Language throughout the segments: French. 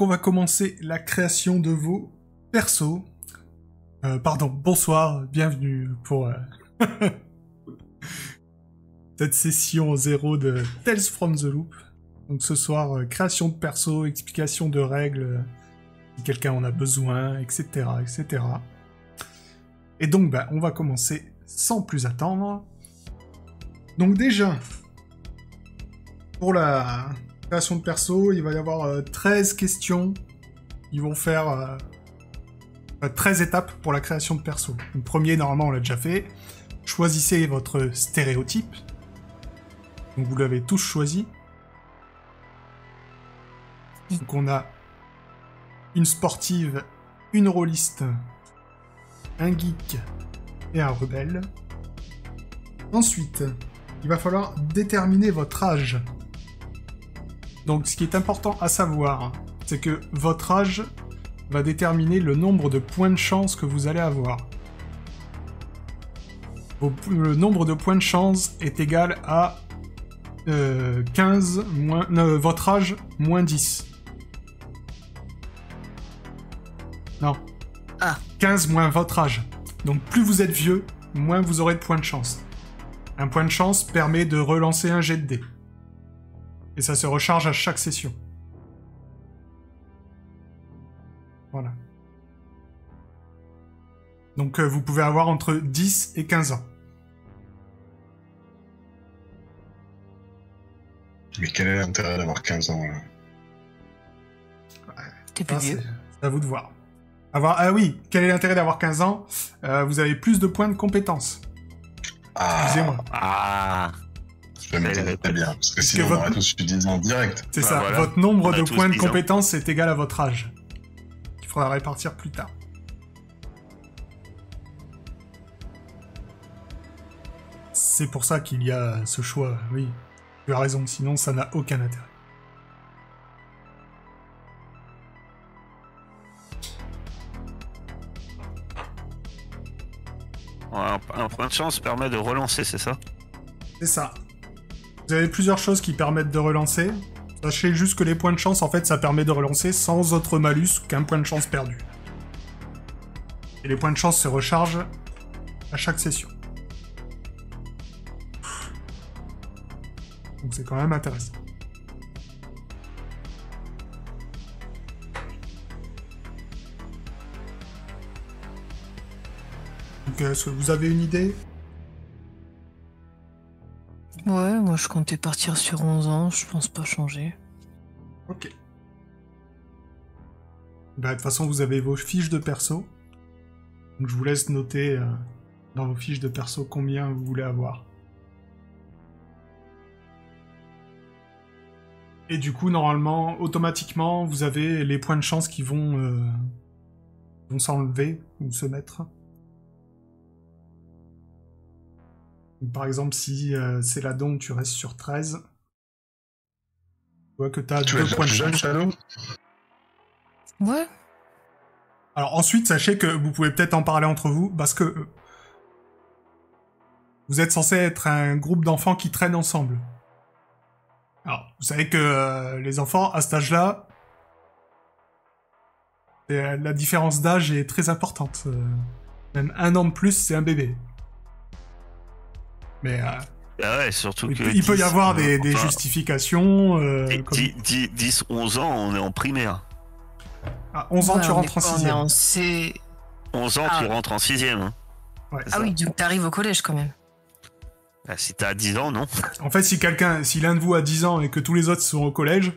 On va commencer la création de vos persos. Euh, pardon, bonsoir, bienvenue pour euh, cette session zéro de Tales from the Loop. Donc ce soir, euh, création de perso, explication de règles, si quelqu'un en a besoin, etc., etc. Et donc, bah, on va commencer sans plus attendre. Donc déjà, pour la de perso, il va y avoir euh, 13 questions. Ils vont faire euh, euh, 13 étapes pour la création de perso. Le premier, normalement, on l'a déjà fait. Choisissez votre stéréotype. Donc vous l'avez tous choisi. Donc on a une sportive, une rôliste, un geek et un rebelle. Ensuite, il va falloir déterminer votre âge. Donc ce qui est important à savoir, c'est que votre âge va déterminer le nombre de points de chance que vous allez avoir. Le nombre de points de chance est égal à euh, 15 moins... euh, votre âge moins 10. Non. Ah. 15 moins votre âge. Donc plus vous êtes vieux, moins vous aurez de points de chance. Un point de chance permet de relancer un jet de dés. Et ça se recharge à chaque session. Voilà. Donc euh, vous pouvez avoir entre 10 et 15 ans. Mais quel est l'intérêt d'avoir 15 ans là? T'es plus Ça, vieux. c'est c'est à vous de voir. Avoir... Ah oui, quel est l'intérêt d'avoir 15 ans? Euh, Vous avez plus de points de compétence. Ah, Excusez-moi. Ah, je vais m'étonner très bien, parce que sinon votre- on aurait tous eu 10 ans direct. C'est Bah ça, voilà. votre nombre de points de 10 ans. compétence est égal à votre âge. Il faudra répartir plus tard. C'est pour ça qu'il y a ce choix, oui. Tu as raison, sinon ça n'a aucun intérêt. un, un point de chance permet de relancer, c'est ça? C'est ça. Vous avez plusieurs choses qui permettent de relancer. Sachez juste que les points de chance, en fait, ça permet de relancer sans autre malus qu'un point de chance perdu. Et les points de chance se rechargent à chaque session. Donc c'est quand même intéressant. Donc, est-ce que vous avez une idée? Je comptais partir sur 11 ans, je pense pas changer. Ok. Bah, de toute façon, vous avez vos fiches de perso. Je vous laisse noter euh, dans vos fiches de perso combien vous voulez avoir. Et du coup, normalement, automatiquement, vous avez les points de chance qui vont, euh, vont s'enlever ou se mettre. Par exemple, si euh, c'est la don, tu restes sur 13. Tu vois que tu as Tu deux points de jeune. Shadow? Ouais, Alors ensuite, sachez que vous pouvez peut-être en parler entre vous, parce que euh, vous êtes censé être un groupe d'enfants qui traînent ensemble. Alors, vous savez que euh, les enfants, à cet âge-là, la différence d'âge est très importante. même un an de plus, c'est un bébé. Mais euh, Ah ouais, surtout il, que. peut, y 10, avoir euh, des, justifications. euh, comme- dix- 10, 11 ans, on est en primaire. À 11 ans, Ouais, tu on rentres en pas- on est sixième. en C- 11 ans, Ah. tu rentres en 6 hein. Ouais. C'est Ah ça. oui, donc t'arrives au collège quand même. Bah, si t'as 10 ans, non. En fait, si quelqu'un, si l'un de vous a 10 ans et que tous les autres sont au collège,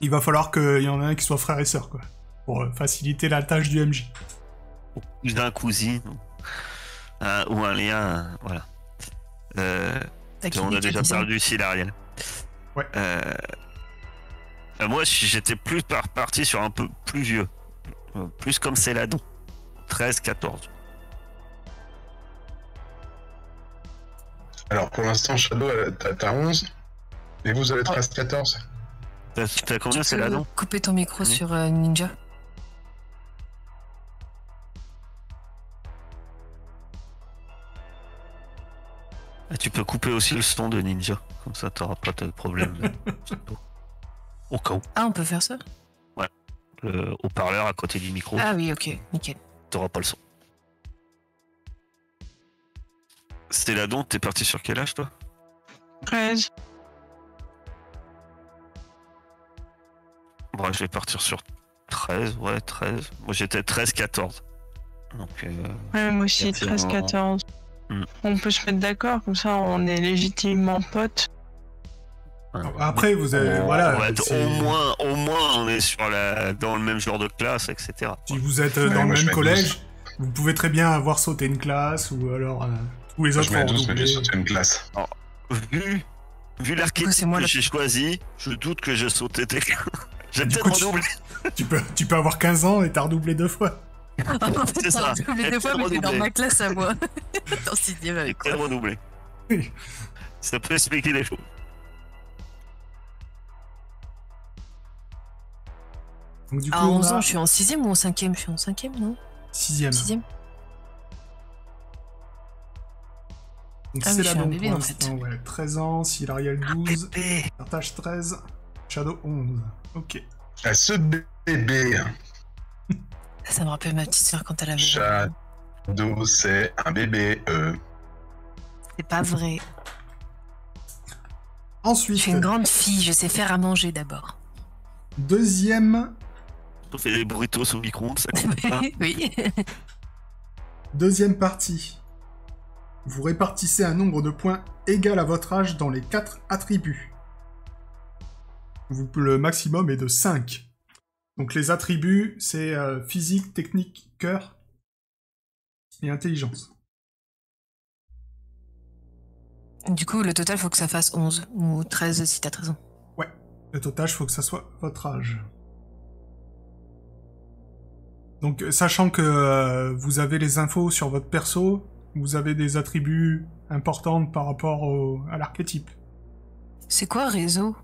il va falloir qu'il y en ait un qui soit frère et sœur, quoi. Pour euh, faciliter la tâche du MJ. Cousin, cousine. euh, ou un lien, euh, voilà. Euh, on a déjà perdu Silariel. Ouais. Euh, euh, moi, j'étais plus par- parti sur un peu plus vieux. Plus comme Céladon. 13, 14. Alors pour l'instant, Shadow, t'as t'as 11 et vous avez 13-14 T'as t'as combien Céladon? couper ton micro Oui. sur euh, Ninja Ah, tu peux couper aussi le son de Ninja, comme ça t'auras pas de problème. Au cas où. Ah, on peut faire ça Ouais. Le haut-parleur à côté du micro. Ah oui, ok, nickel. T'auras pas le son. C'était la donte, t'es parti sur quel âge toi? 13. Bon, je vais partir sur 13, ouais, 13. Moi j'étais 13-14. Donc. Euh, ouais, moi aussi, 13-14. Mm. On peut se mettre d'accord, comme ça on est légitimement potes. Après, vous avez. Voilà. Au, moins, on est sur la, dans le même genre de classe, etc. Si vous êtes euh, dans le même collège, vous pouvez très bien avoir sauté une classe ou alors. Euh, tous les autres moi, ont sauté une classe. Vu, vu l'archétype que j'ai choisi, je doute que je sautais des J'ai peut-être redoublé. Tu, tu, peux, tu peux avoir 15 ans et t'as redoublé deux fois. C'est ça. Mais deux fois, mais t'es dans ma classe à moi. en sixième avec toi. redoublé. Oui. Ça peut expliquer les choses. Donc du coup, À on 11 a ans, je suis en sixième ou en cinquième? Je suis en cinquième, non? Sixième. Sixième Donc Ah c'est un donc bébé, pour en fait. l'instant, ouais. 13 ans, Silariel 12, Bébé. Partage 13, Shadow 11. Ok. À ce bébé, Ça me rappelle ma petite soeur quand elle avait. Shadow, c'est un bébé. Euh, C'est pas vrai. Je Ensuite, suis une grande fille, je sais faire à manger d'abord. deuxième, On fait des burritos au micro-ondes, ça compte pas. oui. deuxième partie. Vous répartissez un nombre de points égal à votre âge dans les quatre attributs. Vous- le maximum est de 5. Donc les attributs, c'est euh, physique, technique, cœur et intelligence. Du coup, le total, faut que ça fasse 11 ou 13 si t'as 13 ans. Le total, il faut que ça soit votre âge. Donc, euh, sachant que euh, vous avez les infos sur votre perso, vous avez des attributs importants par rapport au- à l'archétype. C'est quoi réseau?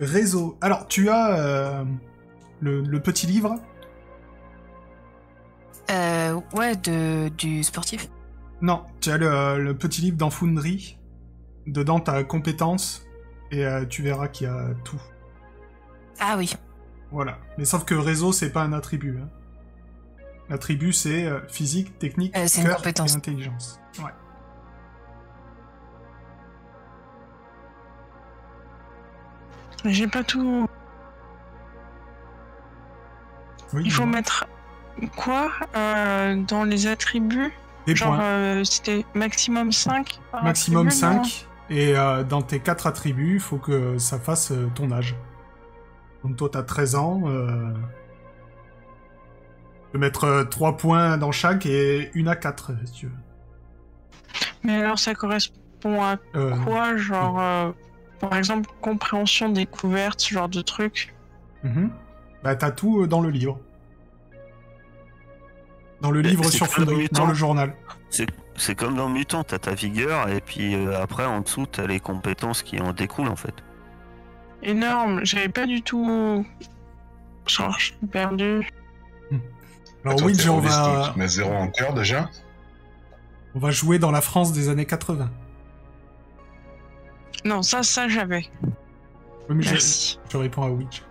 Réseau. Alors, tu as euh, le, le petit livre? Euh, ouais, de, du sportif. Non, tu as le, le petit livre dans Foundry. Dedans, tu as compétences et euh, tu verras qu'il y a tout. Ah oui. Voilà. Mais sauf que réseau, c'est pas un attribut. hein. L'attribut, c'est physique, technique, cœur compétence. et intelligence. Ouais. J'ai pas tout. Oui, Il faut mettre quoi euh, dans les attributs? Des Genre, points. euh, c'était maximum 5 par Maximum attribut, non? 5. Et euh, dans tes 4 attributs, il faut que ça fasse euh, ton âge. Donc toi, t'as 13 ans. Euh... Tu peux mettre 3 points dans chaque et une à 4, si tu veux. Mais alors, ça correspond à quoi Genre, par exemple, compréhension découverte, ce genre de truc mhm. Bah, t'as tout euh, dans le livre. Dans le livre sur mutant. dans le journal. C'est comme dans Mutant, t'as ta vigueur et puis euh, après en dessous t'as les compétences qui en découlent en fait. Énorme, j'avais pas du tout. Genre, je suis perdu. Alors Attends, oui, on va, mets 0 en cœur déjà on va jouer dans la France des années 80. Non, ça, ça, j'avais. Oui, mais je, Merci. je réponds à Witch.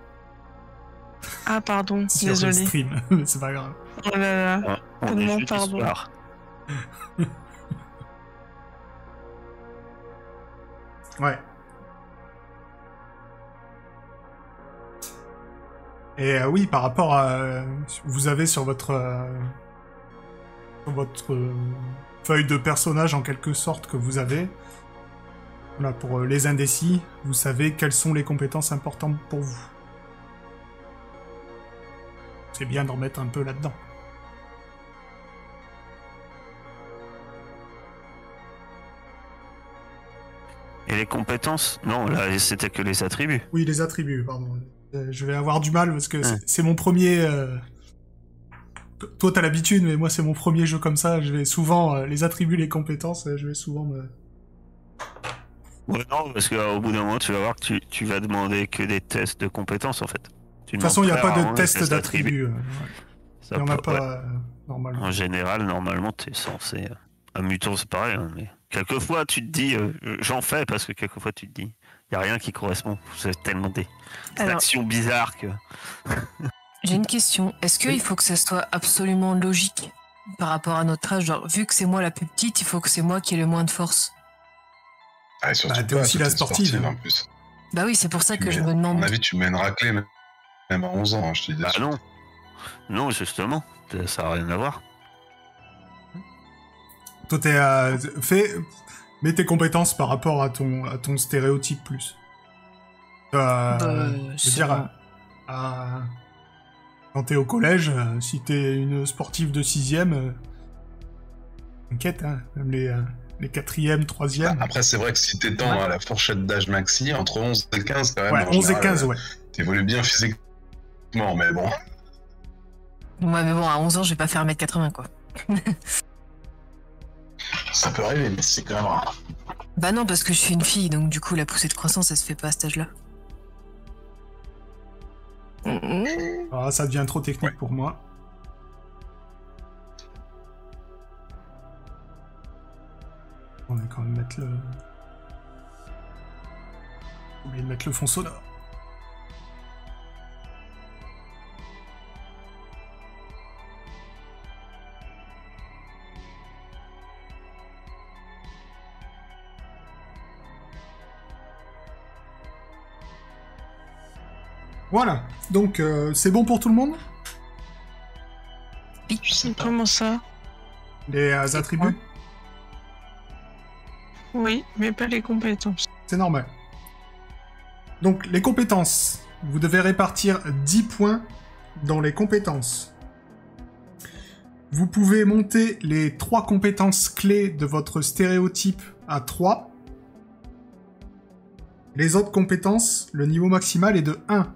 Ah, pardon, Sur le désolé. stream, mais c'est pas grave. Oh là là. On Tellement pardon. soir. Ouais. Et euh, oui, par rapport à... Vous avez sur votre... euh, sur votre euh, feuille de personnage, en quelque sorte, que vous avez... Voilà, pour euh, les indécis, vous savez quelles sont les compétences importantes pour vous. C'est bien d'en mettre un peu là-dedans. Et les compétences? Non, là c'était que les attributs. Oui, les attributs, pardon. Euh, Je vais avoir du mal parce que c'est- mon premier. euh, Toi, t'as l'habitude, mais moi, c'est mon premier jeu comme ça. Je vais souvent euh, les attributs, les compétences. Je vais souvent me. Ouais, non, parce qu'au bout d'un moment tu vas voir que tu, tu vas demander que des tests de compétences en fait. De De toute façon, il n'y a pas de test d'attributs. euh, ouais. Il n'y en a pas euh, normalement. En général, normalement, t'es censé. euh, Un mutant, c'est pareil, hein, mais quelquefois, tu te dis, euh, j'en fais parce que quelquefois, tu te dis, y a rien qui correspond. C'est tellement des, des Alors- actions bizarres que. J'ai une question. Est-ce qu'il faut que ça soit absolument logique par rapport à notre âge? Genre, vu que c'est moi la plus petite, il faut que c'est moi qui ai le moins de force. Ah, Bah, t'es pas, aussi la sportive. en plus. Bah oui, c'est pour ça Tu que je me À demande. mon avis, tu mets une raclée même même à 11 ans, hein, je te dis. Bah non. Non, justement. Ça n'a rien à voir. Toi, t'es euh, fais, mets tes compétences par rapport à ton, à ton stéréotype plus. Euh, Bah, je veux dire, à- à- quand t'es au collège, euh, si t'es une sportive de sixième, euh, t'inquiète, hein, même les, euh, les quatrièmes, Bah, troisièmes. après, c'est vrai que si t'étends Ouais. à la fourchette d'âge maxi, entre 11 et 15, quand même. ouais, en 11 et général, 15, euh, ouais. T'évolues bien physiquement, mais bon. Ouais, mais bon, à 11 ans, je vais pas faire 1m80, quoi. Ça peut arriver, mais c'est quand même rare. Bah non, parce que je suis une fille, donc du coup, la poussée de croissance, elle se fait pas à cet âge-là. Ah, ça devient trop technique Ouais. pour moi. On va quand même mettre le. Oublié de mettre le fond sonore. Voilà, donc euh, c'est bon pour tout le monde? Comment ça Les euh, attributs? Oui, mais pas les compétences. C'est normal. Donc, les compétences. Vous devez répartir 10 points dans les compétences. Vous pouvez monter les 3 compétences clés de votre stéréotype à 3. Les autres compétences, le niveau maximal est de 1.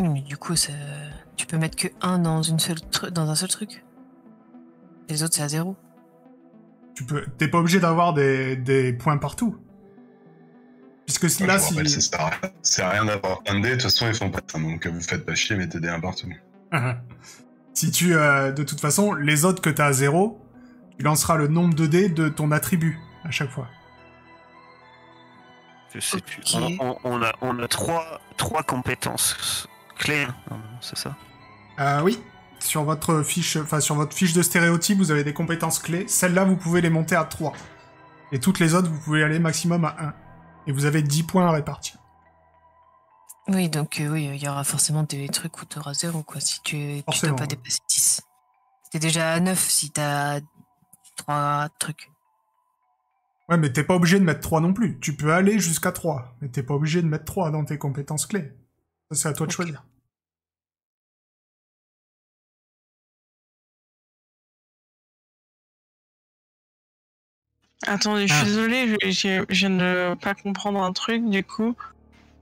Oui, Mais du coup, ça... tu peux mettre que 1 dans, une seule tru- dans un seul truc. Les autres, c'est à 0. Tu peux, t'es pas obligé d'avoir des, des points partout. Puisque Ouais, là, si... c'est rien d'avoir un dé, de toute façon, ils font pas ça. Donc, euh, vous faites pas chier, mettez des 1 partout. si tu, euh, de toute façon, les autres que t'as à 0, tu lanceras le nombre de dés de ton attribut à chaque fois. Je sais plus. On, on- on a, on a trois, trois compétences clés, hein, c'est ça? Euh, oui, sur votre fiche, enfin sur votre fiche de stéréotype, vous avez des compétences clés. Celles-là, vous pouvez les monter à 3. Et toutes les autres, vous pouvez aller maximum à 1. Et vous avez 10 points à répartir. Oui, donc euh, oui, il y aura forcément des trucs où tu auras 0, quoi, si tu, Forcément, dois pas dépasser 10. T'es déjà à 9 si t'as 3 trucs. Ouais, mais t'es pas obligé de mettre 3 non plus. Tu peux aller jusqu'à 3, mais t'es pas obligé de mettre 3 dans tes compétences clés. Ça, c'est à toi de choisir. Attendez, je Ah. suis désolée, je, viens de pas comprendre un truc, du coup.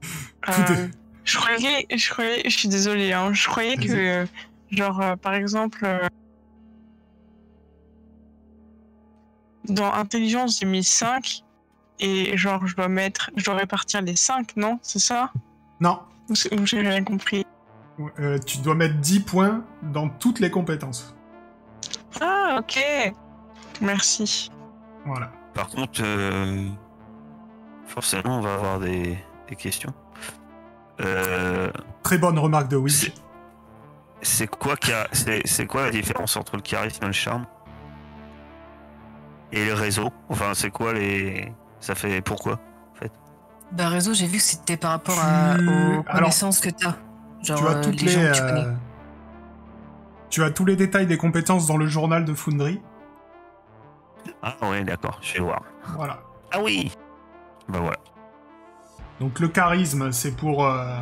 Euh, je croyais, je croyais, je suis désolée, hein, je croyais que, euh, genre, euh, par exemple, euh, dans intelligence, j'ai mis 5, et genre, je dois mettre, je dois répartir les 5, non? C'est ça? Non, Ou, j'ai rien compris? Tu dois mettre 10 points dans toutes les compétences. Ah, ok Merci. Voilà. Par contre, euh, forcément, on va avoir des, des questions. Euh, Très bonne remarque de Wiz. c'est quoi, c'est la différence entre le charisme et le charme Et le réseau? Enfin, c'est quoi les. Ça fait pourquoi Bah, réseau, j'ai vu que c'était par rapport à- Tu- aux alors, connaissances que t'as. Genre, tu as euh, toutes les, les, gens que tu connais. euh, tu as tous les détails des compétences dans le journal de Foundry. Ah ouais, d'accord, je vais voir. Voilà. Ah oui Bah voilà. Donc le charisme, c'est pour euh,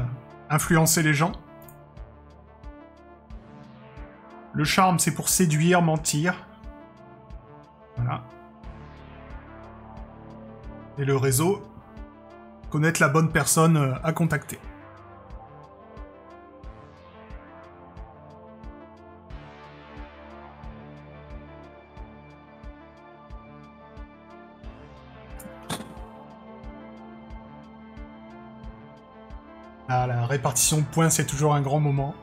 influencer les gens. Le charme, c'est pour séduire, mentir. Voilà. Et le réseau, connaître la bonne personne euh, à contacter. Ah, la répartition de points, c'est toujours un grand moment.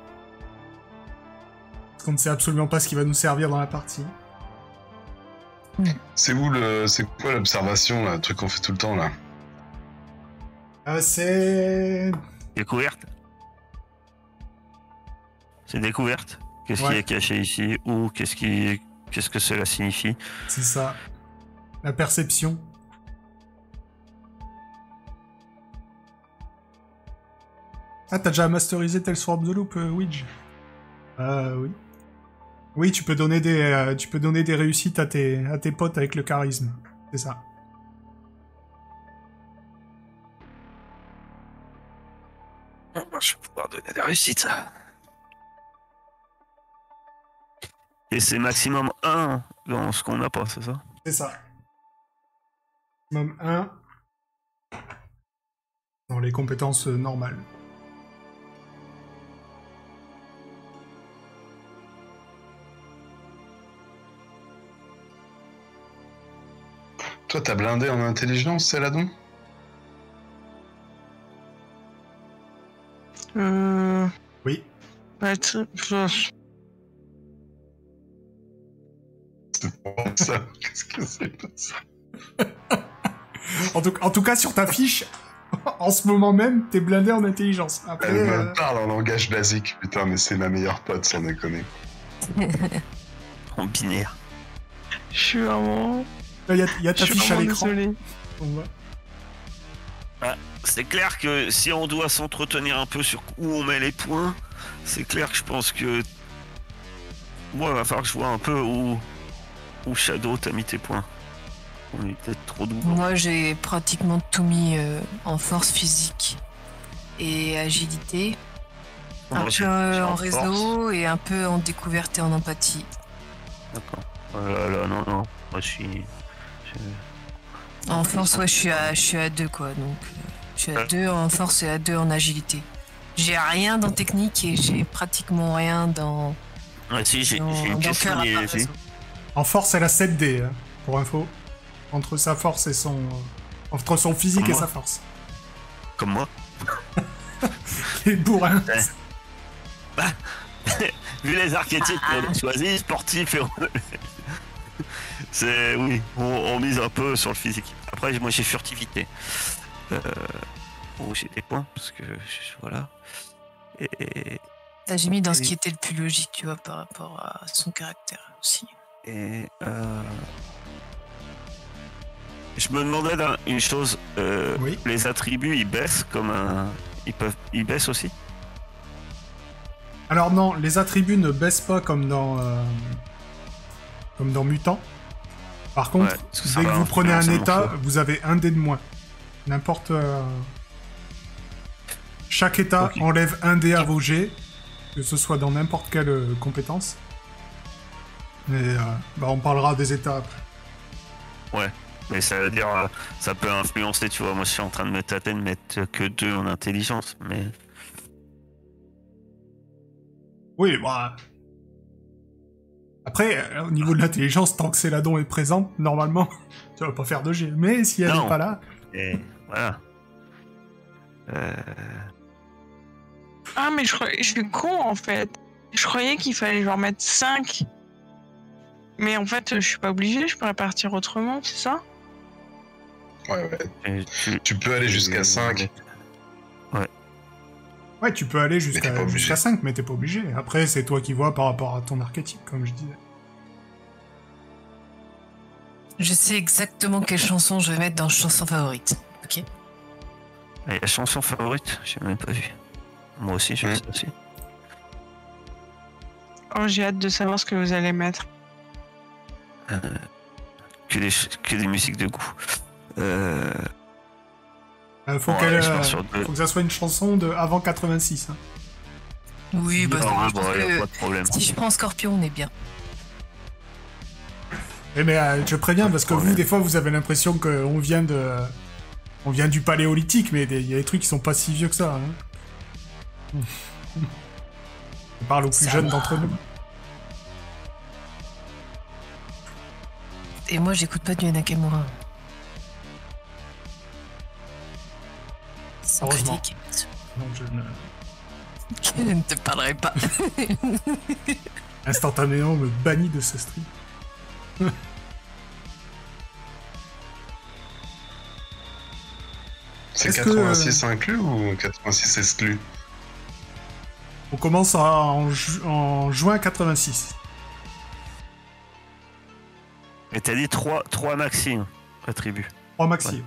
Parce qu'on ne sait absolument pas ce qui va nous servir dans la partie. C'est où le. C'est quoi l'observation, là, le truc qu'on fait tout le temps, là? Euh, c'est. Découverte? C'est découverte? Qu'est-ce qui est caché ici? Ou qu'est-ce qui... Qu'est-ce que cela signifie? C'est ça. La perception. Ah, t'as déjà masterisé Tales from the Loop, euh, Widge Euh, oui. Oui, tu peux donner des, euh, tu peux donner des réussites à tes, à tes potes avec le charisme. C'est ça. Je vais pouvoir donner des réussites. Et c'est maximum 1 dans ce qu'on n'a pas, c'est ça? C'est ça. Même 1 dans les compétences euh, normales. Toi, t'as blindé en intelligence, Céladon Euh. Oui. bah, ça. Qu'est-ce que c'est que ça En tout, en tout cas, sur ta fiche, en ce moment même, t'es blindé en intelligence. Après, Elle euh, me parle en langage basique, putain, mais c'est ma meilleure pote, sans déconner. En binaire. Je suis vraiment. Là, y a, y a Je ta fiche à l'écran. voit. C'est clair que si on doit s'entretenir un peu sur où on met les points, c'est clair que je pense que. Moi, il va falloir que je vois un peu où. Où Shadow t'as mis tes points. On est peut-être trop doux. Moi, j'ai pratiquement tout mis euh, en force physique et agilité, un peu euh, en réseau et un peu en découverte et en empathie. D'accord. Oh là là, non, non. Moi, je suis. En force, ouais, je suis à, je suis à 2 quoi, donc euh, je suis à Ouais. 2 en force et à 2 en agilité. J'ai rien dans technique et j'ai pratiquement rien dans, Ouais, si, j'ai une question. En force, elle a 7D, hein, pour info. Entre sa force et son. Entre son physique Comme et moi. sa force. Comme moi. Les bourrins. Ouais. Vu les archétypes qu'on a choisis, sportif et. C'est. Oui, on, on mise un peu sur le physique. Après, moi, j'ai furtivité. Euh... Oh, j'ai des points, parce que. Voilà. Et. Là, J'ai mis dans ce qui était le plus logique, tu vois, par rapport à son caractère aussi. Et. Euh... Je me demandais une chose. euh, Oui. Les attributs, ils baissent comme un. Ils peuvent. Ils baissent aussi? Alors non, les attributs ne baissent pas comme dans. euh, Comme dans Mutant. Par contre, Ouais, dès que va vous prenez un état, vous avez un dé de moins. N'importe. euh, Chaque état enlève un dé à vos jets, que ce soit dans n'importe quelle euh, compétence. Mais euh, bah, on parlera des états après. Mais ça veut dire, ça peut influencer, tu vois. Moi, je suis en train de me tâter de mettre que deux en intelligence, mais Oui, bah. Après, euh, au niveau de l'intelligence, tant que Céladon est présente, normalement, tu vas pas faire de G. Mais si elle n'est pas là, et voilà. Euh, Ah, mais je, suis con en fait. Je croyais qu'il fallait genre mettre 5. Mais en fait, je suis pas obligé, je pourrais partir autrement, c'est ça? Ouais, ouais. tu- Tu peux aller jusqu'à 5. ouais, tu peux aller jusqu'à pas obligé. jusqu'à 5, mais t'es pas obligé. Après, c'est toi qui vois par rapport à ton archétype, comme je disais. Je sais exactement quelle chanson je vais mettre dans chanson favorite. Ok? et la chanson favorite, j'ai même pas vu. Moi aussi, je Ouais. sais aussi. Oh, j'ai hâte de savoir ce que vous allez mettre. Que des, que des musiques de goût. Euh, Euh, faut, qu'elle, euh, faut que ça soit une chanson de avant 86. hein. Oui, bah, Non, je bon, pense y a que pas de problème. si je prends Scorpion, on est bien. Eh mais euh, je préviens parce que vous, des fois, vous avez l'impression qu'on vient de, on vient du paléolithique, mais il y a des trucs qui sont pas si vieux que ça. Hein. Je parle aux plus Ça jeunes va. d'entre nous. Et moi, j'écoute pas du Nakamura. sans critique. Non, je ne... je ne te parlerai pas. Instantanément, me bannit de ce stream. C'est 86 euh, inclus ou 86 exclus? On commence en, juin 86. Et t'as dit 3, 3 maxi hein, attributs. 3 maxi.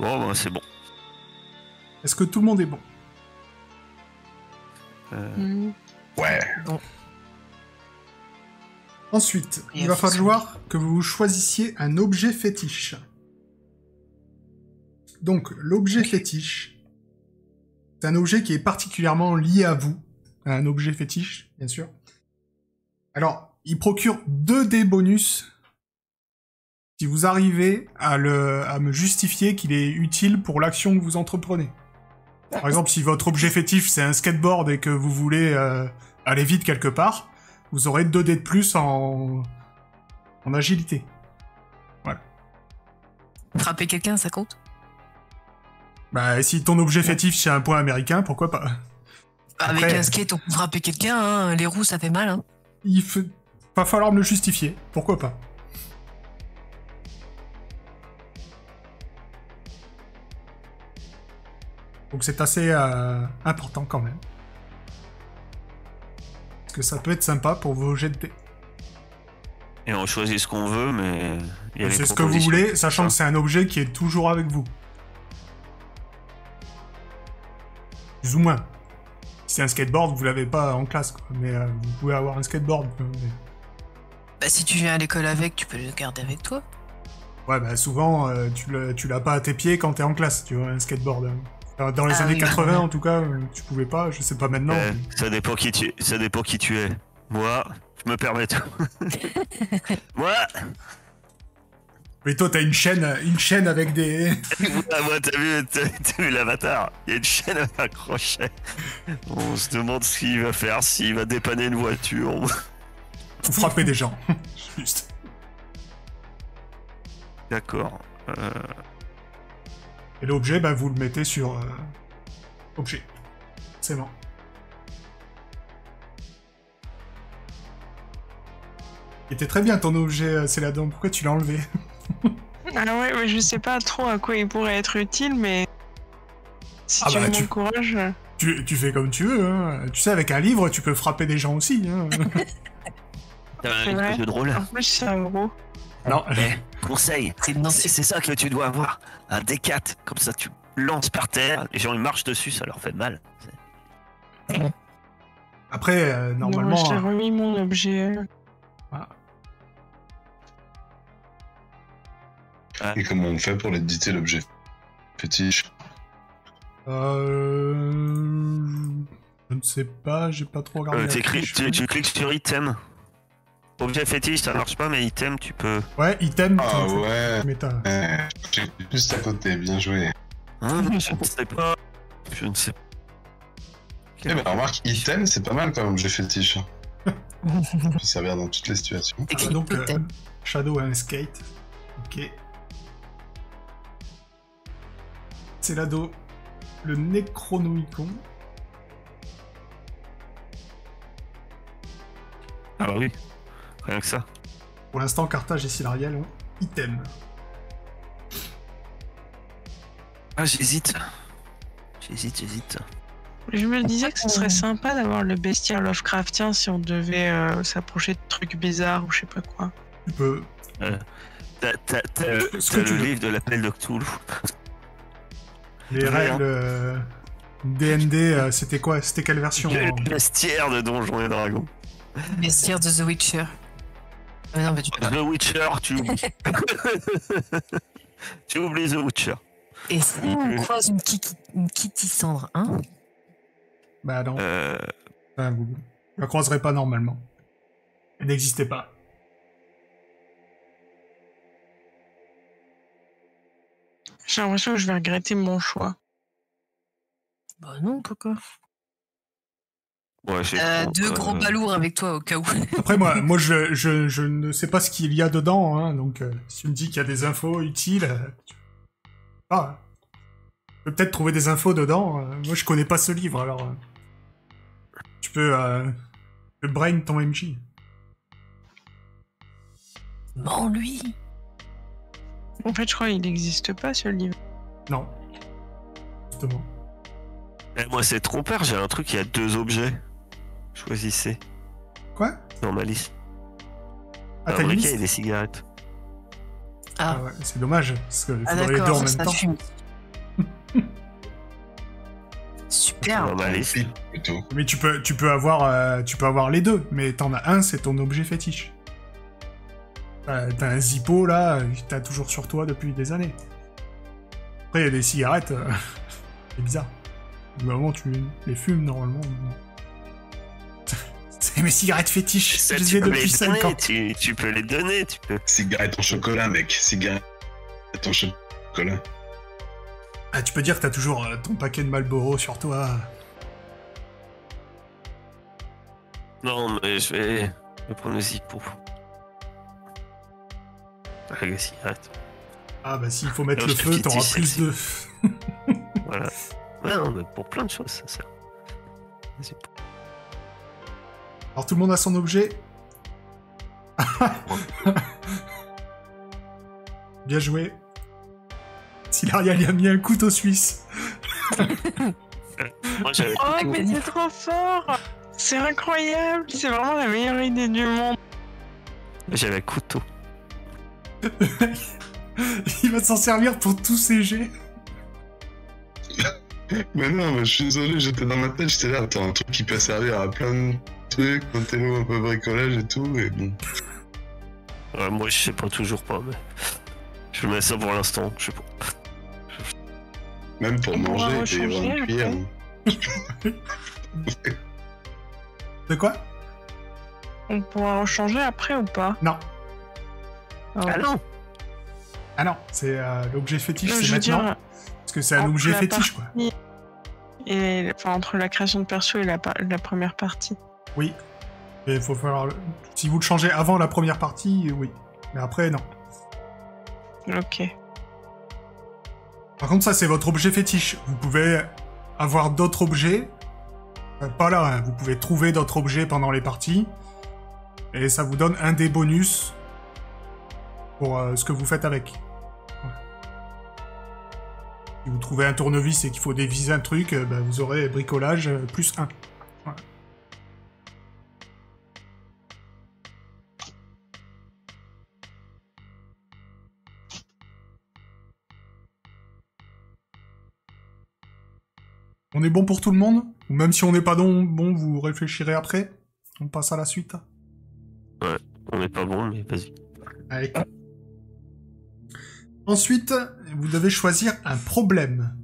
Bon, bah, c'est bon. Est-ce que tout le monde est bon Euh. Ouais. Ensuite, il va falloir que vous choisissiez un objet fétiche. Donc, l'objet fétiche, c'est un objet qui est particulièrement lié à vous. Un objet fétiche, bien sûr. Alors, il procure 2 dés bonus si vous arrivez à, le, à me justifier qu'il est utile pour l'action que vous entreprenez. Par exemple, si votre objet fétiche c'est un skateboard et que vous voulez euh, aller vite quelque part, vous aurez 2 dés de plus en, en agilité. Frapper quelqu'un, ça compte? Bah, si ton objet fétiche c'est un point américain, pourquoi pas? Avec un skate, on peut frapper quelqu'un, hein. les roues, ça fait mal. Hein. Il va falloir me le justifier, pourquoi pas Donc c'est assez euh, important quand même. Parce que ça peut être sympa pour vos jets de dés. Et on choisit ce qu'on veut, mais. C'est ce que vous voulez, sachant que c'est un objet qui est toujours avec vous. Plus ou moins. Si c'est un skateboard, vous l'avez pas en classe, quoi. Mais euh, vous pouvez avoir un skateboard. Mais- Bah, si tu viens à l'école avec, tu peux le garder avec toi. Ouais, bah souvent, euh, tu l'as- tu l'as pas à tes pieds quand t'es en classe, tu vois, un skateboard. hein. Dans- Dans les Ah années oui, 80, ouais. en tout cas, euh, tu pouvais pas, je sais pas maintenant. Euh, mais- ça dépend qui tu ça dépend qui tu es. Moi, je me permets tout. moi, Mais toi, t'as une chaîne, une chaîne avec des. moi, moi, t'as vu, t'as, t'as vu l'avatar Il y a une chaîne avec un crochet. On se demande ce qu'il va faire, s'il va dépanner une voiture. Vous frappez des gens. Juste. D'accord. Euh, Et l'objet, bah, vous le mettez sur. euh, Objet. C'est bon. Il était très bien ton objet, euh, Céladon. Pourquoi tu l'as enlevé? Ah ouais, mais je sais pas trop à quoi il pourrait être utile, mais si Ah tu bah, tu- m'encourages. euh, tu, tu fais comme tu veux. Hein. Tu sais, avec un livre, tu peux frapper des gens aussi. Hein. t'as C'est un de rôle. En plus, c'est un gros. Non. Eh, conseil, C'est non, c'est, c'est ça que tu dois avoir. Un D4, comme ça tu lances par terre, les gens ils marchent dessus, ça leur fait mal. Après, euh, Non, normalement. je t'ai remis mon objet. euh. Et comment on fait pour l'éditer l'objet? Fétiche? Euh... Je ne sais pas, j'ai pas trop regardé. Euh, tu cliques sur item. Objet fétiche, ça marche pas, mais item, tu peux. Ouais, item. Ah tu- ouais Mais t'as- Ouais, J'ai juste à côté, bien joué. Hein, je ne sais pas. Je ne sais pas. Eh ben remarque, item c'est pas mal comme objet fétiche. hein. Ça peut servir dans toutes les situations. Ah, donc, euh. Shadow a un skate. Ok. C'est l'ado. Le Necronomicon. Ah bah oui. Rien que ça. Pour l'instant, Carthage et Silariel ont item. Ah, j'hésite. J'hésite, j'hésite. Je me disais que ce serait sympa d'avoir le bestiaire Lovecraftien si on devait euh, s'approcher de trucs bizarres ou je sais pas quoi. Tu peux. T'as, t'as- t'as le, Ce t'as que le tu veux. livre de l'appel de Cthulhu. Les règles. euh, DND, euh, c'était quoi? C'était quelle version Le bestiaire de Donjons et Dragons. Bestiaire de The Witcher. Ah non, mais tu... The Witcher, tu oublies. tu oublies The Witcher. Et si on croise une, kiki, une kitty cendre, hein Bah non, Euh, enfin, vous vous la croiserez pas normalement. Elle n'existait pas. J'ai l'impression que je vais regretter mon choix. Bah non, pourquoi ouais, euh, trop, Deux euh, gros balourds avec toi au cas où. Après, moi, moi je, je, je ne sais pas ce qu'il y a dedans, hein, donc euh, si tu me dis qu'il y a des infos utiles, euh, tu... ah, tu peux peut-être trouver des infos dedans. euh, moi, je connais pas ce livre, alors euh, tu peux, euh, tu peux brain ton MJ. Bon, lui En fait, je crois qu'il n'existe pas ce livre. Non. Justement. Eh, moi, c'est trompeur, j'ai un truc, il y a deux objets. Choisissez Quoi? Dans ma liste. Ah, t'as une liste et des cigarettes. Ah, Ah ouais, c'est dommage, parce que ah les deux en même ça temps. fume. Super. Dans ma liste. Mais tu peux, tu peux avoir, euh, tu peux avoir les deux, mais t'en as un, c'est ton objet fétiche. Euh, T'as un Zippo là, que t'as toujours sur toi depuis des années. Après, il y a des cigarettes, euh, c'est bizarre. Du moment où tu les fumes normalement. C'est mes cigarettes fétiches, Ça, je les tu ai peux depuis les 5 donner, ans. tu, tu peux les donner, tu peux. Cigarette en chocolat, mec. Cigarette en chocolat. Ah, tu peux dire que t'as toujours euh, ton paquet de Marlboro sur toi. Non, mais je vais, je vais prendre le zippo. Avec les cigarettes. Ah bah s'il faut mettre Non, le feu, t'auras plus de... Voilà. Ouais, non, mais pour plein de choses, ça sert. Le zippo. Alors tout le monde a son objet Bien joué. Silaria lui a mis un couteau suisse. Moi, Oh, mais c'est trop fort C'est incroyable C'est vraiment la meilleure idée du monde. J'avais couteau. Il va s'en servir pour tous ses jets. Mais non, mais je suis désolé, j'étais dans ma tête, j'étais là, attends, un truc qui peut servir à plein de trucs, télo, un peu bricolage et tout, et bon. Ouais, moi, je sais pas toujours pas, mais. Je mets ça pour l'instant, je sais pas. Même pour On manger, il peut y avoir une cuillère. De quoi? On pourra rechanger après ou pas? Non. Oh. Ah non Ah non, c'est euh, l'objet fétiche, c'est maintenant. dire, Parce que c'est un objet fétiche, quoi. et, enfin, entre la création de perso et la, par- la première partie. Oui. Mais il faut le- Si vous le changez avant la première partie, oui. Mais après, non. Ok. Par contre, ça, c'est votre objet fétiche. Vous pouvez avoir d'autres objets. Euh, pas là, hein. vous pouvez trouver d'autres objets pendant les parties. Et ça vous donne un des bonus pour euh, ce que vous faites avec. Si vous trouvez un tournevis et qu'il faut déviser un truc, euh, bah, vous aurez bricolage plus 1. On est bon pour tout le monde Ou même si on n'est pas bon, bon, vous réfléchirez après On passe à la suite On n'est pas bon, mais vas-y. Allez. Ensuite, vous devez choisir un problème.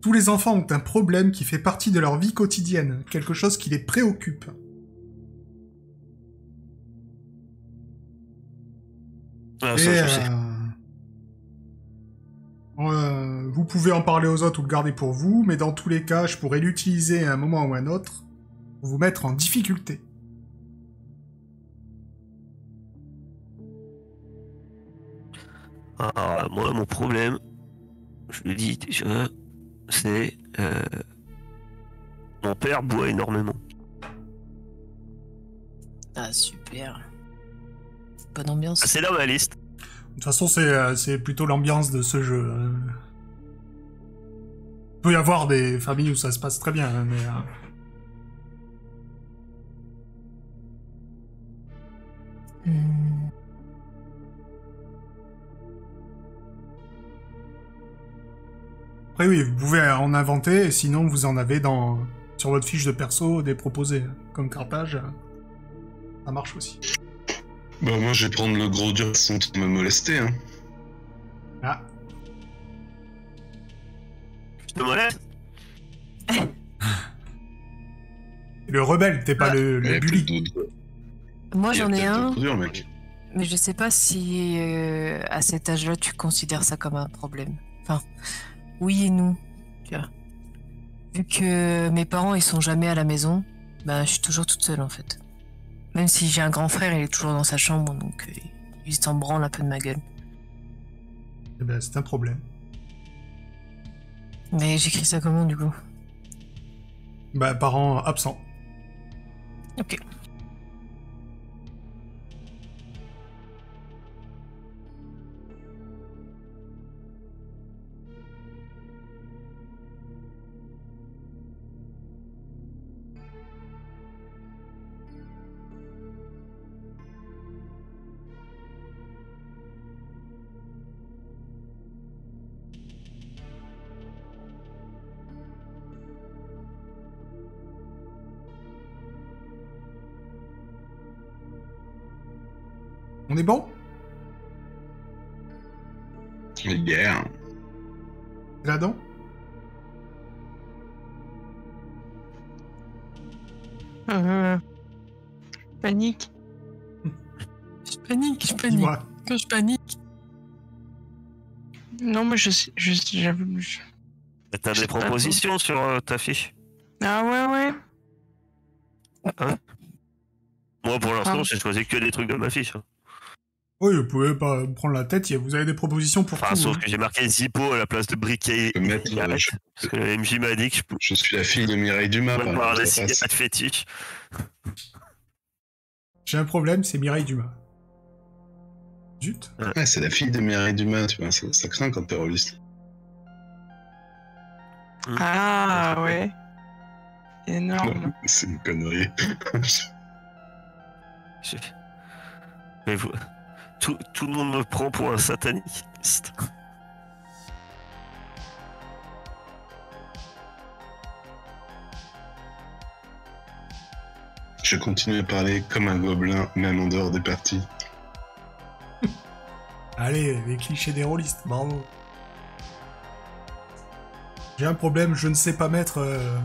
Tous les enfants ont un problème qui fait partie de leur vie quotidienne, quelque chose qui les préoccupe. Ah, Et, ça, je sais. euh, euh, vous pouvez en parler aux autres ou le garder pour vous, mais dans tous les cas, je pourrais l'utiliser à un moment ou à un autre pour vous mettre en difficulté. Ah, moi, mon problème, je le dis déjà, c'est. euh, Mon père boit énormément. Ah, super. Bonne ambiance. Ah, c'est dans ma liste. De toute façon, c'est euh, c'est plutôt l'ambiance de ce jeu. Il peut y avoir des familles où ça se passe très bien, hein, mais... euh, Hmm. Après, oui, vous pouvez en inventer, et sinon, vous en avez dans sur votre fiche de perso des proposés. Comme carpage, ça marche aussi. Bah, moi, je vais prendre le gros dur sans me molester, hein. Ah, Je te moleste? Le rebelle, t'es pas Ah, le, le bully. Moi, j'en ai un, mec. mais je sais pas si euh, à cet âge-là, tu considères ça comme un problème. Enfin, oui et non. Tu vois. Vu que mes parents, ils sont jamais à la maison, bah, je suis toujours toute seule, en fait. Même si j'ai un grand frère, il est toujours dans sa chambre, donc euh, il s'en branle un peu de ma gueule. Eh ben, c'est un problème. Mais j'écris ça comment, du coup? Bah, parents absents. Ok. On est bon? Yeah. Là-dedans Euh, panique. Je panique, je panique. Dis-moi. Quand je panique. Non, mais je sais. Je, j'avoue, je- T'as Je des propositions sur euh, ta fiche? Ah ouais, ouais. Moi, pour l'instant, Ah. j'ai choisi que des trucs de ma fiche. hein. Oui, vous pouvez pas me prendre la tête, vous avez des propositions pour Enfin, tout. sauf hein. que j'ai marqué Zippo à la place de briquet. Je mettre, euh, je, Parce que le MJ m'a dit que je je suis la fille de Mireille Dumas. par des ça passe. cigarettes fétiches. J'ai un problème, c'est Mireille Dumas. Zut. Ouais, c'est la fille de Mireille Dumas, tu vois, ça, ça craint quand t'es rôliste. Ah ouais. Énorme. C'est une connerie. Je- Mais vous... tout, tout le monde me prend pour un sataniste. Je continue à parler comme un gobelin, même en dehors des parties. Allez, les clichés des rôlistes, bravo. J'ai un problème, je ne sais pas mettre... euh,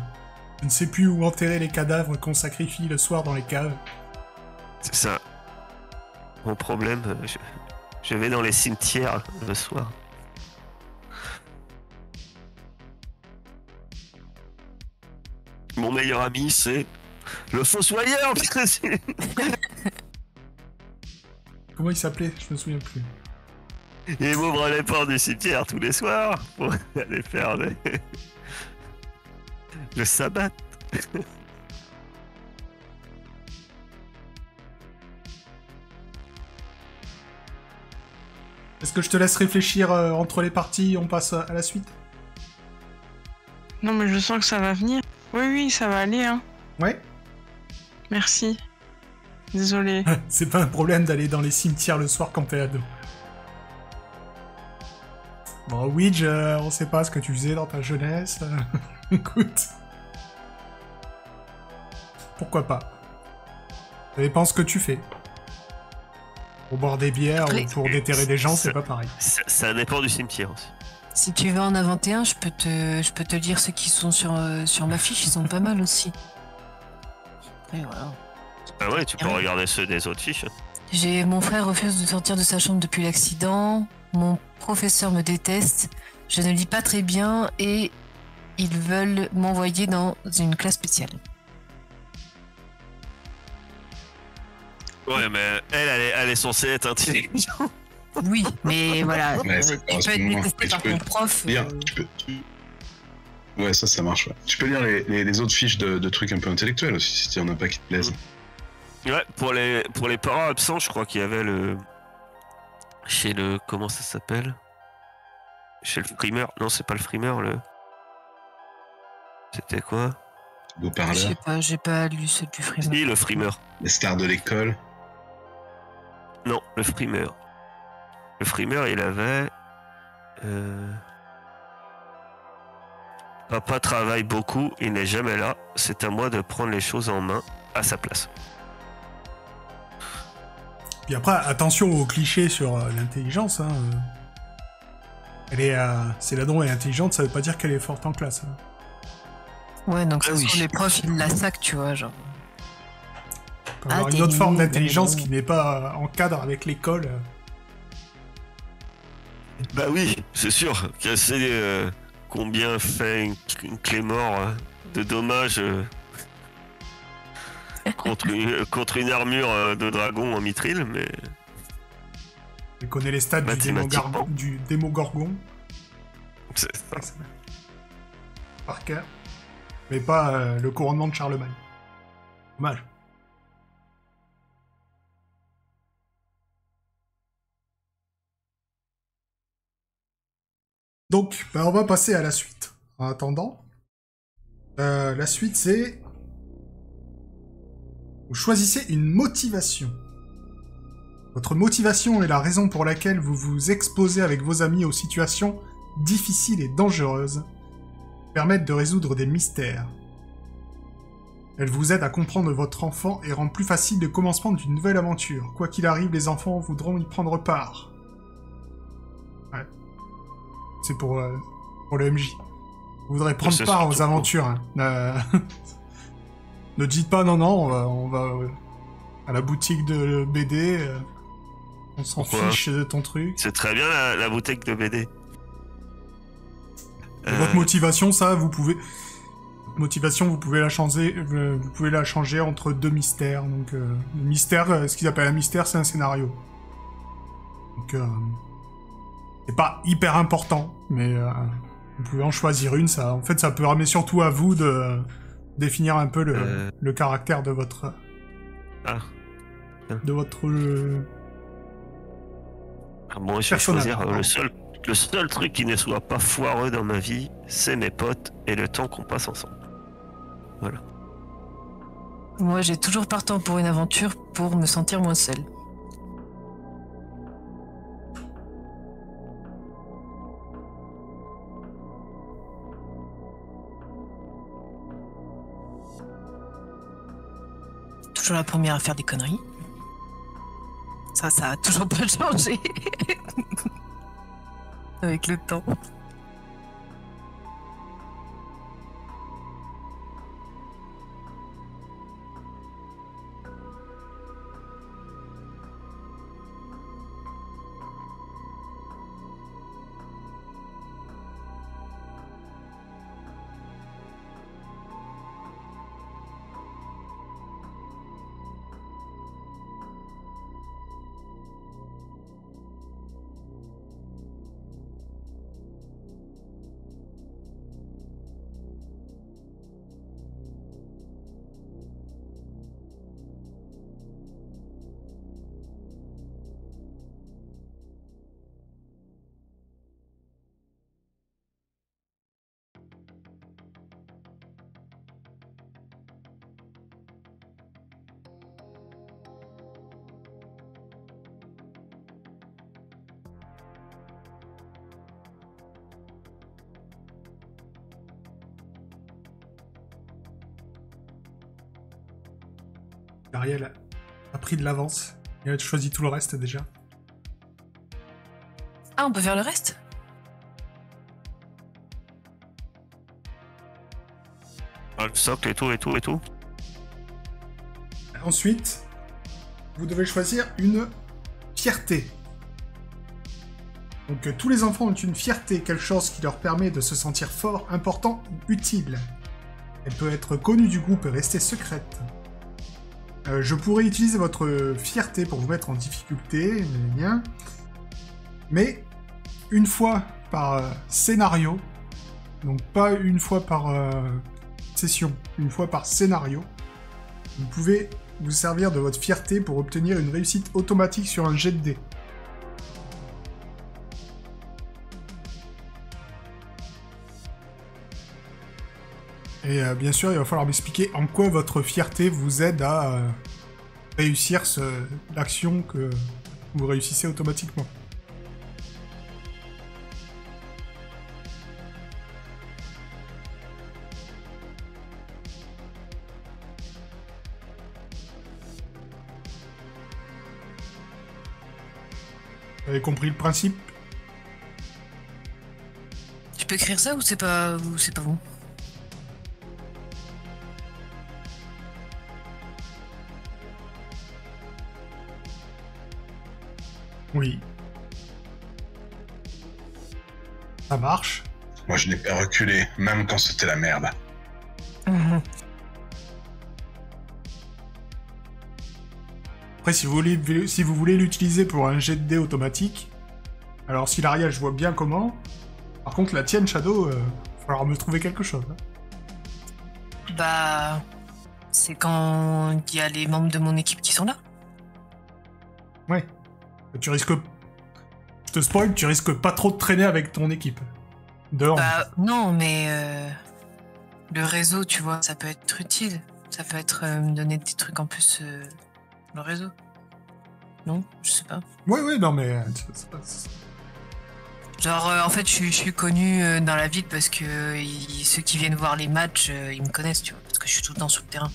Je ne sais plus où enterrer les cadavres qu'on sacrifie le soir dans les caves. C'est ça. Mon problème, je, je vais dans les cimetières le soir. Mon meilleur ami, c'est le fossoyeur. Comment il s'appelait? Je me souviens plus. Il m'ouvre les portes du cimetière tous les soirs pour aller faire les- le sabbat. Que je te laisse réfléchir euh, entre les parties On passe à la suite Non, mais je sens que ça va venir. Oui, oui, ça va aller, hein. Ouais Merci. Désolé. C'est pas un problème d'aller dans les cimetières le soir quand t'es ado. Bon, Widge, euh, on sait pas ce que tu faisais dans ta jeunesse. Écoute. Pourquoi pas Ça dépend ce que tu fais. Pour boire des bières Après- ou pour déterrer des gens, c'est pas pareil. Ça, ça dépend du cimetière aussi. Si tu veux en inventer un, je peux te, je peux te dire ceux qui sont sur, euh, sur ma fiche, ils sont pas mal aussi. Après, voilà. Ah ouais, tu peux Ouais. regarder ceux des autres fiches. J'ai mon frère refuse de sortir de sa chambre depuis l'accident. Mon professeur me déteste. Je ne lis pas très bien et ils veulent m'envoyer dans une classe spéciale. Ouais, mais elle, elle est, elle est censée être intelligente. Oui, mais voilà. Ouais, euh, ça tu peux être détesté par tu peux ton prof. Lire, euh, tu peux. tu- Ouais, ça, ça marche. ouais. Tu peux lire les, les- les autres fiches de, de trucs un peu intellectuels aussi, si tu en as pas qui te plaisent. Ouais, pour les, pour les parents absents, je crois qu'il y avait le. Chez le. Comment ça s'appelle? Chez le frimeur. Non, c'est pas le frimeur, le. C'était quoi? Beau Je sais parleur, pas, j'ai pas lu ceux du Freeman. Si, le frimeur. les stars de l'école. Non, le frimeur. Le frimeur, il avait. euh, Papa travaille beaucoup, il n'est jamais là. C'est à moi de prendre les choses en main à sa place. Puis après, attention aux clichés sur euh, l'intelligence. Hein. euh. Elle est, euh, c'est la don est intelligente, ça veut pas dire qu'elle est forte en classe. hein. Ouais, donc Ah ça oui. sont les profs, ils la sac, tu vois, genre. Ah, avoir une autre forme d'intelligence qui n'est pas euh, en cadre avec l'école. euh. Bah oui, c'est sûr. Casser euh, combien fait une, une clé mort de dommages euh, contre, une, contre une armure euh, de dragon en mithril, mais Elle connaît les stats du, du démogorgon c'est par cœur, mais pas euh, le couronnement de Charlemagne. Dommage. Donc, bah, on va passer à la suite. En attendant, euh, la suite c'est vous choisissez une motivation. Votre motivation est la raison pour laquelle vous vous exposez avec vos amis aux situations difficiles et dangereuses, permettent de résoudre des mystères. Elle vous aide à comprendre votre enfant et rend plus facile le commencement d'une nouvelle aventure. Quoi qu'il arrive, les enfants voudront y prendre part. C'est pour, euh, pour le MJ. Vous voudrez prendre part aux aventures. hein. Euh, ne dites pas non, non, on va, on va euh, à la boutique de BD. On s'en fiche de ton truc. C'est très bien la, la boutique de BD. Votre motivation, ça, vous pouvez. Votre motivation, vous pouvez la changer. Vous pouvez la changer entre deux mystères. Donc, le mystère, ce qu'ils appellent un mystère, c'est un scénario. Donc, c'est pas hyper important, mais euh, vous pouvez en choisir une. Ça, en fait, ça peut ramener surtout à vous de définir un peu le, Euh. le caractère de votre Ah. de votre euh, Ah, Moi, je vais choisir euh, le seul, le seul truc qui ne soit pas foireux dans ma vie, c'est mes potes et le temps qu'on passe ensemble. Moi, j'ai toujours partant pour une aventure pour me sentir moins seule. Toujours la première à faire des conneries. Ça, ça a toujours pas changé. Avec le temps. L'avance. Et elle choisit tout le reste déjà. Ah, on peut faire le reste? Ah, le socle et tout et tout et tout. Ensuite, vous devez choisir une fierté. Donc euh, tous les enfants ont une fierté, quelque chose qui leur permet de se sentir fort, important ou utile. Elle peut être connue du groupe et rester secrète. Euh, je pourrais utiliser votre fierté pour vous mettre en difficulté, mais une fois par euh, scénario, donc pas une fois par euh, session, une fois par scénario, vous pouvez vous servir de votre fierté pour obtenir une réussite automatique sur un jet de dés. Et euh, bien sûr, il va falloir m'expliquer en quoi votre fierté vous aide à euh, réussir l'action que vous réussissez automatiquement. Vous avez compris le principe? Tu peux écrire ça ou c'est pas, ou c'est pas bon? Oui. Ça marche. Moi, je n'ai pas reculé, même quand c'était la merde. Après, si vous voulez, si vous voulez l'utiliser pour un jet de dés automatique, alors si l'Ariel, je vois bien comment. Par contre, la tienne, Shadow, euh, va falloir me trouver quelque chose. hein. Bah, c'est quand il y a les membres de mon équipe qui sont là. Ouais. Tu risques. Je te spoil, tu risques pas trop de traîner avec ton équipe. Dehors. Bah, non, mais euh, le réseau, tu vois, ça peut être utile. Ça peut être euh, me donner des trucs en plus euh, le réseau. Non, je sais pas. Ouais, ouais, non, mais. Genre, en fait, je, suis- je suis connu dans la ville parce que ceux qui viennent voir les matchs, ils me connaissent, tu vois, parce que je suis tout le temps sur le terrain.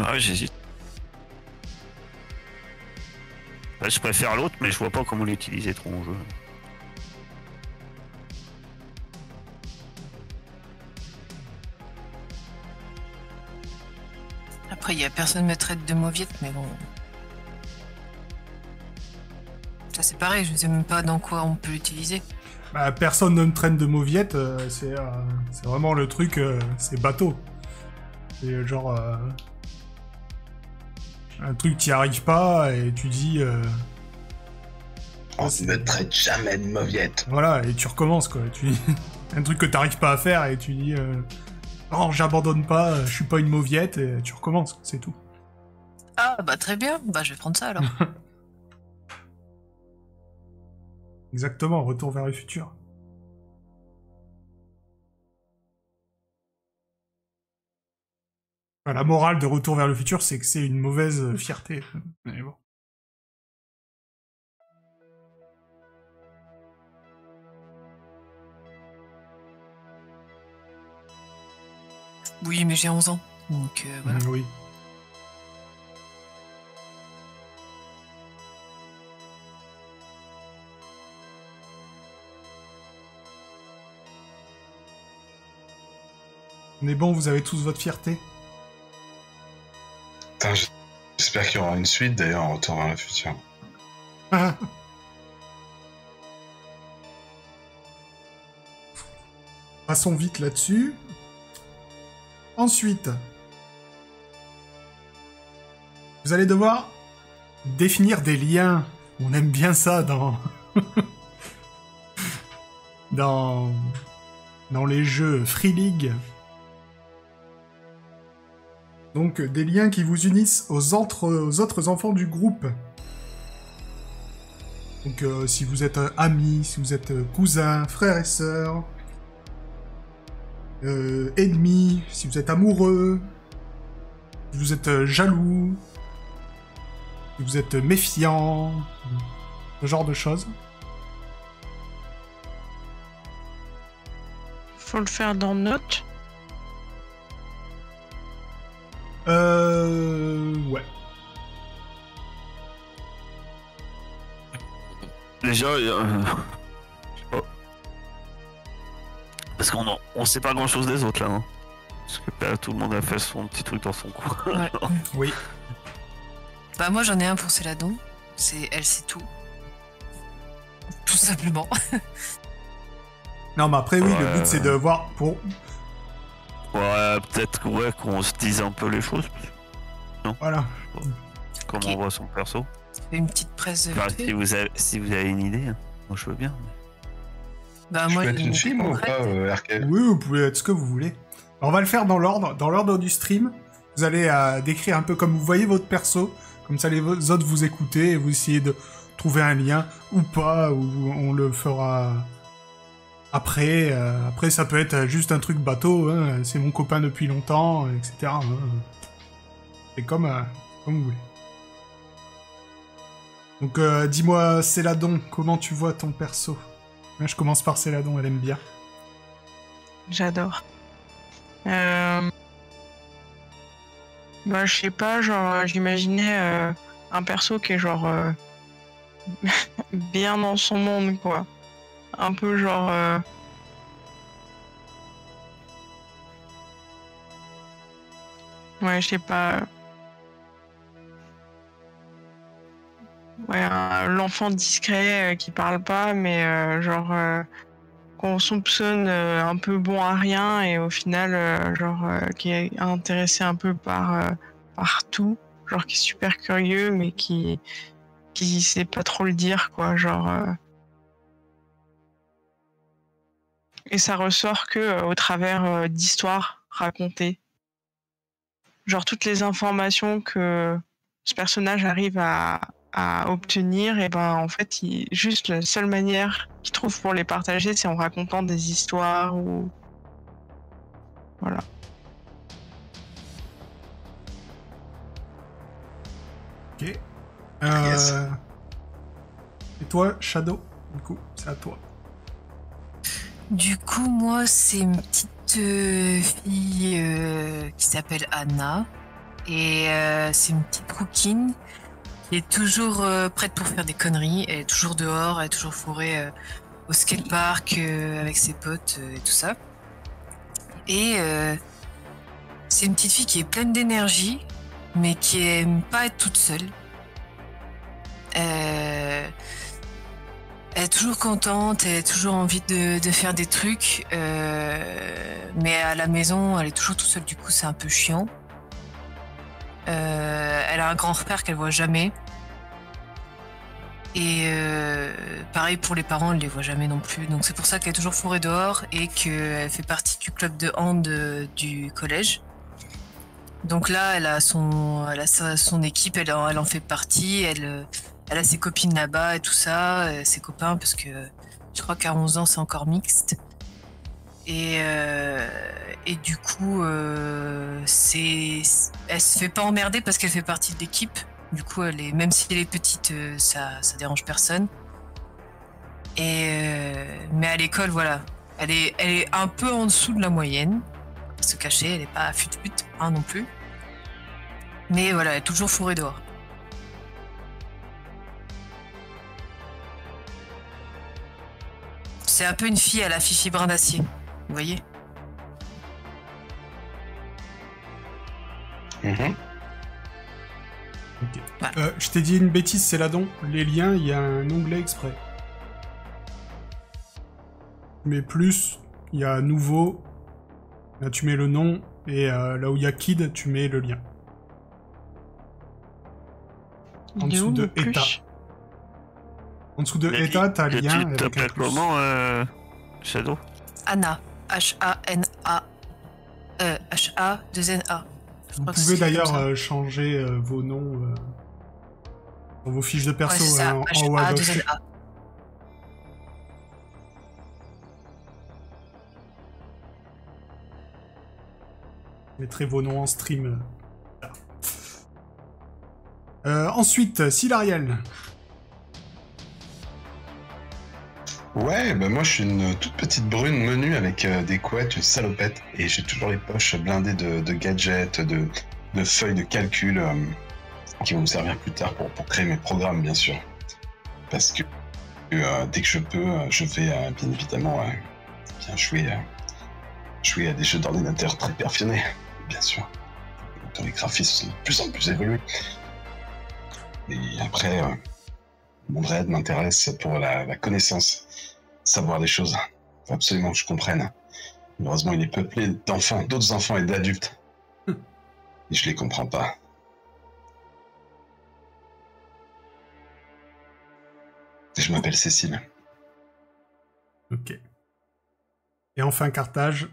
Ouais, j'hésite. Ouais, je préfère l'autre, mais je vois pas comment l'utiliser trop en jeu. Après, il y a personne me traite de mauviette, mais bon. Ça, c'est pareil, je sais même pas dans quoi on peut l'utiliser. Bah, personne ne me traîne de mauviette, euh, c'est euh, c'est vraiment le truc, euh, c'est bateau. C'est euh, genre. Un truc, t'y arrives pas et tu dis. euh, On ne me traite jamais de mauviette. voilà, et tu recommences quoi. Tu un truc que t'arrives pas à faire et tu dis. euh, non, j'abandonne pas, euh, je suis pas une mauviette et tu recommences, c'est tout. Ah, bah très bien, bah je vais prendre ça alors. Exactement, retour vers le futur. Enfin, la morale de retour vers le futur, c'est que c'est une mauvaise fierté. Mais bon. Oui, mais j'ai 11 ans, donc euh, voilà. Mm, Oui. On est bon, vous avez tous votre fierté j'espère qu'il y aura une suite d'ailleurs en retour vers le futur. Passons vite là-dessus. Ensuite, vous allez devoir définir des liens. On aime bien ça dans dans dans les jeux Free League. Donc des liens qui vous unissent aux autres, enfants du groupe. Donc euh, si vous êtes euh, amis, si vous êtes euh, cousins, frères et sœurs, euh, ennemis, si vous êtes amoureux, si vous êtes euh, jaloux, si vous êtes méfiant, ce genre de choses. Faut le faire dans Note. Euh... Ouais. Déjà, euh, je sais pas. Parce qu'on en- on sait pas grand chose des autres là. hein. Parce que là, tout le monde a fait son petit truc dans son coin. Ouais. Oui. Bah moi j'en ai un pour Céladon, c'est elle sait tout. Tout simplement. Non, mais après, oui, le but c'est de voir pour... Ouais, peut-être ouais, qu'on se dise un peu les choses. Voilà. Comme Ok. on voit son perso. Une petite presse de Enfin, si, vous avez, si vous avez une idée, hein, moi je veux bien. Bah je moi peux être j'ai une fille, moi, ou pas, euh, Oui, vous pouvez être ce que vous voulez. On va le faire dans l'ordre, dans l'ordre du stream. Vous allez euh, décrire un peu comme vous voyez votre perso, comme ça les autres vous écoutez et vous essayez de trouver un lien ou pas, ou on le fera après. euh, après, ça peut être juste un truc bateau, hein, c'est mon copain depuis longtemps, etc. hein. C'est comme, euh, comme vous voulez. Donc, euh, dis-moi, Céladon, comment tu vois ton perso? Je commence par Céladon, elle aime bien. J'adore. Bah, je sais pas, genre, j'imaginais un perso qui est genre bien dans son monde, quoi. Un peu genre. euh, Ouais, je sais pas. Ouais, l'enfant discret euh, qui parle pas, mais euh, genre. qu'on soupçonne un peu bon à rien et au final genre qui est intéressé un peu par par tout genre qui est super curieux mais qui qui sait pas trop le dire quoi genre et ça ressort que euh, au travers euh, d'histoires racontées genre toutes les informations que ce personnage arrive à à obtenir, et ben en fait, il, juste la seule manière qu'il trouve pour les partager, c'est en racontant des histoires ou Voilà. Ok. Euh, Yes. Et toi, Shadow, du coup, c'est à toi. Du coup, moi, c'est une petite euh, fille euh, qui s'appelle Anna. Et euh, c'est une petite rouquine qui est toujours prête pour faire des conneries. Elle est toujours dehors, elle est toujours fourrée au skatepark avec ses potes et tout ça. Et c'est une petite fille qui est pleine d'énergie, mais qui aime pas être toute seule. Elle est toujours contente, elle a toujours envie de, de faire des trucs, euh, mais à la maison, elle est toujours toute seule, du coup, c'est un peu chiant. Euh, elle a un grand frère qu'elle voit jamais. Et euh, pareil pour les parents, elle les voit jamais non plus. Donc c'est pour ça qu'elle est toujours fourrée dehors et qu'elle fait partie du club de hand du collège. Donc là, elle a son, elle a son équipe, elle en, elle en fait partie. Elle, elle a ses copines là-bas et tout ça, euh, ses copains, parce que je crois qu'à 11 ans, c'est encore mixte. Et, euh, du coup, euh, elle se fait pas emmerder parce qu'elle fait partie de l'équipe. Du coup, même si elle est petite, euh, ça, ça dérange personne. Mais à l'école, voilà, elle est, un peu en dessous de la moyenne. Se cacher, elle est pas fut-fut hein, non plus. Mais voilà, elle est toujours fourrée dehors. C'est un peu une fille à la Fifi brin d'acier, vous voyez Mhm. Euh, je t'ai dit une bêtise, c'est là-dedans. Les liens, il y a un onglet exprès. Mais plus, il y a nouveau. Là, tu mets le nom. Et euh, là où il y a kid, tu mets le lien. En dessous de état. En dessous de état, t'as lien tu t'appelles plus. comment, euh, Shadow Anna. H-A-N-A. Euh, H-A-2-N-A. Je Vous pouvez d'ailleurs euh, changer euh, vos noms euh, dans vos fiches de Ouais, perso ça. hein, en haut à gauche. H-A-2-N-A. mettrez vos noms en stream. ensuite, Silariel. Ouais, bah moi je suis une toute petite brune menue avec euh, des couettes, une salopette, et j'ai toujours les poches blindées de, gadgets, de, feuilles de calcul euh, qui vont me servir plus tard pour, créer mes programmes, bien sûr. Parce que euh, dès que je peux, je vais bien évidemment bien jouer, à des jeux d'ordinateur très perfectionnés, bien sûr. Dont les graphismes sont de plus en plus évolués. Et après, mon raid m'intéresse pour la, la connaissance, savoir des choses. Faut absolument que je comprenne. Malheureusement, il est peuplé d'enfants, d'autres enfants et d'adultes. Et je les comprends pas. Et je m'appelle Cécile. Ok. Et enfin, Carthage.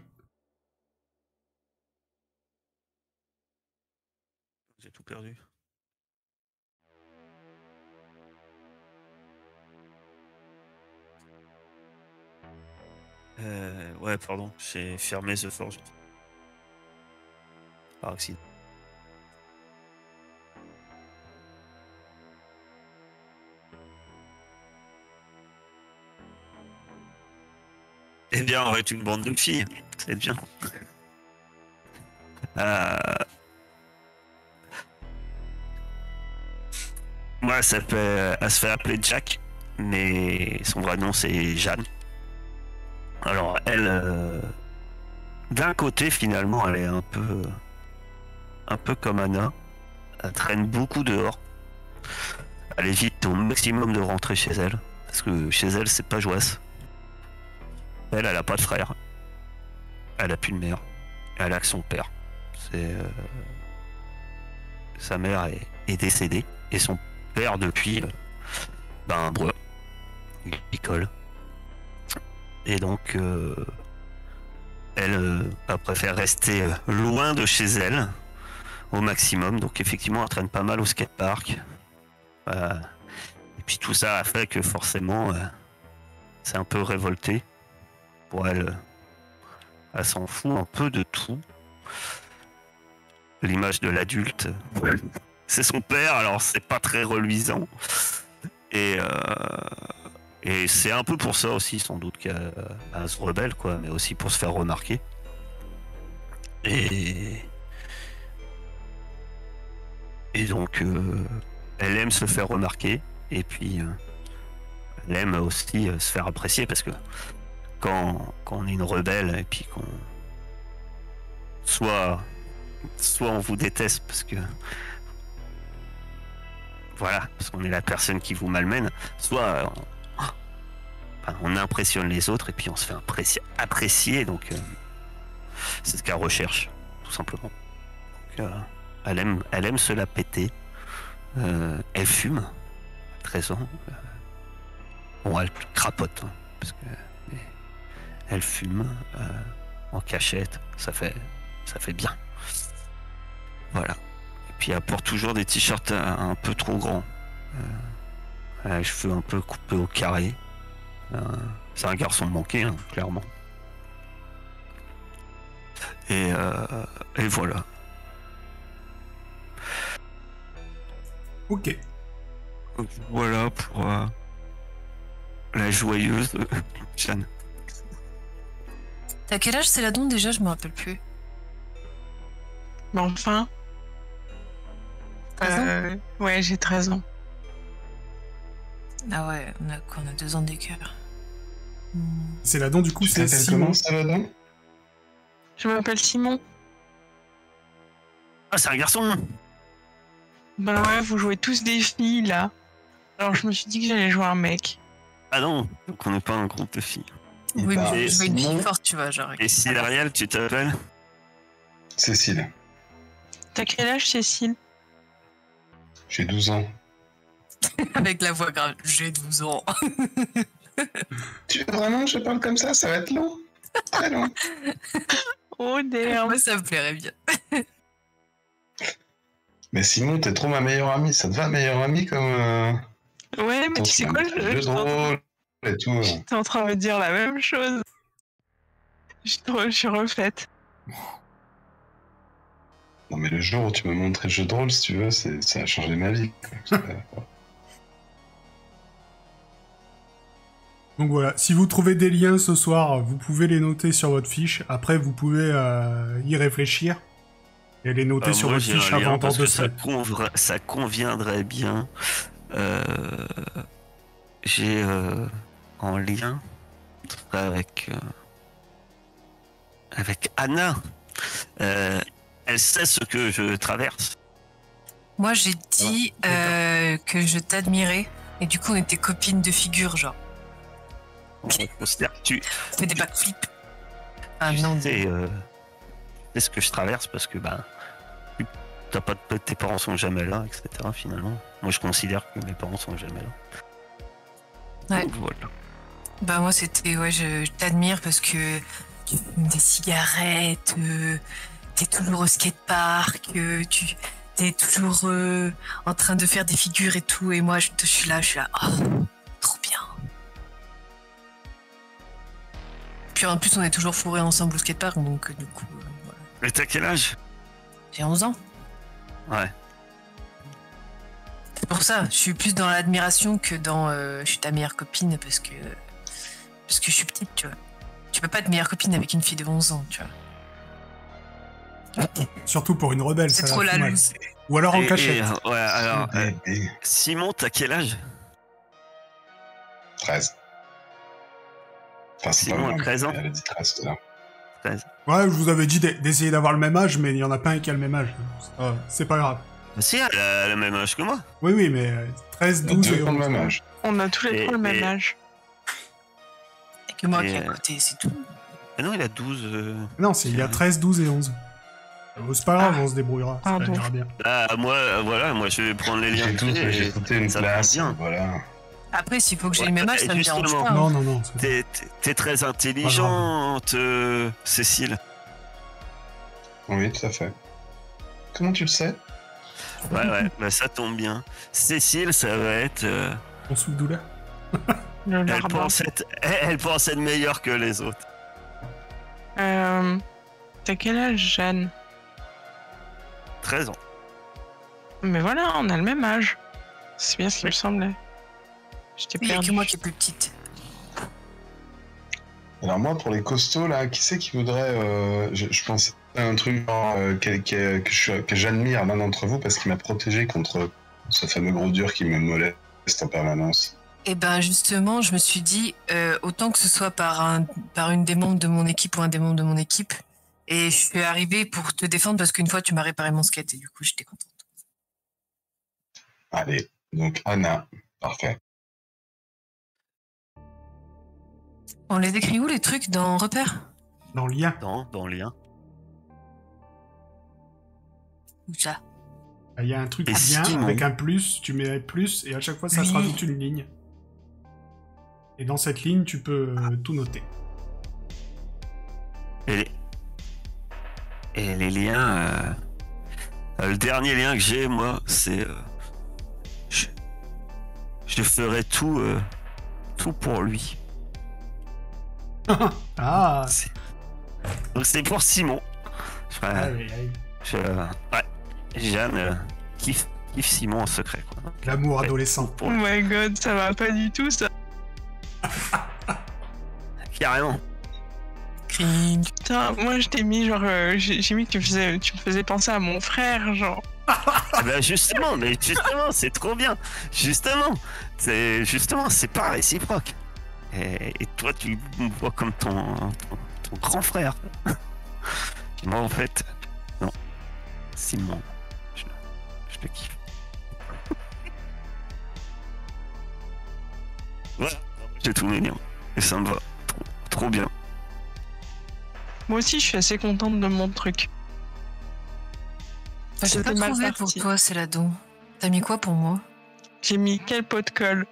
J'ai tout perdu. Euh, ouais, pardon, j'ai fermé The Forge. Par accident. Eh bien, on est une bande de filles, c'est bien. Euh, Moi, elle, s'appelle- elle se fait appeler Jack, mais son vrai nom c'est Jeanne. Alors, elle, euh, d'un côté, finalement, elle est un peu, un peu comme Anna. Elle traîne beaucoup dehors. Elle évite au maximum de rentrer chez elle, parce que chez elle, c'est pas joisse. Elle, elle a pas de frère. Elle a plus de mère. Elle a que son père. C'est euh, sa mère est, décédée et son père depuis euh, ben breu école et donc euh, elle, euh, elle préfère rester euh, loin de chez elle au maximum donc effectivement elle traîne pas mal au skatepark et puis tout ça a fait que forcément c'est un peu révolté pour elle elle s'en fout un peu de tout. L'image de l'adulte, c'est son père, alors c'est pas très reluisant. Et, et c'est un peu pour ça aussi, sans doute, qu'elle elle se rebelle, quoi, mais aussi pour se faire remarquer. Et. Et donc, euh, elle aime se faire remarquer, et puis euh, elle aime aussi euh, se faire apprécier, parce que quand, quand on est une rebelle, et puis qu'on. Soit, soit on vous déteste, parce que. Voilà, parce qu'on est la personne qui vous malmène, soit on, impressionne les autres, et puis on se fait apprécier, donc. euh, c'est ce qu'elle recherche, tout simplement. Euh, elle, aime, elle se la péter. Euh, elle fume, à 13 ans. Bon, elle crapote, hein, parce que elle fume en cachette. Ça fait, bien. Voilà. Et puis elle porte toujours des t-shirts un, peu trop grands. Elle a les cheveux un peu coupés au carré. Euh, c'est un garçon manqué, hein, clairement. Et, euh, et voilà. Ok. Voilà pour euh, la joyeuse euh, Jeanne. T'as quel âge c'est la don déjà? Je me rappelle plus. Mais enfin. 13 ans? Euh, ouais, j'ai 13 ans. Ah ouais, on a, quoi, on a deux ans d'écart. Hmm. C'est la don, du coup, c'est Simon. comment, Je m'appelle Simon. Ah, c'est un garçon Ben ouais, vous jouez tous des filles là. Alors je me suis dit que j'allais jouer un mec. Ah non, donc on n'est pas un groupe de filles. Et Oui, bah, mais je veux une fille forte, tu vois, genre. Et si Ariel, tu t'appelles? Cécile, T'as quel âge, Cécile? J'ai 12 ans. Avec la voix grave, j'ai 12 ans. Tu veux vraiment que je parle comme ça? Ça va être long Très long. Oh damn. Moi, ça me plairait bien. Mais Simon, t'es trop ma meilleure amie. Ça te va, meilleure amie, comme... Euh... Ouais, mais ton tu sais quoi, je, jeu je de suis en- rôle et tout. j'étais en train de me dire la même chose. Je suis, trop- je suis refaite. Non, mais le jour où tu me montrais le jeu de rôle, si tu veux, ça a changé ma vie. Donc voilà, si vous trouvez des liens ce soir, vous pouvez les noter sur votre fiche. Après, vous pouvez euh, y réfléchir et les noter Ah, sur moi, votre fiche avant que ça, convra- ça conviendrait bien. Euh, J'ai euh, en lien avec, euh, avec Anna. Euh, elle sait ce que je traverse. Moi, j'ai dit Ah, euh, que je t'admirais. Et du coup, on était copines de figure, genre. On considère que tu, On fait des backflips. Ah tu non, euh, sais ce que je traverse parce que ben, t'as pas de, tes parents sont jamais là, etc. Finalement, moi je considère que mes parents sont jamais là. Ouais. Donc, voilà. Bah moi c'était ouais je, je t'admire parce que tu fumes des cigarettes, euh, t'es toujours au skatepark, euh, tu t'es toujours euh, en train de faire des figures et tout et moi je, je suis là, je suis là, oh, trop bien. Puis en plus on est toujours fourrés ensemble au skatepark donc euh, du coup euh, voilà. Mais t'as quel âge? J'ai 11 ans. Ouais. C'est pour ça, je suis plus dans l'admiration que dans euh, je suis ta meilleure copine parce que parce que je suis petite, tu vois. Tu peux pas être meilleure copine avec une fille de 11 ans, tu vois. Surtout pour une rebelle, C'est trop la loose. Ou alors en Et- cachette. et, ouais, alors. Simon, t'as quel âge? 13. Enfin, c'est Simon pas a vrai, 13 ans. Elle a dit 13 tout à l'heure. 13. Ouais, je vous avais dit d'e- d'essayer d'avoir le même âge, mais il y en a pas un qui a le même âge. Ah, C'est pas grave. Bah, si, elle a le même âge que moi. Oui, oui, mais euh, 13, On a 12 deux et ont le 11. même âge. On a tous les trois le même et- âge. Et que moi Et, qui est à euh, côté, c'est tout. Ah non, il a 12. euh, Non, c'est il y a 13, 12 et 11. Euh, C'est pas grave, Ah. on se débrouillera. Ça bien. Ah, moi, voilà, moi je vais prendre les liens. J'ai foutu une ça va place. bien. Voilà. Après, s'il faut que j'ai Ouais, le même âge, ça me dérange pas. hein. Non, non, non. T'es très intelligente, euh, Cécile. Oui, tout à fait. Comment tu le sais? Ouais, ouais, bah, ça tombe bien. Cécile, ça va être. euh, On souffle douleur. Le elle, pense être elle, elle pense être meilleure que les autres. Euh, T'as quel âge, Jeanne? 13 ans. Mais voilà, on a le même âge. C'est bien ce qui me semblait. Je t'ai Il n'y a perdu. que moi qui est plus petite. Alors moi, pour les costauds, là, qui c'est qui voudrait... euh, je, je pense à un truc euh, que, je- que j'admire l'un d'entre vous parce qu'il m'a protégé contre ce fameux gros dur qui me moleste en permanence. Et ben justement, je me suis dit, euh, autant que ce soit par, un, par une des membres de mon équipe ou un des membres de mon équipe, et je suis arrivée pour te défendre parce qu'une fois tu m'as réparé mon skate et du coup j'étais contente. Allez, donc Anna, parfait. On les écrit où les trucs dans repère? Dans le lien. Dans, dans lien. Où ça? Il y a un truc Et lien avec un plus, tu mets plus, et à chaque fois ça Oui. te rajoute une ligne. Et dans cette ligne, tu peux euh, tout noter. Et les, et les liens. euh, euh, le dernier lien que j'ai, moi, c'est. euh, je, je ferai tout, euh, tout pour lui. Ah C'est- Donc c'est pour Simon. Je je- euh, ouais. Jeanne euh, kiffe, kiffe Simon en secret. Quoi. L'amour Ouais. adolescent. Pour- Oh my god, ça va pas du tout ça. Carrément. Putain, moi je t'ai mis genre, euh, j'ai mis que tu, faisais, tu me faisais penser à mon frère, genre. Ah bah justement, mais justement, c'est trop bien. Justement, c'est justement, c'est pas réciproque. Et, et toi, tu me vois comme ton, ton, ton grand frère. Moi, en fait, non. Simon, je, je te kiffe. Voilà, j'ai tout mignon. Et ça me va. Trop, trop bien. Moi aussi je suis assez contente de mon truc. J'ai pas mal trouvé pour toi, c'est la don. T'as mis quoi pour moi? J'ai mis quel pot de colle?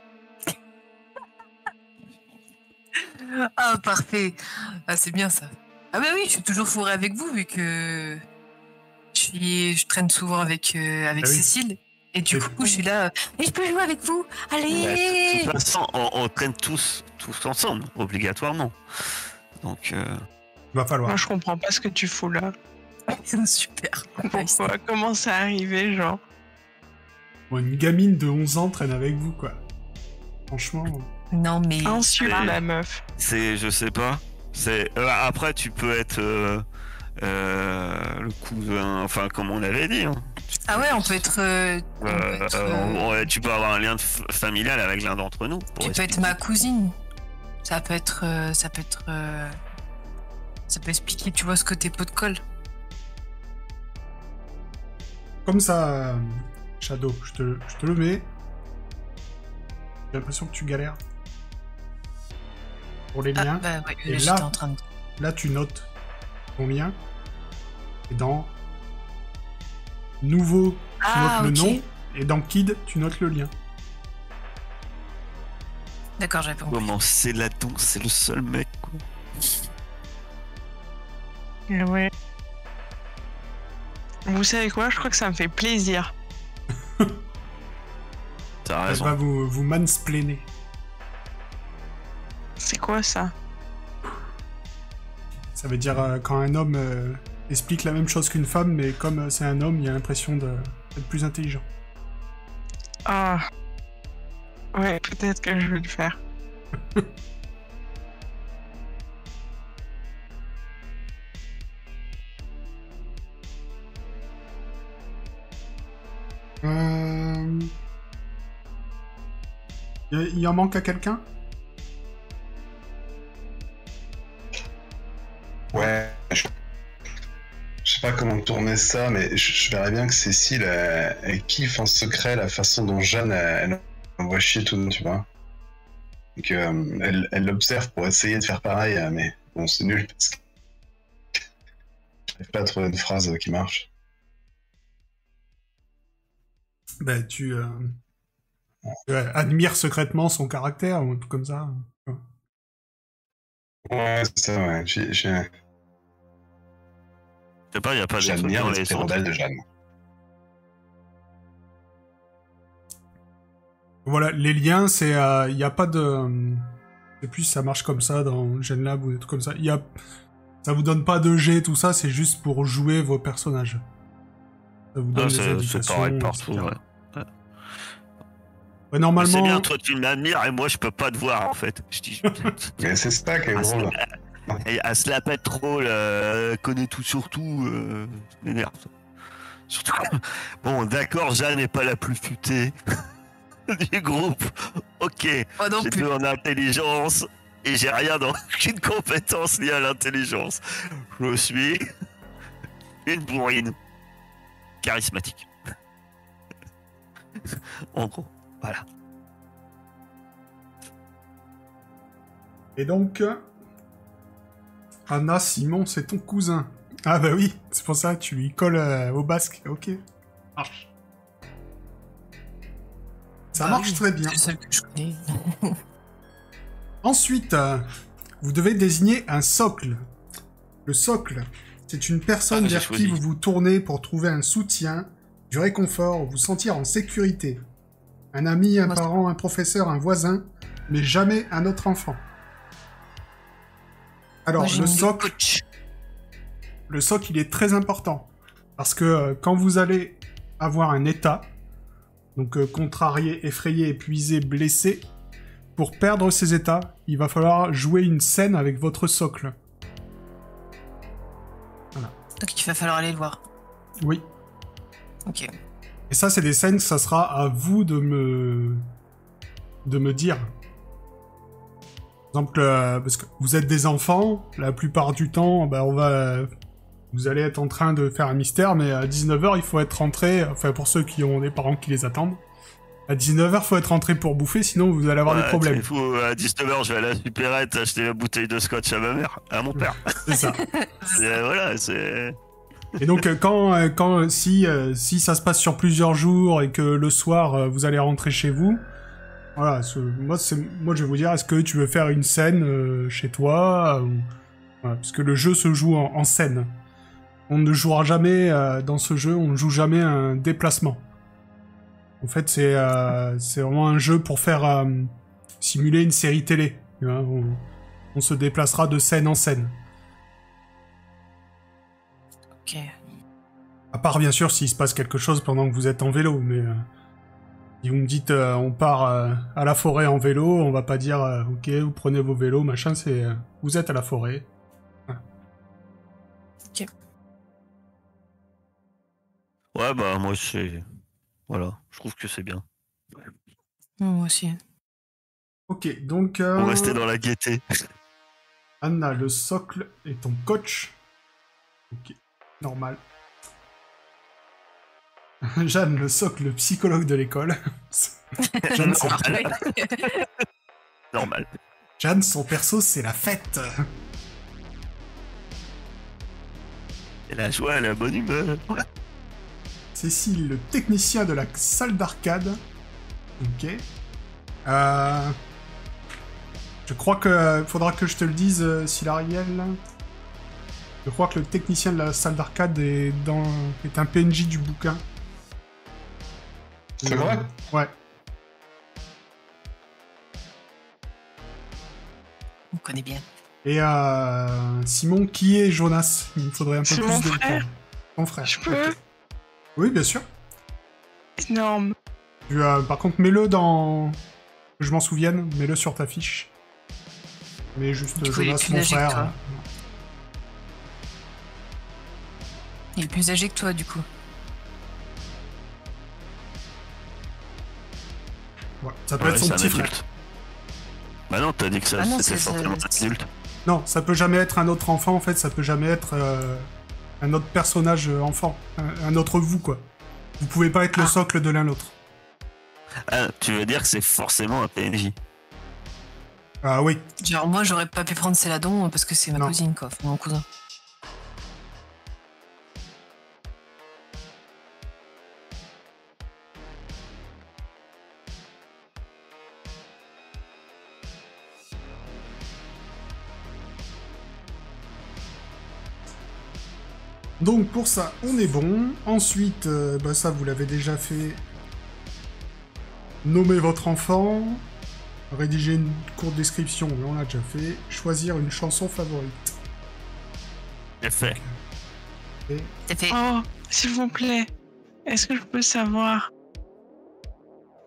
Ah parfait. Ah c'est bien ça. Ah bah oui, je suis toujours fourrée avec vous vu que je, suis, je traîne souvent avec euh, avec Ah oui. Cécile. Et du coup, je suis là. Mais je peux jouer avec vous Ouais, de Allez toute façon, on, on traîne tous, tous ensemble, obligatoirement. Donc, euh, Va falloir. Moi je comprends pas ce que tu fous là. Super. Pourquoi? Comment ça arrivé, genre? Bon, une gamine de 11 ans traîne avec vous, quoi. Franchement. Non mais Insulte Et- la meuf. c'est, je sais pas. C'est euh, après, tu peux être euh, euh, le cousin, enfin comme on l'avait dit. hein. ah ouais, on peut être. euh, on peut Euh, être, euh, euh, ouais, tu peux avoir un lien familial avec l'un d'entre nous. tu peux être ma cousine. Ça peut être. euh, ça peut être. euh, ça peut expliquer, tu vois, ce côté pot de colle. Comme ça, euh, Shadow, je te, je te le mets. J'ai l'impression que tu galères. Pour les Ah, liens. bah ouais, Et là- en train de. Là, tu notes ton lien. Et dans Nouveau, tu Ah, notes le nom. Et dans Kid, tu notes le lien. D'accord, j'avais pas compris. Comment c'est la danse, c'est le seul mec. Quoi. Ouais. Vous savez quoi? Je crois que ça me fait plaisir. T'as Elle raison. va vous, vous mansplainer. C'est quoi ça? Ça veut dire euh, quand un homme euh, explique la même chose qu'une femme, mais comme euh, c'est un homme, il y a l'impression d'être plus intelligent. Ah. Ouais, peut-être que je vais le faire. Il en manque à quelqu'un? Ouais, je... je sais pas comment tourner ça, mais je, je verrais bien que Cécile, elle, elle kiffe en secret la façon dont Jeanne, elle, elle envoie chier tout le monde, tu vois. Et que, euh, elle elle l'observe pour essayer de faire pareil, euh, mais bon, c'est nul parce que j'arrive pas à trouver une phrase qui marche. Ben, tu, euh, tu, euh, admires secrètement son caractère ou un truc comme ça. Ouais, c'est ça, ouais. J'ai- sais pas, y a pas trucs J'admire dans les de Jeanne. Voilà, les liens, c'est, il n'y a pas de, c'est plus ça marche comme ça dans GenLab ou des trucs comme ça. Il y a, Ça vous donne pas de jet, tout ça, c'est juste pour jouer vos personnages. Ça vous donne Ah, des c'est pareil partout, ouais. Ouais, normalement, C'est bien, toi tu m'admires et moi je peux pas te voir en fait. Je dis, Mais c'est ça qui est Ah, drôle. Et elle se la pète trop, là, elle connaît tout sur tout, euh, ça m'énerve. Surtout, bon, d'accord, Jeanne n'est pas la plus futée du groupe. Ok, Moi non j'ai plus. deux en intelligence et j'ai rien dans aucune compétence liée à l'intelligence. Je suis une bourrine charismatique. en gros, voilà. Et donc, Anna Simon, c'est ton cousin. Ah bah oui, c'est pour ça, tu lui colles euh, au basque. Ok. Marche. Ça Ah marche oui, très bien. C'est celle que je connais. Ensuite, euh, vous devez désigner un socle. Le socle, c'est une personne Ah, vers qui vous vous tournez pour trouver un soutien, du réconfort ou vous sentir en sécurité. Un ami, un Moi, parent, un professeur, un voisin, mais jamais un autre enfant. Alors, Moi, le socle, le socle, il est très important. Parce que euh, quand vous allez avoir un état, donc euh, contrarié, effrayé, épuisé, blessé, pour perdre ces états, il va falloir jouer une scène avec votre socle. Donc il va falloir aller le voir. Oui. Ok. Et ça, c'est des scènes ça sera à vous de me... de me dire. Exemple, euh, parce que vous êtes des enfants, la plupart du temps, bah, on va... Vous allez être en train de faire un mystère, mais à 19h, il faut être rentré, enfin pour ceux qui ont des parents qui les attendent, à 19h, faut être rentré pour bouffer, sinon vous allez avoir des problèmes. fou, à 19h, je vais à la supérette acheter la bouteille de scotch à ma mère, à mon père. C'est ça. C'est- voilà, c'est. Et donc euh, quand euh, quand si euh, si ça se passe sur plusieurs jours et que le soir euh, vous allez rentrer chez vous, voilà, ce- moi je vais vous dire est-ce que tu veux faire une scène euh, chez toi ou- voilà, parce que le jeu se joue en, en scène. On ne jouera jamais euh, dans ce jeu, on ne joue jamais un déplacement. En fait, c'est euh, c'est vraiment un jeu pour faire simuler une série télé. on, on se déplacera de scène en scène. Ok. À part bien sûr s'il se passe quelque chose pendant que vous êtes en vélo, mais si vous me dites euh, on part euh, à la forêt en vélo, on va pas dire euh, ok vous prenez vos vélos machin, c'est euh, vous êtes à la forêt. Ouais, bah, moi, c'est. Voilà, je trouve que c'est bien. Moi aussi. Ok donc euh, On restait dans la gaieté. Anna le socle est ton coach. Ok normal. Jeanne le socle le psychologue de l'école. Jeanne, son... Normal. Normal. Jeanne son perso c'est la fête. Et la joie, la bonne humeur. Cécile, le technicien de la salle d'arcade. Ok. Euh... Je crois que faudra que je te le dise, euh, Silariel. Je crois que le technicien de la salle d'arcade est dans est un PNJ du bouquin. C'est vrai? Ouais. On connaît bien. Et euh, Simon, qui est Jonas? Il me faudrait un peu C'est plus mon de frère. Ton frère. Je peux? Oui, bien sûr. Énorme. Tu, euh, par contre, mets-le dans. Je m'en souvienne, mets-le sur ta fiche. Mais juste coup, Jonas, mon frère. Il est plus âgé que toi, du coup. Ouais, ça peut Ouais, être son petit frère. adulte. Bah non, t'as dit que ça Ah c'était c'est- forcément un adulte. Non, ça peut jamais être un autre enfant, en fait, ça peut jamais être euh, un autre personnage euh, enfant. Un, un autre vous, quoi. Vous pouvez pas être le Ah. socle de l'un l'autre. Ah, tu veux dire que c'est forcément un PNJ Ah oui. Genre, moi, j'aurais pas pu prendre Céladon parce que c'est ma Non. cousine, quoi. Enfin, mon cousin. Donc pour ça, on est bon. Ensuite, euh, bah ça vous l'avez déjà fait. Nommer votre enfant. Rédiger une courte description, mais on l'a déjà fait. Choisir une chanson favorite. J'ai fait. C'est fait. Oh, s'il vous plaît, est-ce que je peux savoir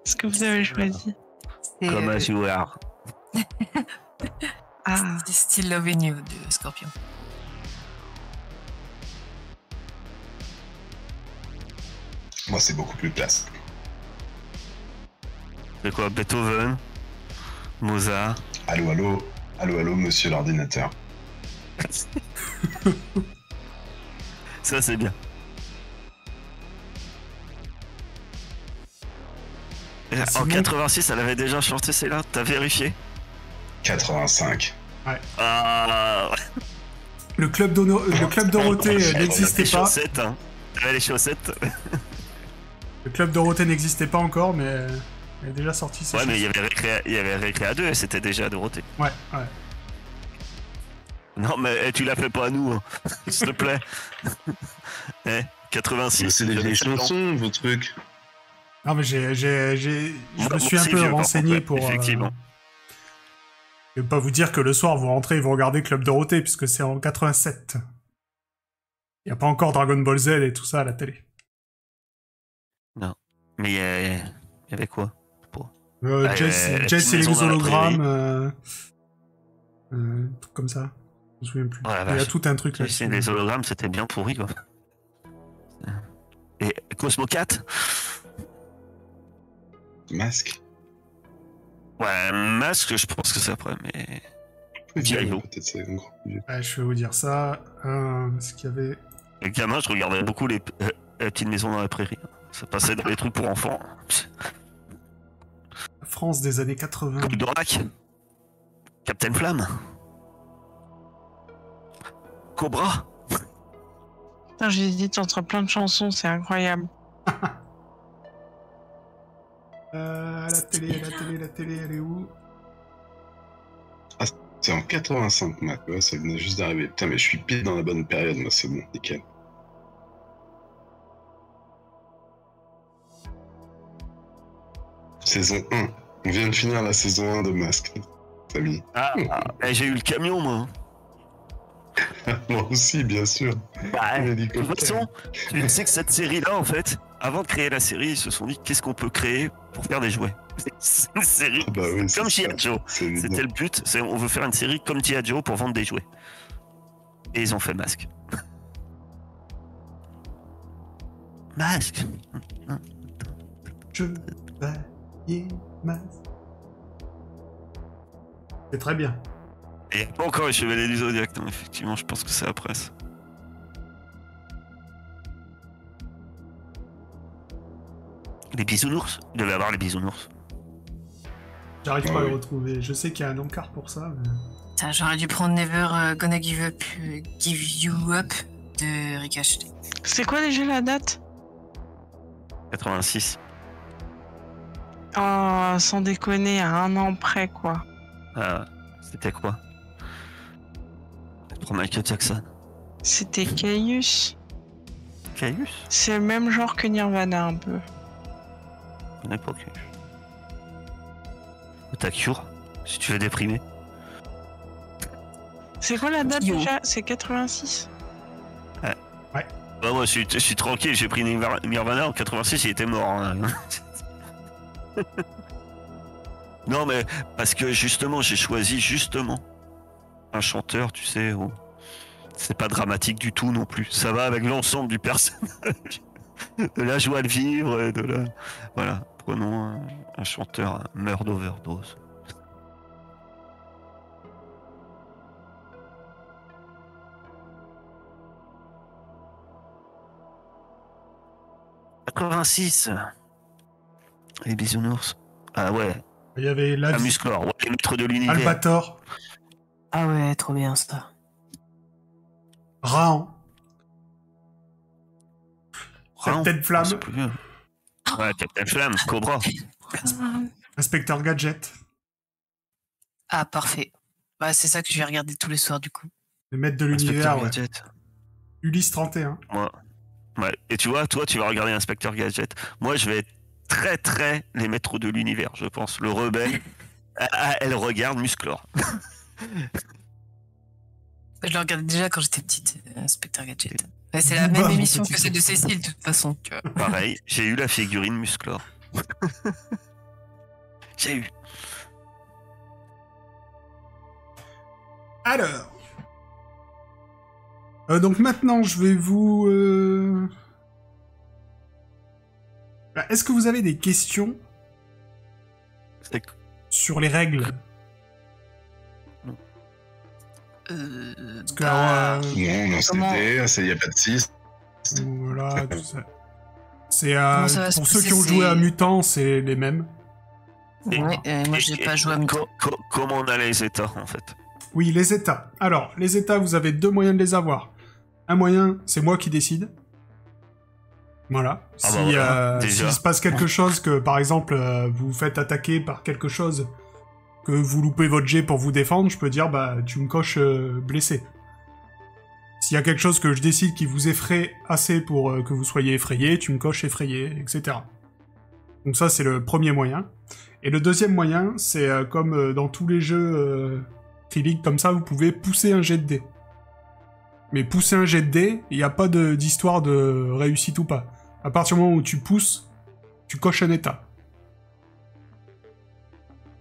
ce que vous avez choisi? C'est Comme un euh, joueur. Ah, c'est Still Loving You de Scorpion. Moi, c'est beaucoup plus classe. C'est quoi Beethoven Mozart? Allô, allô, allô, allô, monsieur l'ordinateur. Ça, c'est bien. En Simon? 86, elle avait déjà chanté celle-là T'as vérifié? 85. Ah Le club, le club Dorothée euh, n'existait Les pas. chaussettes, hein. Les chaussettes Le club Dorothée n'existait pas encore, mais euh, elle est déjà sorti. ces Ouais, mais il y avait Récréa, il y avait Récréa 2, et c'était déjà à Dorothée. Ouais, ouais. Non, mais eh, tu la fais pas à nous, hein. s'il te plaît. eh, 86. c'est des vieilles chansons, vos trucs. Non, mais j'ai, je Moi- me suis un peu renseigné contre, pour. euh, Effectivement. Je vais pas vous dire que le soir vous rentrez et vous regardez Club Dorothée, puisque c'est en 87. Il y a pas encore Dragon Ball Z et tout ça à la télé. Mais il y, a- il y avait quoi Euh, Ah, Jess, euh, Jess Maison et les la hologrammes, euh, euh, un truc comme ça. Je me souviens plus. La Il y a tout un truc là. Les hologrammes, c'était bien pourri, quoi. Et Cosmo 4 Masque. Ouais, Masque, je pense que c'est après, mais... Vieillot. Peut-être c'est encore plus vieux. je vais vous dire ça. Euh, ce qu'il y avait. Les gamins, je regardais beaucoup les, euh, les petites maisons dans la prairie. Ça passait dans les trucs pour enfants. France des années 80. Coupe d'Orac. Captain Flamme. Cobra. putain, j'hésite entre plein de chansons, c'est incroyable. Euh, la télé, la télé, la télé, elle est où? C'est en 85, Mac. Ouais, ça venait juste d'arriver. Putain, mais je suis pile dans la bonne période, moi, c'est bon, nickel. Saison 1. On vient de finir la saison 1 de Masque. Samy. Ah, eh, j'ai eu le camion, moi. Moi aussi, bien sûr. Bah, de L'hélicoptère. toute façon, tu sais que cette série-là, en fait, avant de créer la série, ils se sont dit qu'est-ce qu'on peut créer pour faire des jouets? C'est une série Ah bah oui, comme. G.I. Joe. C'était le but, c'est on veut faire une série comme G.I. Joe pour vendre des jouets. Et ils ont fait Masque. Masque Je. C'est très bien. Et pas encore les Chevaliers du Zodiac, non, effectivement, je pense que c'est après ça. Les bisounours? Il devait avoir les bisounours. J'arrive Ah pas à oui. le retrouver. Je sais qu'il y a un encart pour ça. mais- J'aurais dû prendre Never euh, Gonna Give Up, euh, Give You Up de Ricochet. C'est quoi déjà la date? 86. Oh, sans déconner, à un an près, quoi. Ah, c'était quoi? Pour Michael Jackson. C'était Caius. Caius? C'est le même genre que Nirvana, un peu. On n'est pas Caius. Ou t'as Cure, si tu veux déprimer. C'est quoi la date Yo. déjà? C'est 86 Bah moi je suis, je suis tranquille, j'ai pris Nirva- Nirvana en 86, il était mort. hein. non mais parce que justement j'ai choisi justement un chanteur, tu sais, où c'est pas dramatique du tout non plus. Ça va avec l'ensemble du personnage. de la joie de vivre et de la... Voilà, prenons un, chanteur, meurt d'overdose. « 86 Les bisounours. Ah ouais, Il y avait la Musclor, ouais, les maîtres de l'univers. Albator, Ah ouais, trop bien ça. Raon, Raon. Captain Flamme. Ouais, Captain Flamme, Cobra. Inspecteur Gadget, Ah, parfait. Bah, c'est ça que je vais regarder tous les soirs du coup. le maître de l'univers, ouais. Gadget. Ulysse 31. Moi. Ouais. Et tu vois, toi, tu vas regarder Inspecteur Gadget. Moi, je vais être très, très les maîtres de l'univers, je pense. Le rebelle. Ah, ah, elle regarde Musclor. Je le regardais déjà quand j'étais petite, euh, Inspecteur Gadget. Ouais, c'est la Bah, même émission que celle de Cécile, de toute façon. Tu vois. Pareil, j'ai eu la figurine Musclor. j'ai eu. Alors. Euh, donc maintenant, je vais vous. euh, Est-ce que vous avez des questions sur les règles Euh, Parce que, bah, euh, Non, non, Comment- c'était, il n'y a pas de 6. Voilà, tout ça. C'est euh, pour ceux qui ont joué à Mutant, c'est les mêmes. ouais, euh, moi, Et- j'ai et- pas joué à co- Mutant. co- comment on a les états en fait Oui, les états. Alors, les états, vous avez deux moyens de les avoir. Un moyen, c'est moi qui décide. Voilà. Ah si bah voilà, euh, s'il se passe quelque chose, que par exemple euh, vous vous faites attaquer par quelque chose, que vous loupez votre jet pour vous défendre, je peux dire bah tu me coches euh, blessé. S'il y a quelque chose que je décide qui vous effraie assez pour que vous soyez effrayé, tu me coches effrayé, etc. Donc ça c'est le premier moyen. Et le deuxième moyen, c'est comme dans tous les jeux Trivic comme ça, vous pouvez pousser un jet de dés. Mais pousser un jet de dés, il n'y a pas de- d'histoire de, réussite ou pas. À partir du moment où tu pousses, tu coches un état.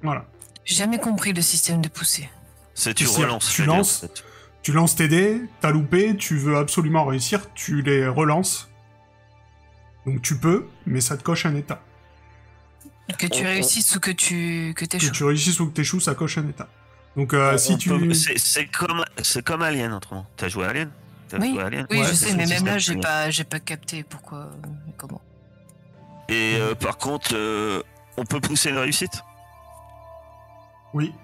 Voilà. J'ai jamais compris le système de poussée. C'est tu relances. tu lances. Tu lances tes dés, t'as loupé, tu veux absolument réussir, tu les relances. Donc tu peux, mais ça te coche un état. Que tu On- on- réussisses ou que tu que Que t'échoues. tu réussisses ou que t'échoues, ça coche un état. Donc euh, On- si on tu... peut- c'est- comme, c'est comme Alien, autrement. T'as joué à Alien? Oui. Oui, Ouais, je sais, mais même là, j'ai pas, j'ai pas capté pourquoi, euh, et comment. Et euh, par contre, euh, on peut pousser une réussite? Oui.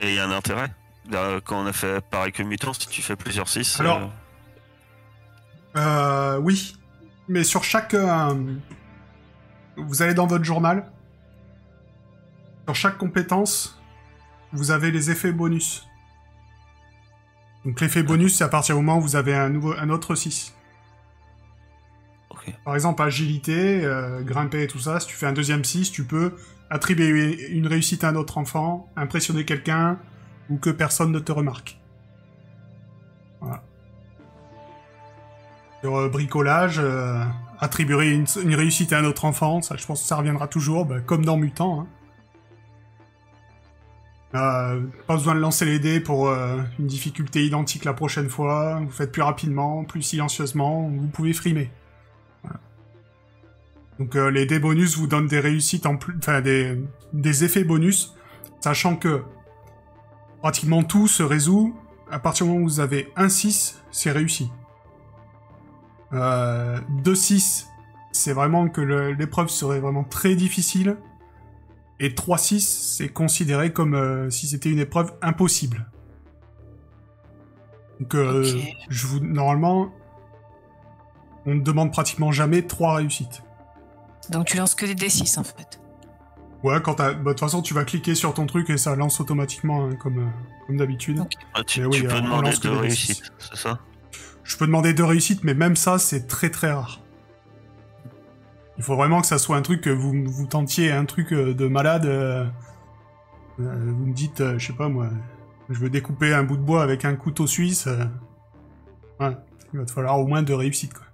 Et il y a un intérêt? Là, quand on a fait pareil que Mutant, si tu fais plusieurs 6. Alors, Euh, oui. Mais sur chaque... euh, vous allez dans votre journal. Sur chaque compétence, vous avez les effets bonus. Donc l'effet bonus, c'est à partir du moment où vous avez un, nouveau, un autre 6. Ok. Par exemple, agilité, euh, grimper et tout ça, si tu fais un deuxième 6, tu peux attribuer une réussite à un autre enfant, impressionner quelqu'un, ou que personne ne te remarque. Voilà. Sur euh, bricolage, euh, attribuer une, une réussite à un autre enfant, ça je pense que ça reviendra toujours, bah, comme dans Mutant. hein. Euh, pas besoin de lancer les dés pour euh, une difficulté identique la prochaine fois, vous faites plus rapidement, plus silencieusement, vous pouvez frimer. Donc euh, les dés bonus vous donnent des réussites en plus, enfin des, effets bonus, sachant que pratiquement tout se résout à partir du moment où vous avez un 6, c'est réussi. Euh, 2 6, c'est vraiment que l'épreuve serait vraiment très difficile. Et 3-6, c'est considéré comme euh, si c'était une épreuve impossible. Donc, euh, je vous, normalement, on ne demande pratiquement jamais 3 réussites. Donc tu lances que des D6 en fait. Ouais, quand t'as... bah, De toute façon, tu vas cliquer sur ton truc et ça lance automatiquement, hein, comme, euh, comme d'habitude. Ah, tu, Mais oui, tu peux on demander deux réussites, c'est ça? Je peux demander deux réussites, mais même ça, c'est très très rare. Il faut vraiment que ça soit un truc que vous vous tentiez un truc euh, de malade. euh, euh, vous me dites, euh, je sais pas moi, je veux découper un bout de bois avec un couteau suisse. euh, ouais, il va te falloir au moins deux réussites quoi.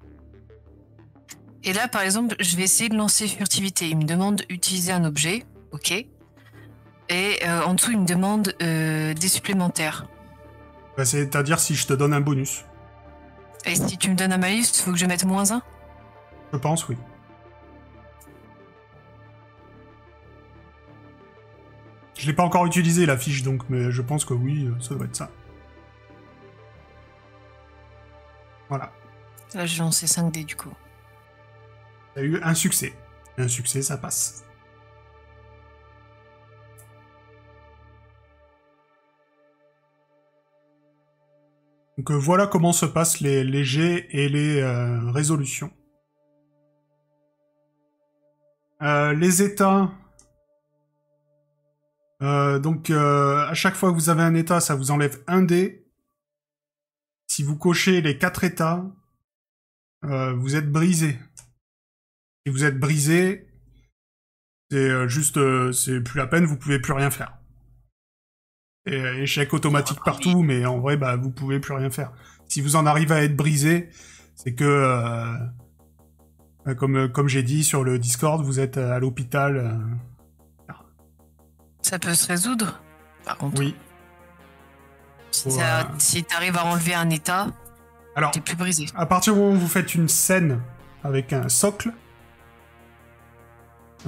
Et là, par exemple, je vais essayer de lancer furtivité. Il me demande d'utiliser un objet, ok. Et en dessous, il me demande des supplémentaires. Bah, C'est-à-dire si je te donne un bonus. Et si tu me donnes un malus, il faut que je mette moins 1 Je pense, oui. Je l'ai pas encore utilisé la fiche donc, mais je pense que oui, euh, ça doit être ça. Voilà. Là, j'ai lancé 5 dés du coup. T'as eu un succès. Un succès, ça passe. Donc euh, voilà comment se passent les, les jets et les euh, résolutions. Euh, les états. Euh, donc euh, à chaque fois que vous avez un état, ça vous enlève un dé. Si vous cochez les quatre états, euh, vous êtes brisé. Si vous êtes brisé, c'est juste, c'est plus la peine, vous pouvez plus rien faire. et échec automatique partout, mais en vrai, bah, vous pouvez plus rien faire. Si vous en arrivez à être brisé, c'est que, euh, comme, comme j'ai dit sur le Discord, vous êtes à l'hôpital. Ça peut se résoudre, par contre. oui. Si, Faut, ça- euh, si t'arrives à enlever un état, Alors, t'es plus brisé. à partir du moment où vous faites une scène avec un socle,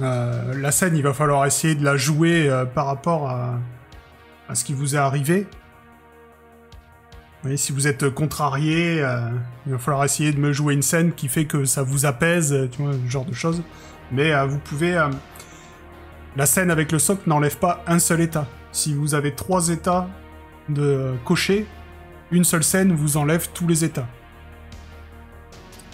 euh, la scène, il va falloir essayer de la jouer euh, par rapport à, à ce qui vous est arrivé. Vous voyez, si vous êtes contrarié, euh, il va falloir essayer de me jouer une scène qui fait que ça vous apaise, tu vois, ce genre de choses. Mais vous pouvez... euh, la scène avec le socle n'enlève pas un seul état. Si vous avez trois états de cocher, une seule scène vous enlève tous les états.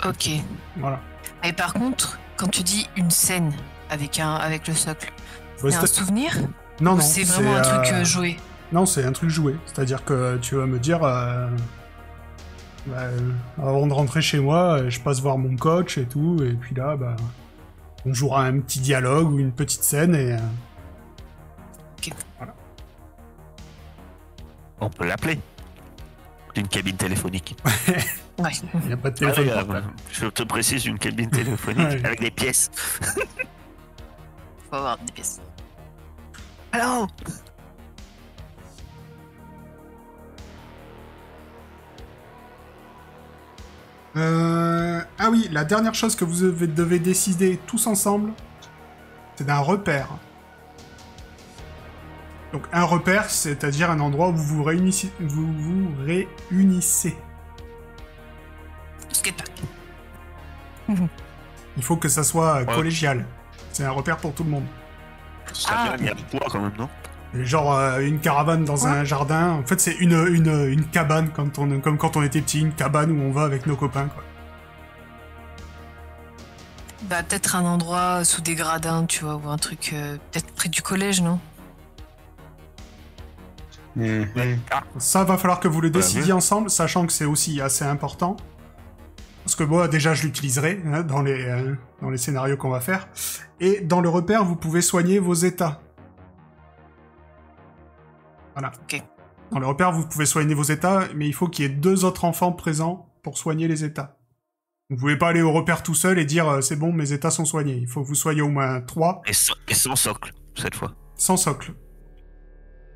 Ok. Voilà. Et par contre, quand tu dis une scène avec, un, avec le socle, c'est un souvenir non, non, c'est vraiment un euh, truc euh, joué Non, c'est un truc joué. C'est-à-dire que tu vas me dire, euh, bah, euh, avant de rentrer chez moi, euh, je passe voir mon coach et tout, et puis là, bah, on jouera un petit dialogue ou une petite scène, et euh, On peut l'appeler. D'une cabine téléphonique. Ouais. il n'y a pas de téléphone. Ah, portable. je te précise une cabine téléphonique Ouais. avec des pièces. Faut avoir des pièces. Allô? Euh, ah oui, la dernière chose que vous devez, décider tous ensemble, c'est d'un repère. Donc un repère, c'est-à-dire un endroit où vous vous réunissez. Vous vous réunissez. Il faut que ça soit collégial. C'est un repère pour tout le monde. Ça Ah. il y a quand même, non? Genre euh, une caravane dans un jardin. En fait, c'est une, une, une cabane, quand on, comme quand on était petit, une cabane où on va avec nos copains. Quoi. Bah, peut-être un endroit sous des gradins, tu vois, ou un truc. euh, peut-être près du collège, non? Mhm. Ça va falloir que vous le Voilà, décidiez ensemble, sachant que c'est aussi assez important. Parce que moi, déjà, je l'utiliserai hein, dans, les, euh, dans les scénarios qu'on va faire. Et dans le repère, vous pouvez soigner vos états. Voilà. Dans le repère, vous pouvez soigner vos états, mais il faut qu'il y ait deux autres enfants présents pour soigner les états. Vous pouvez pas aller au repère tout seul et dire euh, c'est bon, mes états sont soignés. Il faut que vous soyez au moins trois et, sans, et sans socle, cette fois. sans socle.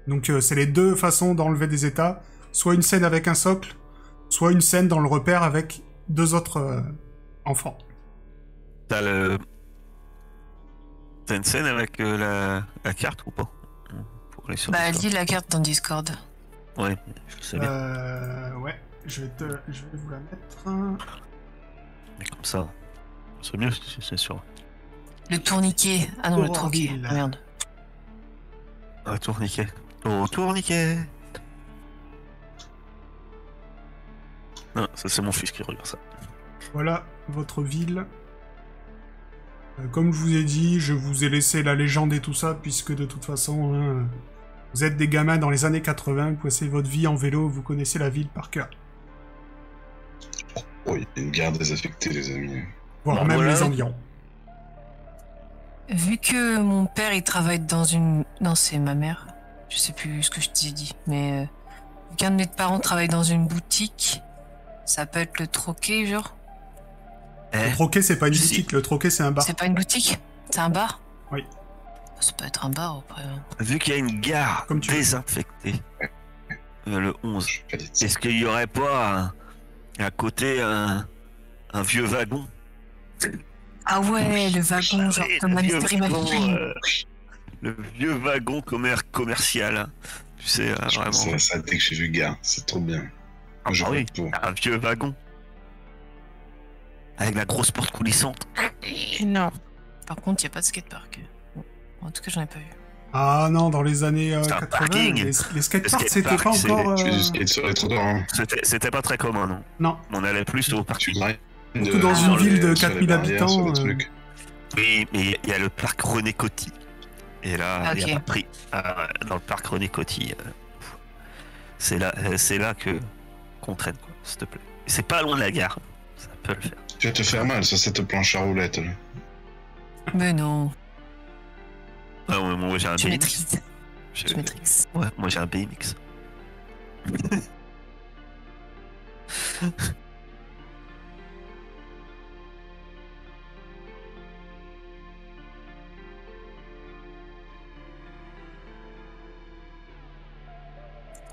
Donc euh, c'est les deux façons d'enlever des états. Soit une scène avec un socle, soit une scène dans le repère avec deux autres euh, enfants. T'as le. T'as une scène avec euh, la... la carte ou pas? Sur Bah, Discord. lis la carte dans Discord. Ouais, je sais bien. Euh, ouais, je vais, te, je vais vous la mettre. Mais comme ça, c'est mieux, c'est c'est sûr. Le tourniquet. Ah non, le troquet. Ah, merde. Ah, tourniquet. Oh, tourniquet Non, ça c'est mon fils qui regarde ça. Voilà votre ville. Euh, comme je vous ai dit, je vous ai laissé la légende et tout ça, puisque de toute façon, hein, vous êtes des gamins dans les années 80, vous passez votre vie en vélo, vous connaissez la ville par cœur. Oh, il y a une guerre désaffectée, les amis. Voire Bah, même voilà. les environs. Vu que mon père il travaille dans une. Non, c'est ma mère. Je sais plus ce que je t'ai dit. Mais. euh, vu qu'un de mes parents travaille dans une boutique, ça peut être le troquet, genre. Le Eh, troquet, c'est pas une boutique, le troquet, c'est un bar. C'est pas une boutique C'est un bar Oui. Ça peut être un bar après. hein. vu qu'il y a une gare Comme tu veux. désinfectée, euh, le 11, Je vais pas dire ça. est-ce qu'il y aurait pas un- à côté un, un vieux wagon? Ah ouais, le wagon, genre comme Machine. euh, Le vieux wagon commer- commercial, hein. tu sais, euh, Je vraiment. à ça dès que j'ai vu Gare, c'est trop bien. Ah, je bah oui, vote pour. un vieux wagon. Avec la grosse porte coulissante. Non. Par contre, il n'y a pas de skatepark. En tout cas, j'en ai pas vu. Ah non, dans les années euh, C'est un 80, parking. les, les skateparks, c'était pas encore... Euh, hein. C'était pas très commun, non? Non. On allait plus au drives Surtout de- dans une ville de sur les 4000 barrières, sur des habitants, euh. Oui, mais il y a le parc René Coty. Et là, il y a Ok. pas pris. Ah, dans le parc René Coty, euh, c'est là, euh, c'est là que qu'on traîne, quoi, s'il te plaît. Et C'est pas loin de la gare. Ça peut le faire. Tu vas te faire mal sur cette planche à roulettes. là. Mais non, Ah ouais, moi j'ai un tu BMX. maîtrises. Je-. Ouais, moi j'ai un BMX.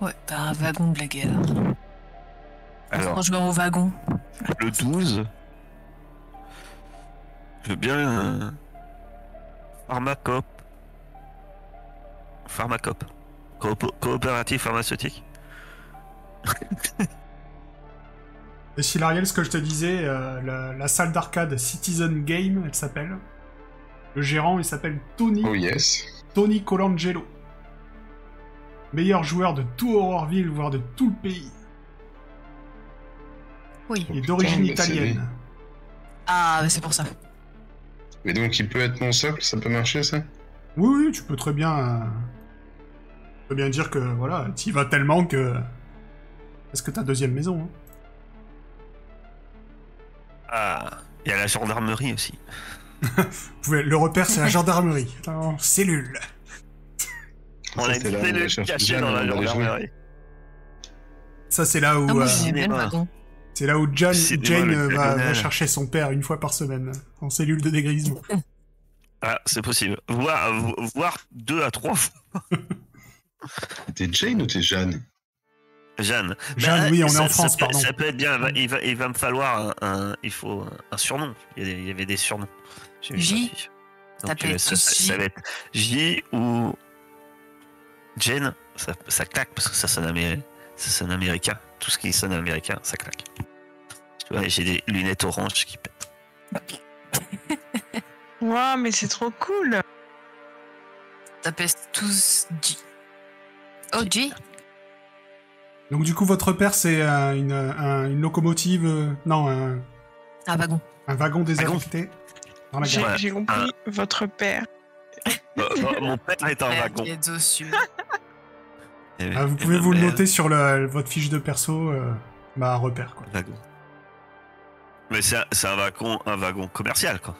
Ouais, t'as un wagon de la guerre. Alors, Franchement, au wagon. le 12. Je veux bien. euh, Pharmacop. Pharmacop. Coop- coopérative pharmaceutique. Et Silariel, ce que je te disais, euh, la, la salle d'arcade Citizen Game, elle s'appelle. Le gérant, il s'appelle Tony, Oh yes. Tony Colangelo. Meilleur joueur de tout Horrorville, voire de tout le pays. Oui. Il est Oh, d'origine bah, italienne. Ah, mais c'est pour ça. Mais donc il peut être mon socle, ça peut marcher ça? Oui, oui, tu peux très bien. euh, tu peux bien dire que voilà, tu y vas tellement que. Est-ce que ta deuxième maison hein Ah, il y a la gendarmerie aussi. Le repère, c'est la gendarmerie. En cellule. On Ça, a c'est une cellule cachée dans la gendarmerie. Ça, c'est là où. Ah, moi, euh, c'est là où John, Jane euh, va, chercher son père une fois par semaine en cellule de dégrisement. Ah, c'est possible. Voir, vo- voir deux à trois fois. T'es Jane ou t'es Jeanne? Jeanne. Jeanne, Bah, oui, on est ça- en ça France, peut- pardon. Ça peut être bien. Il va, il va me falloir un, un- il faut un surnom. Il y, avait des surnoms. J'ai vu J. euh, ça, ça- J. ça va être J ou Jane. Ça, ça claque parce que ça sonne, amé- ça sonne américain. Tout ce qui sonne américain, ça claque. Tu vois, j'ai des lunettes oranges qui pètent. Waouh, mais c'est trop cool. T'appelles tous G. Donc, du coup, votre père, c'est euh, une, un- une locomotive. euh, non, un, Un wagon. un wagon désaffecté dans la J'ai gare. Ouais. j'ai compris votre père. Euh, euh, mon père est un wagon. qui est dessus. Et- Ah, vous et pouvez vous le mère, noter sur le- votre fiche de perso. euh, bah, repère, quoi. Wagon. Mais c'est un, c'est un wagon, un wagon commercial, quoi.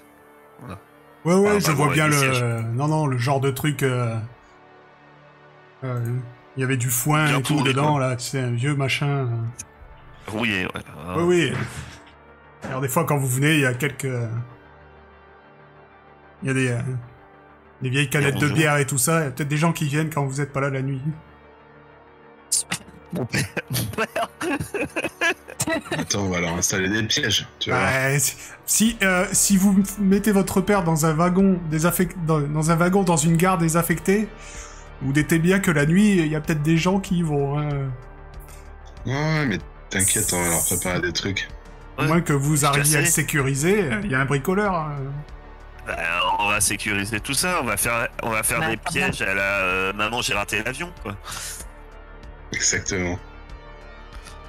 Ouais, ouais, Ah, je bah, vois ouais, bien des le. sièges. Non, non, le genre de truc. euh, euh, Il y avait du foin Bien et tout dedans, quoi. là, tu sais, un vieux machin. Rouillé, ouais. Ah. Oui, oui. Alors, des fois, quand vous venez, il y a quelques. Il y a des. euh, Des vieilles canettes de bière et tout ça. Il y a peut-être des gens qui viennent quand vous êtes pas là la nuit. Mon père, mon père. Attends, on va leur installer des pièges, tu vois. Ouais, si- si, euh, si vous mettez votre père dans un wagon désaffect... dans, dans un wagon dans une gare désaffectée, vous doutez bien que la nuit, il y a peut-être des gens qui y vont. hein. Ouais, mais t'inquiète, on va leur préparer des trucs. À Ouais. moins que vous arriviez à le sécuriser, il y a un bricoleur. hein. Bah, on va sécuriser tout ça, on va faire, on va faire Bah, des pièges à la euh, maman j'ai raté l'avion quoi. Exactement.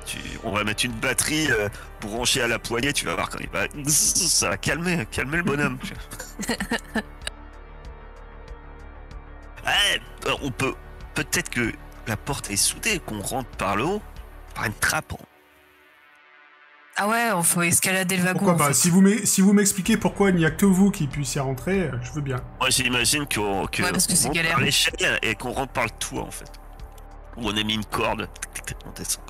Tu- on va mettre une batterie euh, branchée à la poignée, tu vas voir quand il va, ça va calmer, calmer le bonhomme. ouais, euh, on peut, peut-être que la porte est soudée, qu'on rentre par le haut, par une trappe. Ah ouais, il faut escalader le wagon. Pourquoi en pas fait. Si vous m'e- si vous m'expliquez pourquoi il n'y a que vous qui puissiez rentrer, euh, je veux bien. Moi j'imagine qu'on que Ouais, parce que on par l'échelle et qu'on rentre par le toit en fait. Où on a mis une corde, on descend.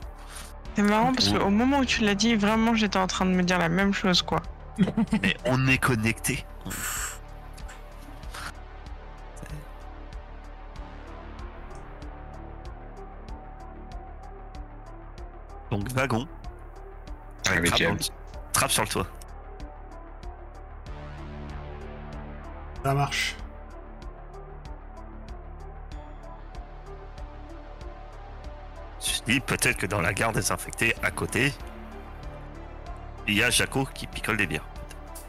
C'est marrant parce qu'au moment où tu l'as dit, vraiment, j'étais en train de me dire la même chose, quoi. Mais on est connecté. Donc wagon. Avec trappe, sur le toit. Ça marche. Je dis peut-être que dans la gare désinfectée à côté, il y a Jaco qui picole des bières.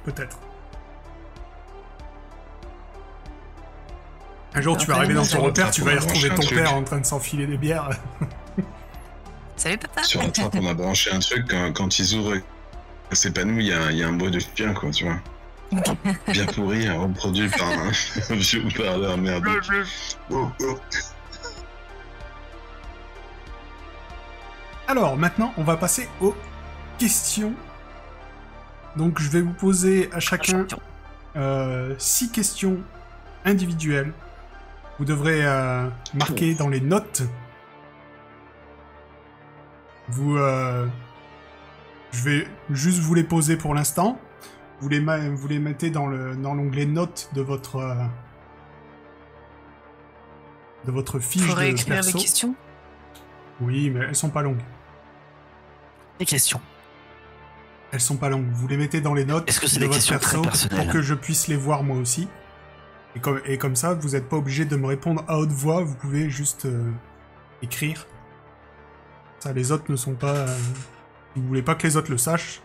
Peut-être. Un jour, tu vas arriver dans ton repère, tu vas y retrouver ton père en train de s'enfiler des bières. Salut papa Sur la trappe, on a branché un truc, quand, quand ils ouvrent, c'est pas nous, il y, a un- il y a un bruit de chien, quoi, tu vois. Bien pourri, reproduit par un vieux parleur merde. Oh, oh. Alors, maintenant, on va passer aux questions. Donc, je vais vous poser à chacun euh, six questions individuelles. Vous devrez euh, marquer dans les notes. Vous, euh, je vais juste vous les poser pour l'instant. Vous les, ma- vous les mettez dans le dans l'onglet notes de votre euh, de votre fiche Faudrait de écrire les perso. questions. Oui, mais elles sont pas longues. Des questions. Elles sont pas longues. Vous les mettez dans les notes que de des votre très perso pour que je puisse les voir moi aussi. Et comme, et comme ça, vous n'êtes pas obligé de me répondre à haute voix. Vous pouvez juste euh, écrire. Les autres ne sont pas. euh, vous voulez pas que les autres le sachent.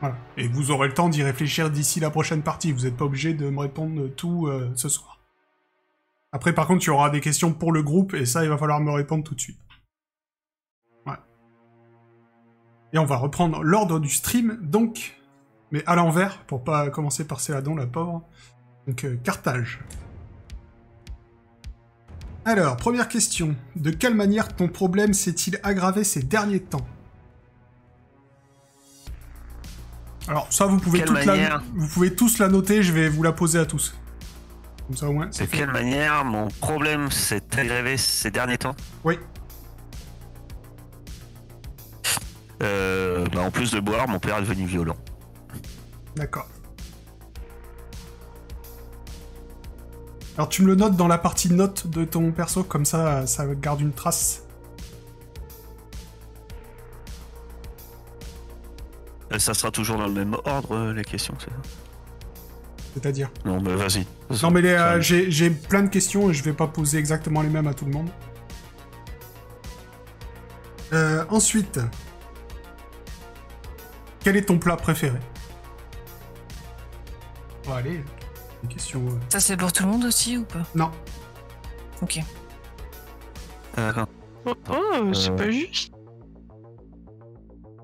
Voilà. Et vous aurez le temps d'y réfléchir d'ici la prochaine partie. Vous n'êtes pas obligé de me répondre tout euh, ce soir. Après, par contre, il y aura des questions pour le groupe et ça, il va falloir me répondre tout de suite. Voilà. Et on va reprendre l'ordre du stream, donc, mais à l'envers, pour pas commencer par Céladon, la pauvre. Donc, euh, Carthage. Alors, première question. De quelle manière ton problème s'est-il aggravé ces derniers temps? Alors, ça, vous pouvez, toute la- vous pouvez tous la noter, je vais vous la poser à tous. Comme ça, au moins, De fait. quelle manière mon problème s'est aggravé ces derniers temps? Oui. Euh, bah, En plus de boire, mon père est devenu violent. D'accord. Alors tu me le notes dans la partie notes de ton perso, comme ça, ça garde une trace. Euh, Ça sera toujours dans le même ordre, euh, les questions, c'est ça C'est-à-dire Non, mais vas-y. Non mais euh, j'ai j'ai plein de questions et je vais pas poser exactement les mêmes à tout le monde. Euh, ensuite, quel est ton plat préféré? Bon allez, une question... euh, Ça, c'est pour tout le monde aussi ou pas? Non, Ok. Euh, D'accord. Oh, oh, c'est Euh. pas juste.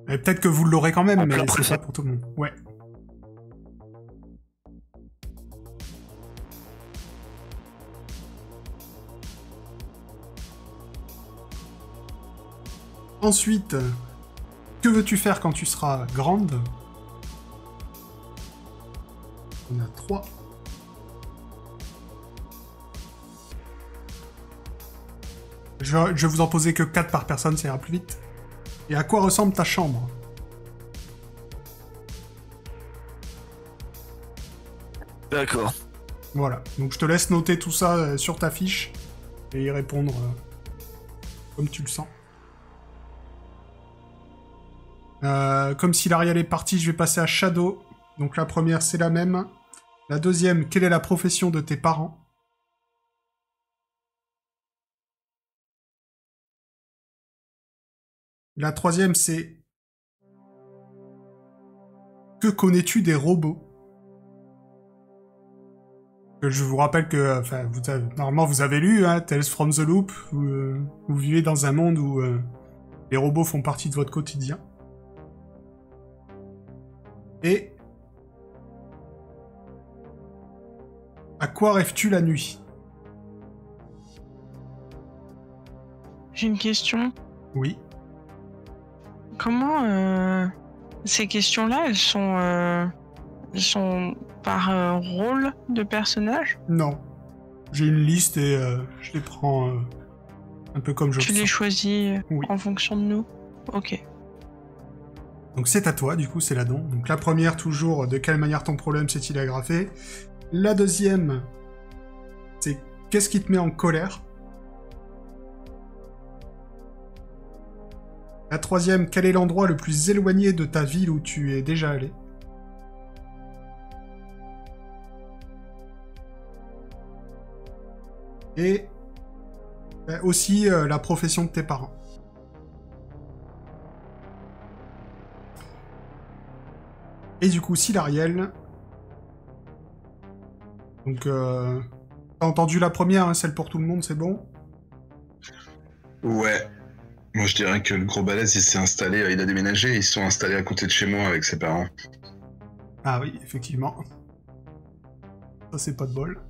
Et peut-être que vous l'aurez quand même, Un mais c'est pas pour tout le monde. Ouais. Ensuite, que veux-tu faire quand tu seras grande? On a trois. Je vais, je vais vous en poser que 4 par personne, ça ira plus vite. Et à quoi ressemble ta chambre? D'accord. Voilà. Donc je te laisse noter tout ça euh, sur ta fiche et y répondre euh, comme tu le sens. Euh, comme si l'Ariel est parti, je vais passer à Shadow. Donc la première, c'est la même. La deuxième, quelle est la profession de tes parents? La troisième, c'est que connais-tu des robots? Je vous rappelle que, enfin, vous avez- normalement vous avez lu hein, Tales from the Loop. Vous, euh, vous vivez dans un monde où euh, les robots font partie de votre quotidien. Et à quoi rêves-tu la nuit? J'ai une question. Oui. Comment euh, ces questions-là, elles sont, euh, elles sont par euh, rôle de personnage? Non. J'ai une liste et euh, je les prends un peu comme je Tu le les sens. choisis Oui. en fonction de nous? Ok. Donc c'est à toi, du coup, c'est la don. Donc la première, toujours, de quelle manière ton problème s'est-il aggravé La deuxième, c'est qu'est-ce qui te met en colère? La troisième, quel est l'endroit le plus éloigné de ta ville où tu es déjà allé? Et euh, aussi euh, la profession de tes parents. Et du coup, Silariel. Donc, euh... t'as entendu la première, hein, celle pour tout le monde, c'est bon? Ouais. Moi, je dirais que le gros balèze, il s'est installé, euh, il a déménagé, ils se sont installés à côté de chez moi avec ses parents. Ah oui, effectivement. Ça, c'est pas de bol.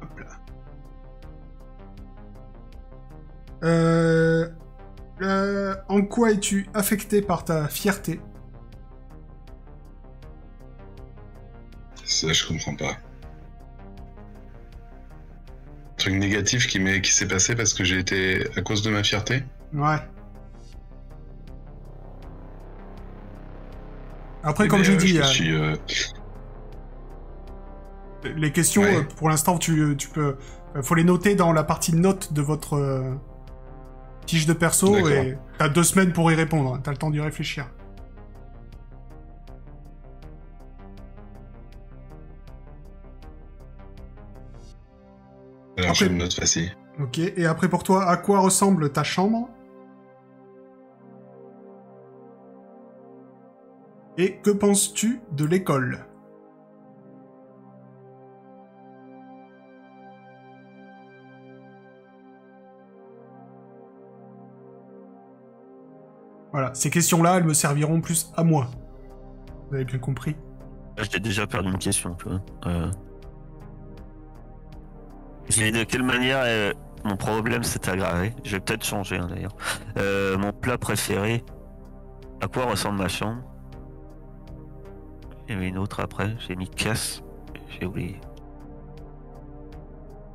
Hop là. Euh... euh, En quoi es-tu affecté par ta fierté? Ça, je comprends pas. Truc négatif qui m'est qui s'est passé parce que j'ai été à cause de ma fierté. Ouais. Après, comme j'ai euh, dit, je euh, suis, euh, les questions, Ouais. euh, pour l'instant, tu, tu peux. faut les noter dans la partie notes de votre fiche de perso et t'as deux semaines pour y répondre. hein. T'as le temps d'y réfléchir. Après- j'ai une note facile. Ok. Et après, pour toi, à quoi ressemble ta chambre? Et que penses-tu de l'école? Voilà, ces questions-là, elles me serviront plus à moi. Vous avez bien compris? J'ai déjà perdu une question, tu vois. Euh... j'ai- De quelle manière euh, mon problème s'est aggravé Je vais peut-être changer hein, d'ailleurs. Euh, mon plat préféré. À quoi ressemble ma chambre? Il y avait une autre après. J'ai mis casse. J'ai oublié.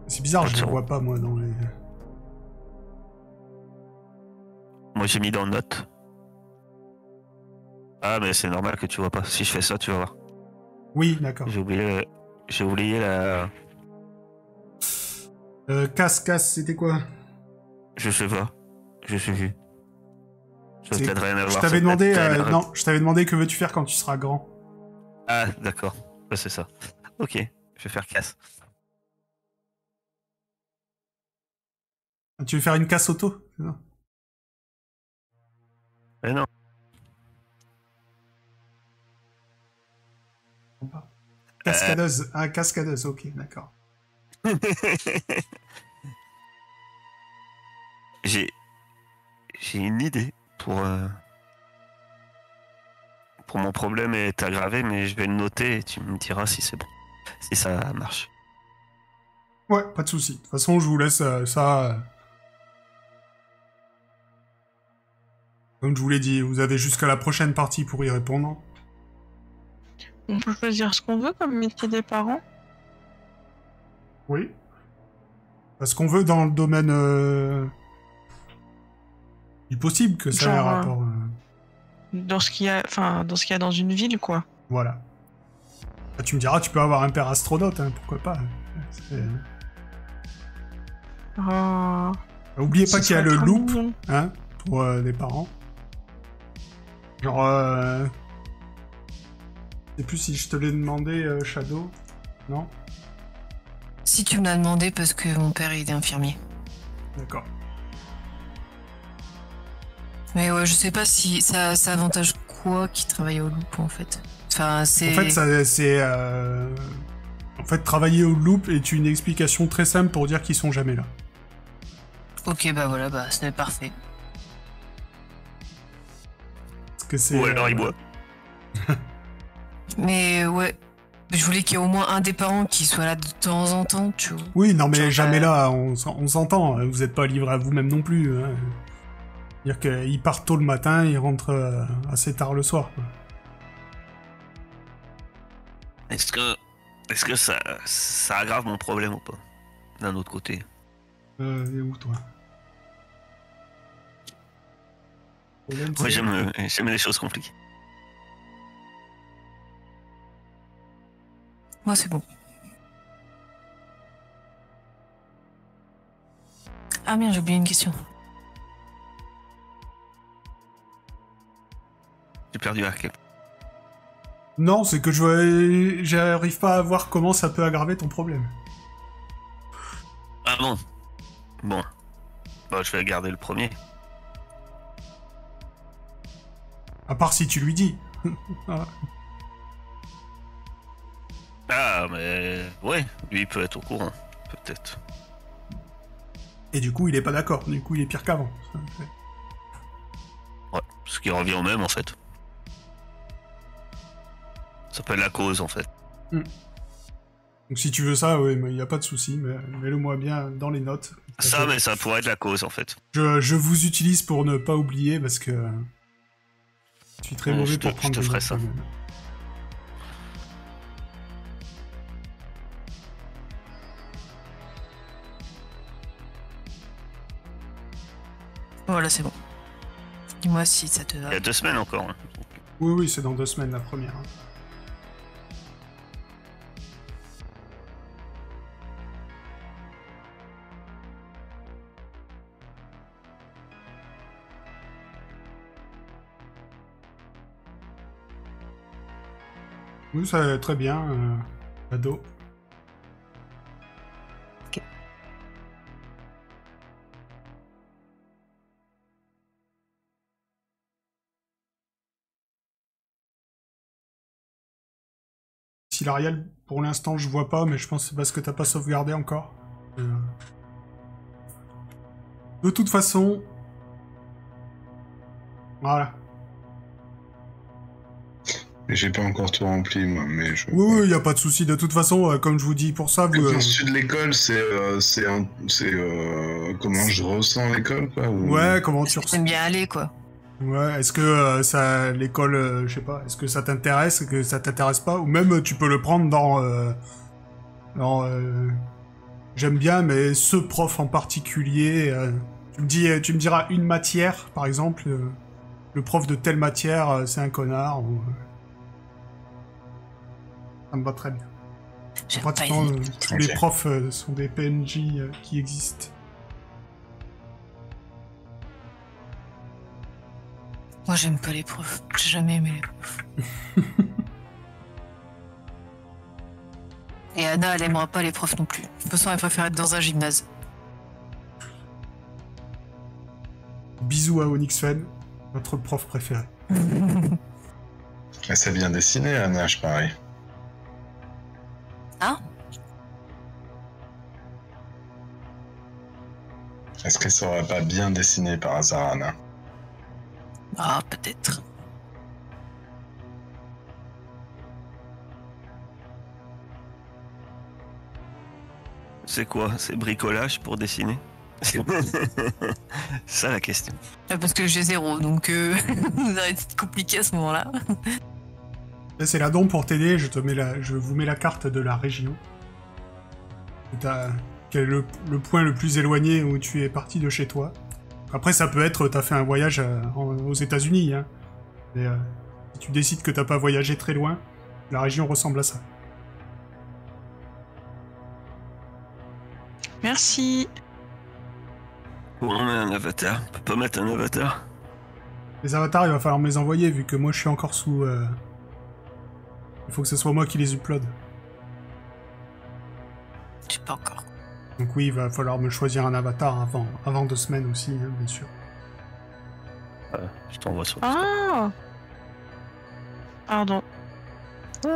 C'est bizarre, je Attends. vois pas, moi, dans les... Moi j'ai mis dans note. Ah mais c'est normal que tu vois pas. Si je fais ça, tu vas voir. Oui, d'accord. J'ai oublié. J'ai oublié la. Euh, casse, casse, c'était quoi? Je sais pas. Je sais voir. Je t'avais demandé, euh, non, je t'avais demandé que veux-tu faire quand tu seras grand. Ah, d'accord. Ouais, c'est ça. Ok, je vais faire casse. Tu veux faire une casse auto? C'est ça Mais non. Cascadeuse, ah, cascadeuse, ok, d'accord. J'ai. J'ai une idée pour. euh, Pour mon problème est aggravé, mais je vais le noter et tu me diras si c'est bon. Si ça marche. Ouais, pas de souci. De toute façon, je vous laisse euh, ça. euh. Comme je vous l'ai dit, vous avez jusqu'à la prochaine partie pour y répondre. On peut choisir ce qu'on veut comme métier des parents. Oui. Parce qu'on veut dans le domaine euh, du possible que ça ait un Genre, euh, rapport. euh, Dans ce qu'il y a, enfin, dans ce qu'il y a dans une ville, quoi. Voilà. Ah, tu me diras, tu peux avoir un père astronaute, hein, pourquoi pas. C'est- Euh, Oubliez pas ce qu'il y a serait le trop loop, mignon. hein, pour euh, les parents. Genre, euh... je sais plus si je te l'ai demandé, euh, Shadow. Non? Si tu me l'as demandé parce que mon père il est infirmier. D'accord. Mais ouais, je sais pas si ça, ça avantage quoi qui travaille au loop en fait. Enfin, c'est. En fait, ça, c'est... euh, En fait, travailler au loop est une explication très simple pour dire qu'ils sont jamais là. Ok, bah voilà, bah c'est parfait. Parce que c'est... Ou alors il euh, boit. Mais ouais, je voulais qu'il y ait au moins un des parents qui soit là de temps en temps, tu vois. Oui, non, mais Genre, jamais euh, là, on, s'en- on s'entend. Vous n'êtes pas livré à vous-même non plus. Hein. C'est-à-dire qu'ils partent tôt le matin, ils rentrent euh, assez tard le soir. Est-ce que. Est-ce que ça, ça aggrave mon problème ou pas D'un autre côté? Euh, et où, toi? Moi j'aime euh, j'aime les choses compliquées. Moi, c'est bon. Ah merde, j'ai oublié une question. J'ai perdu Arkel. Non, c'est que je j'arrive pas à voir comment ça peut aggraver ton problème. Ah bon? Bon. Bah je vais garder le premier. À part si tu lui dis. Ah mais. Ouais, lui il peut être au courant. Peut-être. Et du coup, il est pas d'accord. Du coup, il est pire qu'avant. Ouais. Ce qui revient au même en fait. Ça s'appelle la cause en fait. Donc si tu veux ça, oui, il n'y a pas de souci. Mais mets-le-moi bien dans les notes. Ça, mais ça pourrait être la cause en fait. Je, je vous utilise pour ne pas oublier parce que je suis très Ouais, mauvais je te- pour prendre je te ferai ça. Voilà, c'est bon. Dis-moi si ça te va. Il y a deux semaines encore. hein. Oui, oui, c'est dans deux semaines la première. hein. Oui, ça va très bien, euh, ado. Silariel, pour l'instant, je vois pas, mais je pense que c'est parce que t'as pas sauvegardé encore. Euh. De toute façon... Voilà. Et J'ai pas encore tout rempli, moi, mais je. Oui, oui, y a pas de souci. De toute façon, euh, comme je vous dis, pour ça, vous... Le euh, de l'école, c'est euh, c'est un- c'est, euh, comment je ressens l'école, quoi. ou- Ouais, comment tu T'aimes bien aller, quoi. Ouais, est-ce que euh, ça, l'école, euh, je sais pas, est-ce que ça t'intéresse, que ça t'intéresse pas, ou même tu peux le prendre dans, euh, dans, euh, j'aime bien, mais ce prof en particulier, tu me dis, tu me diras une matière, par exemple, le prof de telle matière, c'est un connard, ou, euh, ça me va très bien. Pratiquement tous les profs sont des PNJ qui existent. Moi, j'aime pas les profs. J'ai jamais aimé les profs. Et Anna, elle aimera pas les profs non plus. De toute façon, elle préfère être dans un gymnase. Bisous à Onyx Fen, votre prof préféré. Mais c'est bien dessiné, Anna, je parie. Hein Est-ce qu'elle serait pas bien dessinée par hasard, Anna? Ah, peut-être. C'est quoi C'est bricolage pour dessiner? C'est ça la question. Ah, Parce que j'ai zéro, donc euh, ça va être compliqué à ce moment-là. Là, c'est la don pour t'aider. Je te mets la, je vous mets la carte de la région. T'as- Quel est le, le point le plus éloigné où tu es parti de chez toi? Après, ça peut être, t'as fait un voyage euh, en- aux États-Unis. Hein. Mais, euh, si tu décides que t'as pas voyagé très loin, la région ressemble à ça. Merci. Où on met un avatar On peut pas mettre un avatar Les avatars, il va falloir me les envoyer vu que moi je suis encore sous. euh, Il faut que ce soit moi qui les upload. Je sais pas encore. Donc oui, il va falloir me choisir un avatar avant, avant deux semaines aussi, hein, bien sûr. Je t'envoie sur Ah Pardon.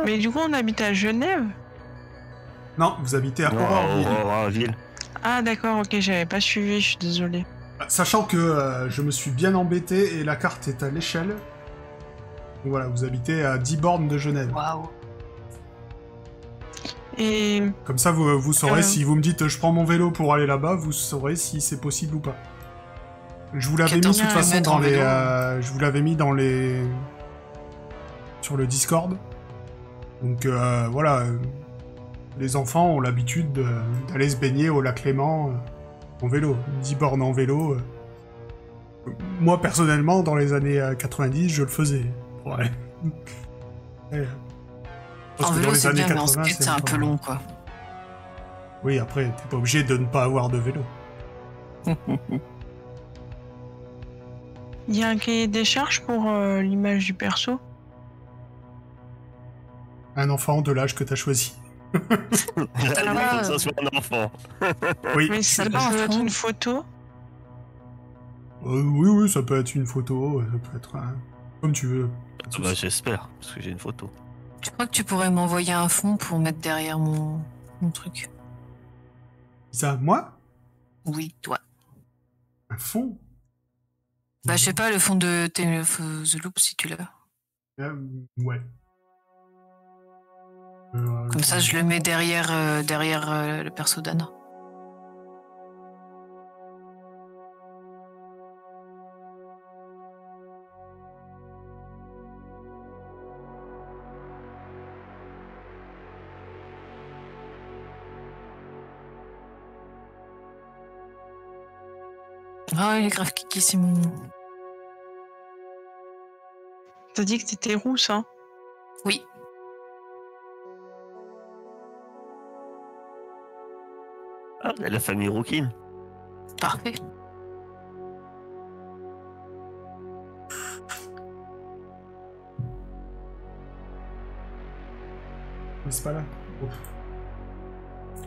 Mais du coup, on habite à Genève? Non, vous habitez à. Auroraville. Ah, d'accord, ok, j'avais pas suivi, je suis désolé. Sachant que euh, je me suis bien embêté et la carte est à l'échelle. Donc Voilà, vous habitez à 10 bornes de Genève. Waouh. Et Comme ça, vous, vous saurez Euh. si vous me dites je prends mon vélo pour aller là-bas, vous saurez si c'est possible ou pas. Je vous l'avais mis de toute façon dans les. euh, je vous l'avais mis dans les. sur le Discord. Donc euh, voilà, euh, les enfants ont l'habitude de- d'aller se baigner au lac Léman en vélo. 10 bornes en vélo. Moi personnellement, dans les années euh, 90, je le faisais. Ouais. Parce En que dans vélo, les c'est années bien, mais en 80, skate, c'est un peu long, quoi. Oui, après, t'es pas obligé de ne pas avoir de vélo. il y a un cahier des charges pour euh, l'image du perso? Un enfant de l'âge que t'as choisi. Que ce soit un enfant. Oui. Mais ça C'est pas peut un être fond. une photo Euh, oui, oui, ça peut être une photo, euh, ça peut être un... comme tu veux. Ah bah. J'espère, parce que j'ai une photo. Tu crois que tu pourrais m'envoyer un fond pour mettre derrière mon, mon truc? Ça, moi? Oui, toi. Un fond? Bah, je sais pas, le fond de Tale of the Loop, si tu l'as. Euh, Ouais. Euh, Comme ça, je le mets derrière, euh, derrière le perso d'Anna. Ah, il est grave kiki, Simon. T'as dit que t'étais rousse, hein? Oui. Ah, la famille Rookin. Parfait. Mais c'est pas là. Ouf.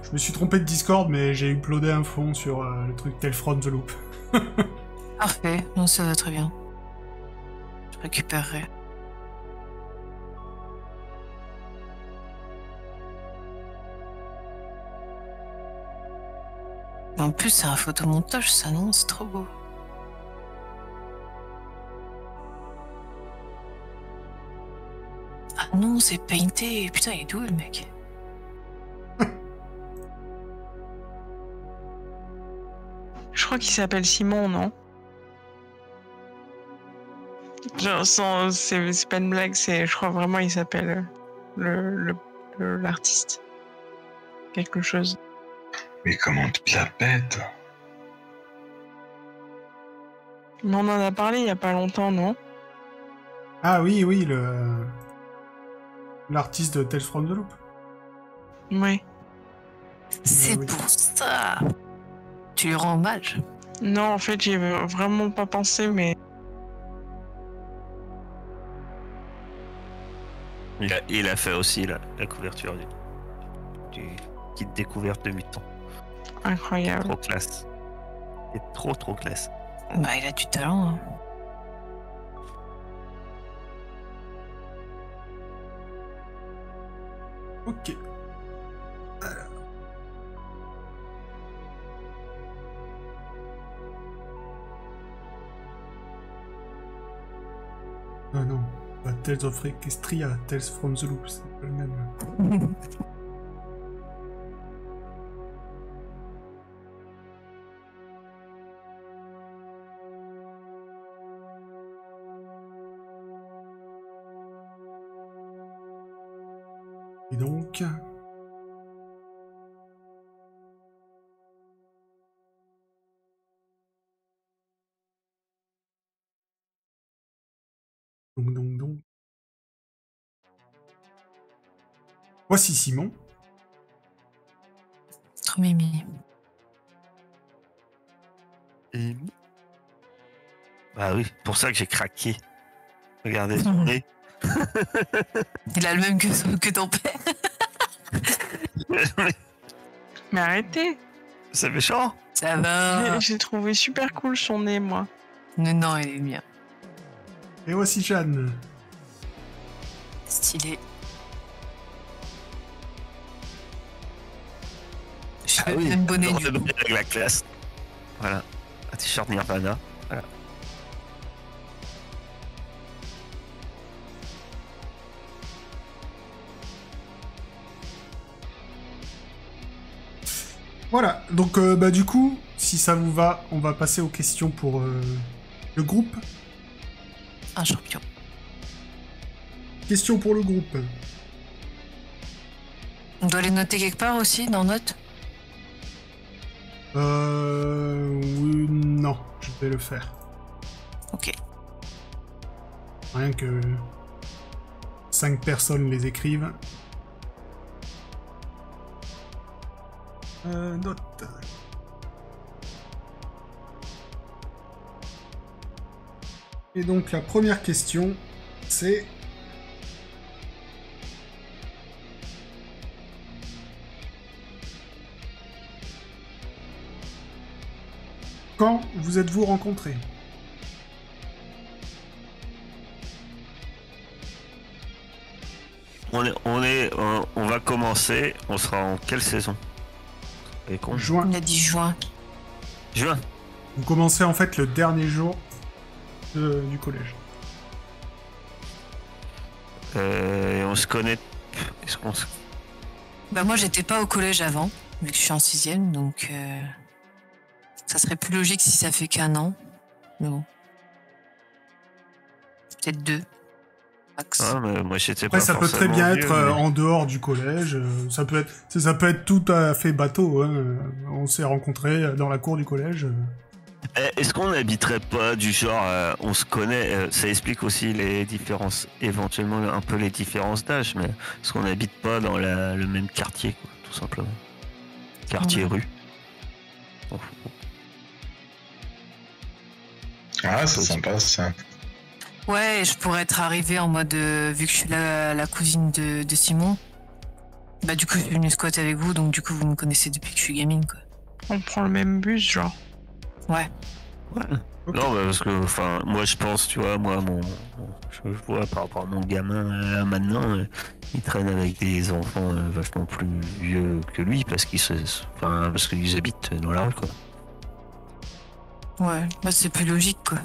Je me suis trompé de Discord, mais j'ai uploadé un fond sur euh, le truc Tell from the Loop. Parfait. Non, ça va très bien. Je récupérerai. En plus, c'est un photomontage, ça, non? C'est trop beau. Ah non, c'est painté. Putain, il est doué, le mec. Je crois qu'il s'appelle Simon, non? C'est pas une blague, c'est, je crois vraiment il s'appelle euh, le le- le- l'artiste. Quelque chose. Mais comment tu la pètes Mais on en a parlé il y a pas longtemps, non? Ah oui, oui, le. L'artiste de Tales from the Loop. Oui. C'est oui. pour ça. Tu lui rends hommage. Non, en fait, j'y ai vraiment pas pensé, mais Il a, il a fait aussi la, la couverture du, du kit découverte de mutant. incroyable. Trop classe. Et trop trop classe. Bah, il a du talent. hein. Ok. Pas Tales of Equestria, Tales from the Loop, Voici Simon? Trop mimi. Et... Bah oui, pour ça que j'ai craqué. Regardez son nez. Il a le même que, que ton père. Mais arrêtez C'est méchant. Ça va. J'ai- J'ai trouvé super cool son nez, moi. Non, non, il est bien. Et voici Jeanne. Stylé. Ah oui, même bonnet du coup. avec la classe. Voilà. Un t-shirt Nirvana. Voilà, donc euh, bah du coup, si ça vous va, on va passer aux questions pour euh, le groupe. Un champion. Questions pour le groupe. On doit les noter quelque part aussi, dans notes? Euh... Oui, non, je vais le faire. Ok. Rien que... Cinq personnes les écrivent. Euh, notes. Et donc la première question, c'est... Quand vous êtes-vous rencontrés? On est, on est, on, on va commencer. On sera en quelle saison? Et. Juin. Il a dit juin. Juin. Vous commencez en fait le dernier jour de- du collège. Euh, et on se connaît. Est-ce qu'on se- Bah moi j'étais pas au collège avant, vu que je suis en sixième, donc euh, ça serait plus logique si ça fait qu'un an. Mais bon. Peut-être deux. Max. Ah, mais moi j'étais Après, pas ça peut très bien vieux, être euh, mais- en dehors du collège. euh, ça peut être, ça, peut être tout à fait bateau. hein, euh, On s'est rencontrés dans la cour du collège. Eh, Est-ce qu'on n'habiterait pas du genre, euh, on se connaît, euh, ça explique aussi les différences, éventuellement un peu les différences d'âge, mais est-ce qu'on n'habite pas dans la- le même quartier, quoi, tout simplement? Quartier Ouais. rue. Ah, c'est sympa ça. Ouais, je pourrais être arrivée en mode euh, vu que je suis la, la cousine de, de Simon. Bah du coup, je suis venue squatter avec vous, donc du coup, vous me connaissez depuis que je suis gamine, quoi. On prend le même bus, genre. Ouais. Ouais. Non, bah, parce que, enfin, moi je pense, tu vois, moi, mon, je, je vois par rapport à mon gamin euh, maintenant, euh, il traîne avec des enfants euh, vachement plus vieux que lui parce qu'ils se, enfin, parce qu'ils habitent dans la rue, quoi. Ouais, bah c'est plus logique, quoi.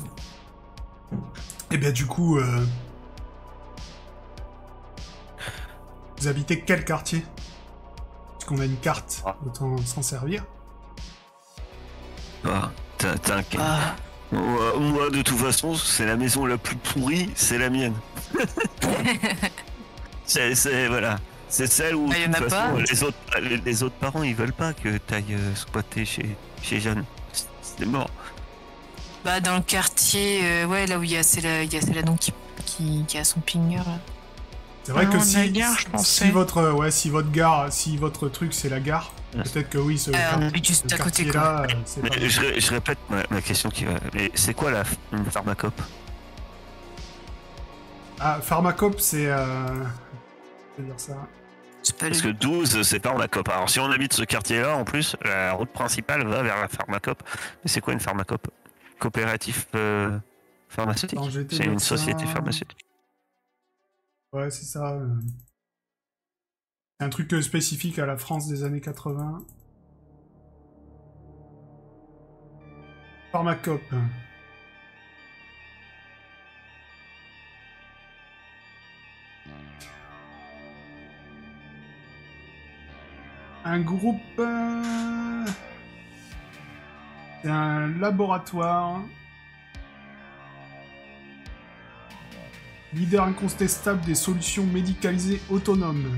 Et bien du coup, euh, vous habitez quel quartier? Parce qu'on a une carte, Ah. autant s'en servir. Ah, t'in- t'inquiète. Ah, Moi, moi, de toute façon, c'est la maison la plus pourrie, c'est la mienne. c'est, voilà. C'est celle où, de y en a toute pas? façon, les autres, les, les autres parents, ils veulent pas que t'ailles euh, squatter chez, chez Jeanne. C'est mort. Bah dans le quartier, euh, ouais, là où il y a Céla, il y a Céladon qui, qui, qui a son pinger, là. C'est vrai Ah, que si, la gare, je si votre, ouais, si votre gare, si votre truc c'est la gare, Ouais. peut-être que oui, ce, Euh, quar- on habite juste à côté, quoi. quartier-là, euh, pas je, ré- je répète ma, ma question qui va. Mais c'est quoi la une pharmacope Ah, Pharmacop, c'est, euh... je vais dire ça. Pas Parce que 12, c'est pharmacope. Alors si on habite ce quartier-là, en plus, la route principale va vers la pharmacope. Mais c'est quoi une pharmacope Coopératif euh, pharmaceutique C'est une société pharmaceutique. Ouais, c'est ça. euh. C'est un truc euh, spécifique à la France des années 80. Pharmacop. Un groupe... euh, C'est un laboratoire leader incontestable des solutions médicalisées autonomes,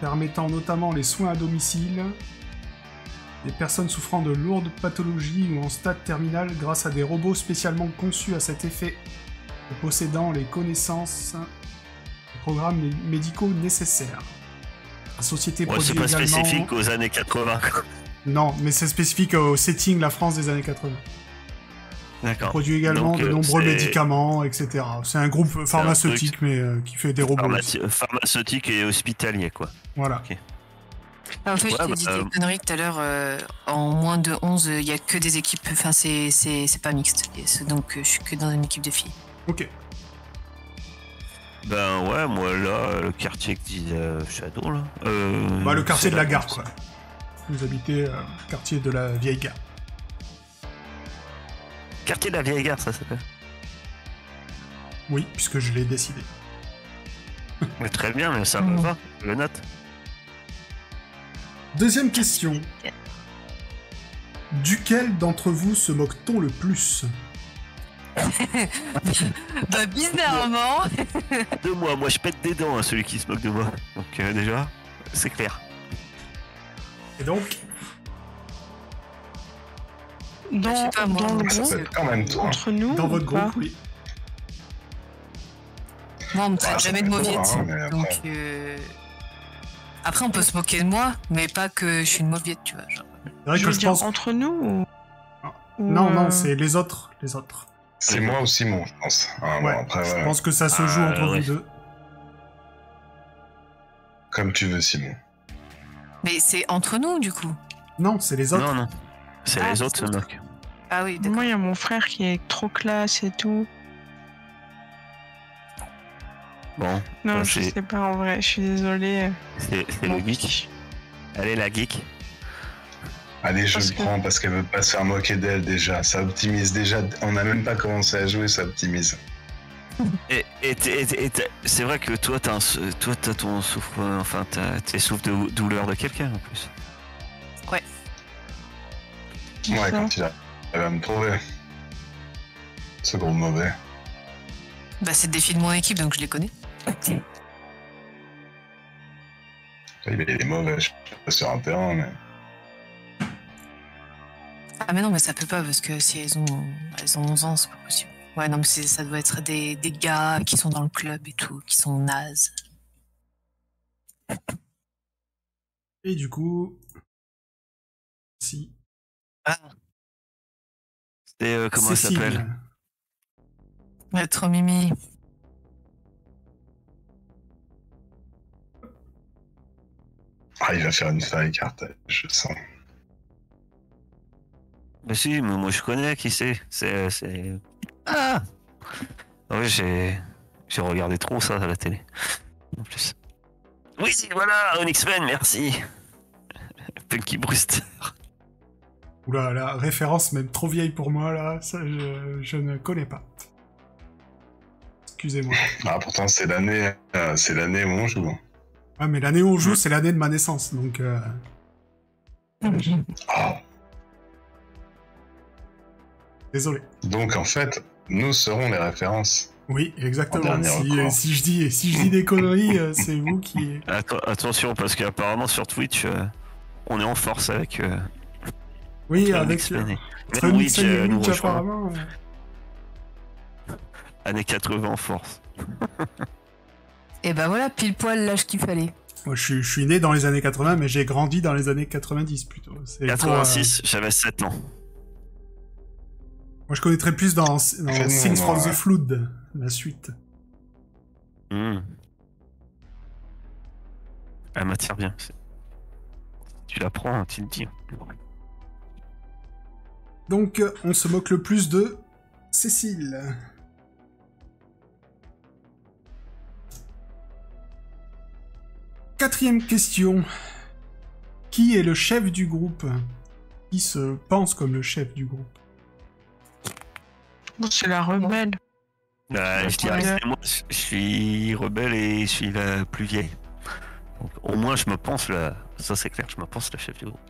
permettant notamment les soins à domicile des personnes souffrant de lourdes pathologies ou en stade terminal grâce à des robots spécialement conçus à cet effet et possédant les connaissances et programmes mé- médicaux nécessaires. La société Ouais, c'est pas également... spécifique aux années 80. Non, mais c'est spécifique au setting la France des années 80. D'accord. produit également Donc, de euh, nombreux médicaments, etc. C'est un groupe pharmaceutique, mais euh, qui fait des robots. aussi. Pharmaci- pharmaceutique et hospitalier, quoi. Voilà. Ah, en fait, Ouais, je t'ai bah, dit euh, des conneries tout à l'heure. euh, en moins de 11, il y a que des équipes. Enfin, c'est c'est- c'est pas mixte. Donc, euh, je suis que dans une équipe de filles. Ok. Ben ouais, moi là, le quartier que dit euh, Shadow, là. Euh, Bah, le quartier de la là- gare, quoi. Vous habitez euh, le quartier de la vieille gare. Quartier de la vieille gare, ça s'appelle. Oui, puisque je l'ai décidé. Mais très bien, mais ça me va, je le note. Deuxième question. Duquel d'entre vous se moque-t-on le plus? Bah, bizarrement. De moi, moi je pète des dents à celui qui se moque de moi. Donc euh, déjà, c'est clair. Et donc, Dans, Je sais pas, moi. dans le Ouais, Ça groupe, peut être quand même toi. entre nous. dans votre pas groupe, oui. Moi, on me traite Ah, jamais de mauviette. hein, après- Donc, euh, après, on peut se moquer de moi, mais pas que je suis une mauviette, tu vois. genre. C'est vrai Je que veux je dire pense. entre nous ou... ou, Non, euh, non, c'est les autres. Les autres. C'est moi ou Simon, je pense. Ah, bon, Ouais, après, je pense que ça se Ah, joue entre ouais. vous deux. Comme tu veux, Simon. Mais c'est entre nous, du coup. Non, c'est les autres. Non, non. C'est Ah, les autres se autre. moquent. Ah oui, d'accord. Moi, il y a mon frère qui est trop classe et tout. Bon, Non, Bon, je sais pas en vrai, je suis désolée. c'est le geek. Allez, la geek. Allez, je Parce le que- prends parce qu'elle veut pas se faire moquer d'elle déjà. Ça optimise déjà. On n'a même pas commencé à jouer, ça optimise. Et, c'est vrai que toi, t'as un sou- toi, t'as ton souffle, enfin, t'as tes souffles de douleur de quelqu'un en plus. Qui Ouais, ça quand il a- elle va me trouver. Ce gros mauvais. Bah, c'est des filles de mon équipe, donc je les connais. Il est mauvais, je suis pas sur un terrain, mais. Ah mais non, mais ça peut pas parce que si elles ont, elles ont 11 ans, c'est pas possible. Ouais, non, mais c'est- ça doit être des, des gars qui sont dans le club et tout, qui sont nazes. Et du coup. Si. C'était euh, comment elle Cécile. s'appelle? Ouais, trop mimi. Ah, il va faire une faille cartage, je sens. Bah si, mais moi je connais qui c'est. C'est. Ah Oui, j'ai. J'ai regardé trop ça à la télé. En plus. Oui, voilà, Onyx Men, merci. Punky Brewster. Oula, la référence même trop vieille pour moi, là, ça, je, je ne connais pas. Excusez-moi. Ah, pourtant, c'est l'année, euh, c'est l'année où on joue. Ah, mais l'année où on joue, c'est l'année de ma naissance, donc... euh, Ah. Désolé. Donc, en fait, nous serons les références. Oui, exactement. Si, euh, si je dis, si je dis des conneries, euh, c'est vous qui... Atten- attention, parce qu'apparemment sur Twitch, euh, on est en force avec. Euh, Oui, avec... Et euh, nous apparemment... Années 80 en force. Et bah voilà, pile poil l'âge qu'il fallait. Moi, je, suis- je suis né dans les années 80, mais j'ai grandi dans les années 90, plutôt. C'est pour, euh, 86, j'avais 7 ans. Moi, je connaîtrais plus dans, dans Things from ouais. the Flood, la suite. Hmm. Elle m'attire bien. c'est- Tu la prends, tu le dis. Donc, euh, on se moque le plus de Cécile. Quatrième question. Qui est le chef du groupe? Qui se pense comme le chef du groupe? C'est la rebelle. Bah, je dirais, c'est moi, je suis rebelle et je suis la plus vieille. Donc, au moins, je me pense la. Ça, c'est clair, je me pense la chef du groupe.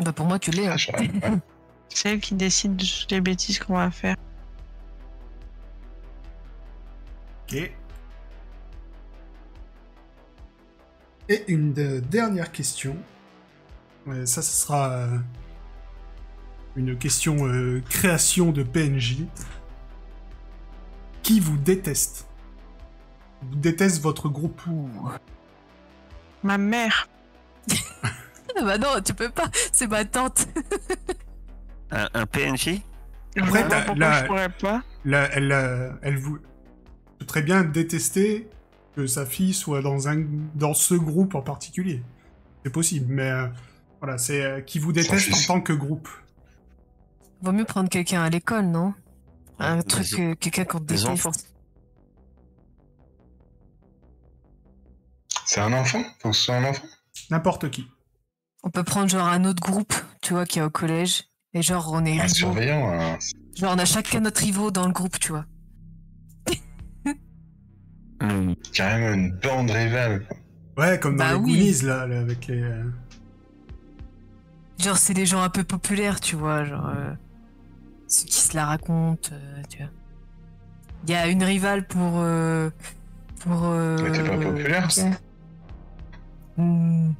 Bah pour moi, tu l'es. hein. C'est elle qui décide de toutes les bêtises qu'on va faire. Ok. Et une de- dernière question. Ouais, ça, ce sera euh, une question euh, création de PNJ. Qui vous déteste? Vous déteste votre groupe? Ma mère. Ah bah non, tu peux pas. C'est ma tante. Un, un PNJ Après, pourquoi je pourrais pas? Elle, euh, elle vous peut très bien détester que sa fille soit dans un dans ce groupe en particulier. C'est possible, mais euh, voilà, c'est euh, qui vous déteste en tant que groupe. Vaut mieux prendre quelqu'un à l'école, non Un truc, euh, quelqu'un qu'on déteste. enfants. C'est un enfant? Faut que ce soit un enfant? N'importe qui. On peut prendre genre un autre groupe, tu vois, qui est au collège. Et genre, on est Un rivaux. surveillant un- Genre, on a chacun notre rivaux dans le groupe, tu vois. Hmm. Carrément une bande rivale. Ouais, comme dans Bah les oui. Goonies là, là, avec les. euh, Genre, c'est des gens un peu populaires, tu vois. Genre, euh, ceux qui se la racontent, euh, tu vois. Il y a une rivale pour. euh, pour. euh, Mais t'es pas populaire, ça Hmm,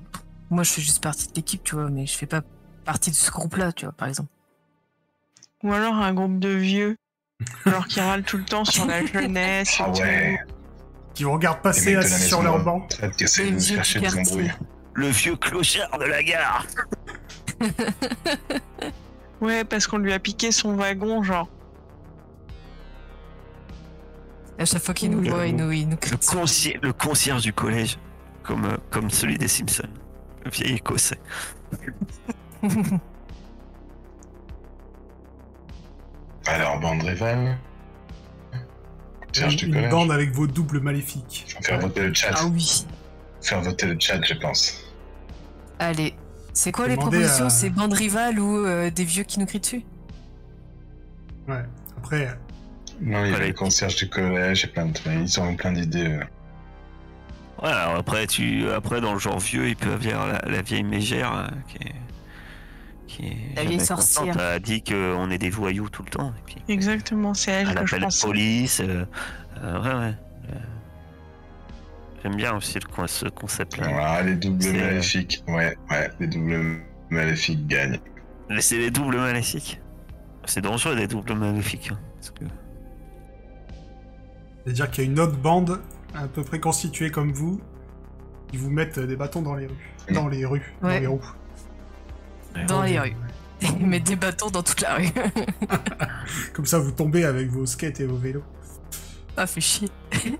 Moi, je fais juste partie de l'équipe, tu vois, mais je fais pas partie de ce groupe-là, tu vois, par exemple. Ou alors un groupe de vieux. Genre qui râlent tout le temps sur la jeunesse. Ah ouais. qui vous regardent passer assis sur leur banc. Le vieux clochard de la gare Ouais, parce qu'on lui a piqué son wagon, genre. À chaque fois qu'ils nous Le- voient, ils nous, ils nous le, concierge du collège, comme, euh, comme celui des Simpsons. Le vieil écossais. Alors, bande rivale. Cherche du Une collège. bande avec vos doubles maléfiques. Faut faire voter le chat. Ah oui. Faire voter le chat, je pense. Allez. C'est quoi les propositions à- C'est bande rivale ou euh, des vieux qui nous crient dessus Ouais. Après, Non, il y a Allez. le concierge du collège et plein de trucs. Ils ont plein d'idées. euh. Ouais, alors après, tu, après, dans le genre vieux, il peut y avoir la, la vieille mégère euh, qui est. Qui est La vieille sorcière. Elle a dit qu'on est des voyous tout le temps. Et puis, Exactement, c'est elle, elle que je appelle la police. euh, euh, ouais, ouais. Euh, J'aime bien aussi le, ce concept-là. Voilà, les doubles C'est- maléfiques. Ouais, ouais, les doubles Maléfique gagne. Laissez les doubles maléfiques. C'est dangereux des doubles maléfiques. hein, parce que- C'est-à-dire qu'il y a une autre bande, à peu près constituée comme vous, qui vous mettent des bâtons dans les rues. Dans les rues, dans les roues. Dans les rues. Ils mettent des bâtons dans toute la rue. Comme ça, vous tombez avec vos skates et vos vélos. ah, fait chier.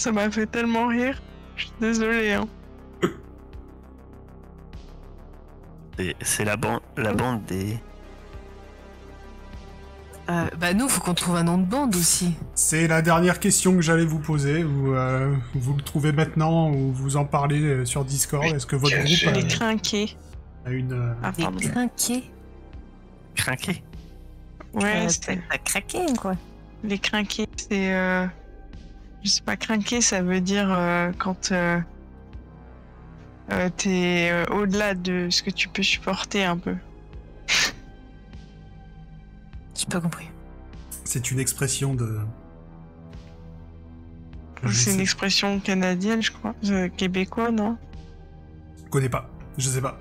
Ça m'a fait tellement rire. Je suis désolée. Hein. Et C'est la, ban- la bande des. Euh, bah, nous, faut qu'on trouve un nom de bande aussi. C'est la dernière question que j'allais vous poser. Vous, euh, vous le trouvez maintenant ou vous en parlez euh, sur Discord? Est-ce que votre groupe génie. Les a, crinqués. a une... euh, Ah, pardon. crinqués. Ouais, c'est- craqué, quoi. les crinqués, c'est. Je sais pas, crinquer, ça veut dire euh, quand euh, euh, t'es euh, au-delà de ce que tu peux supporter un peu. J'ai pas compris. C'est une expression de... Je C'est une expression canadienne, je crois. Euh, québécois, non? Je connais pas. Je sais pas.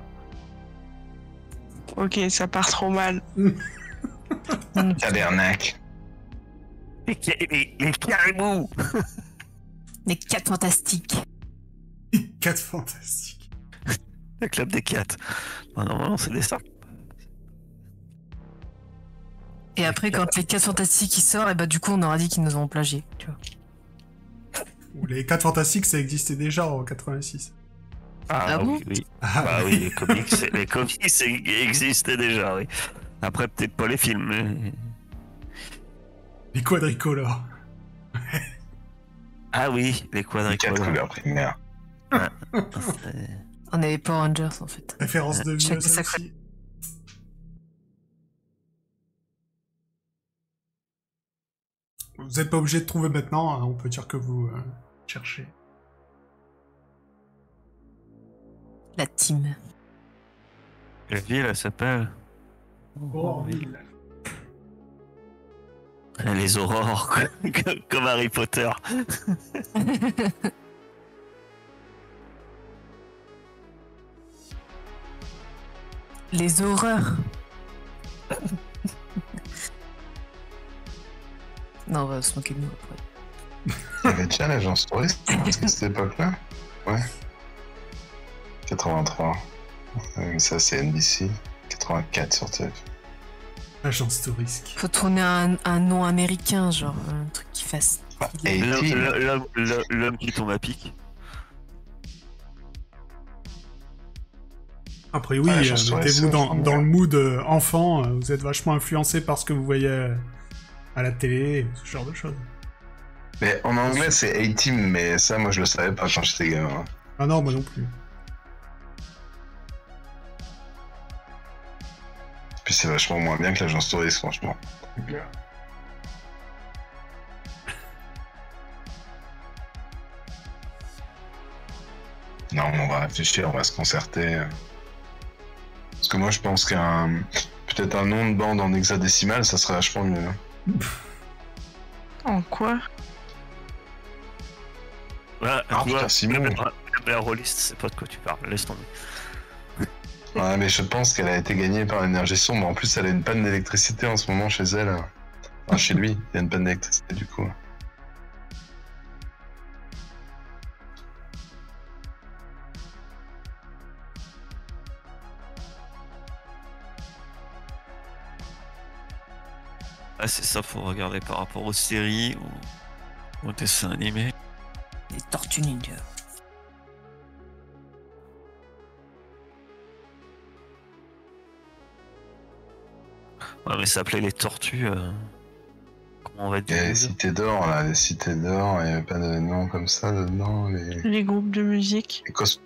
Ok, ça part trop mal. Tabernacle. Les, les, les caribous Les quatre fantastiques. Quatre fantastiques. Le club des quatre. Bah, normalement, c'est des sacs. Et après, quand les quatre fantastiques ils sortent, et bah, du coup, on aura dit qu'ils nous ont plagié. Tu vois. Ou Les quatre fantastiques, ça existait déjà en 86. Ah, Ah bon oui, oui. Ah, Bah oui, les comics, les comics existaient déjà, oui. Après, peut-être pas les films, mais... Les quadricolores. Ah oui, les Les quatre quadricolores. couleurs primaires. C'est- On avait Power Rangers, en fait. Référence de vieux, ça sacré- aussi. Vous n'êtes pas obligé de trouver maintenant, hein, on peut dire que vous euh, cherchez. La team. La ville, elle s'appelle... Orville. Les aurores, comme Harry Potter. Les horreurs. non, on va se moquer de nous après. Il y avait déjà l'agence touriste à cette époque-là Ouais. 83. Euh, Ça, c'est NBC. 84 sur TF. Agence touriste. Faut tourner un, un nom américain, genre un truc qui fasse. Ah, stylé. L'homme 18. l'homme- l'homme- l'homme qui tombe à pic. Après, oui, Ah, euh, mettez-vous dans, le mood euh, enfant, euh, vous êtes vachement influencé par ce que vous voyez à la télé, ce genre de choses. Mais en anglais, c'est A-Team, mais ça, moi, je le savais pas quand j'étais gamin. Ah non, moi non plus. Puis c'est vachement moins bien que l'agence touriste, franchement. Non, on va réfléchir, on va se concerter. Parce que moi, je pense qu'un. Peut-être un nom de bande en hexadécimal, ça serait vachement mieux. hein. En quoi? Voilà, Ah, vois, putain, Simon. c'est pas de quoi tu parles, laisse tomber. Ouais, mais je pense qu'elle a été gagnée par l'énergie sombre. En plus, elle a une panne d'électricité en ce moment chez elle. Enfin, chez lui, il y a une panne d'électricité du coup. Ah, c'est ça, faut regarder par rapport aux séries ou aux dessins animés. Les tortues ninja. Ouais, mais ça s'appelait les tortues. euh, Comment on va Il y a les dire cités d'or, là, les cités d'or, il n'y avait pas de nom comme ça dedans. Les, Les groupes de musique les Cosmo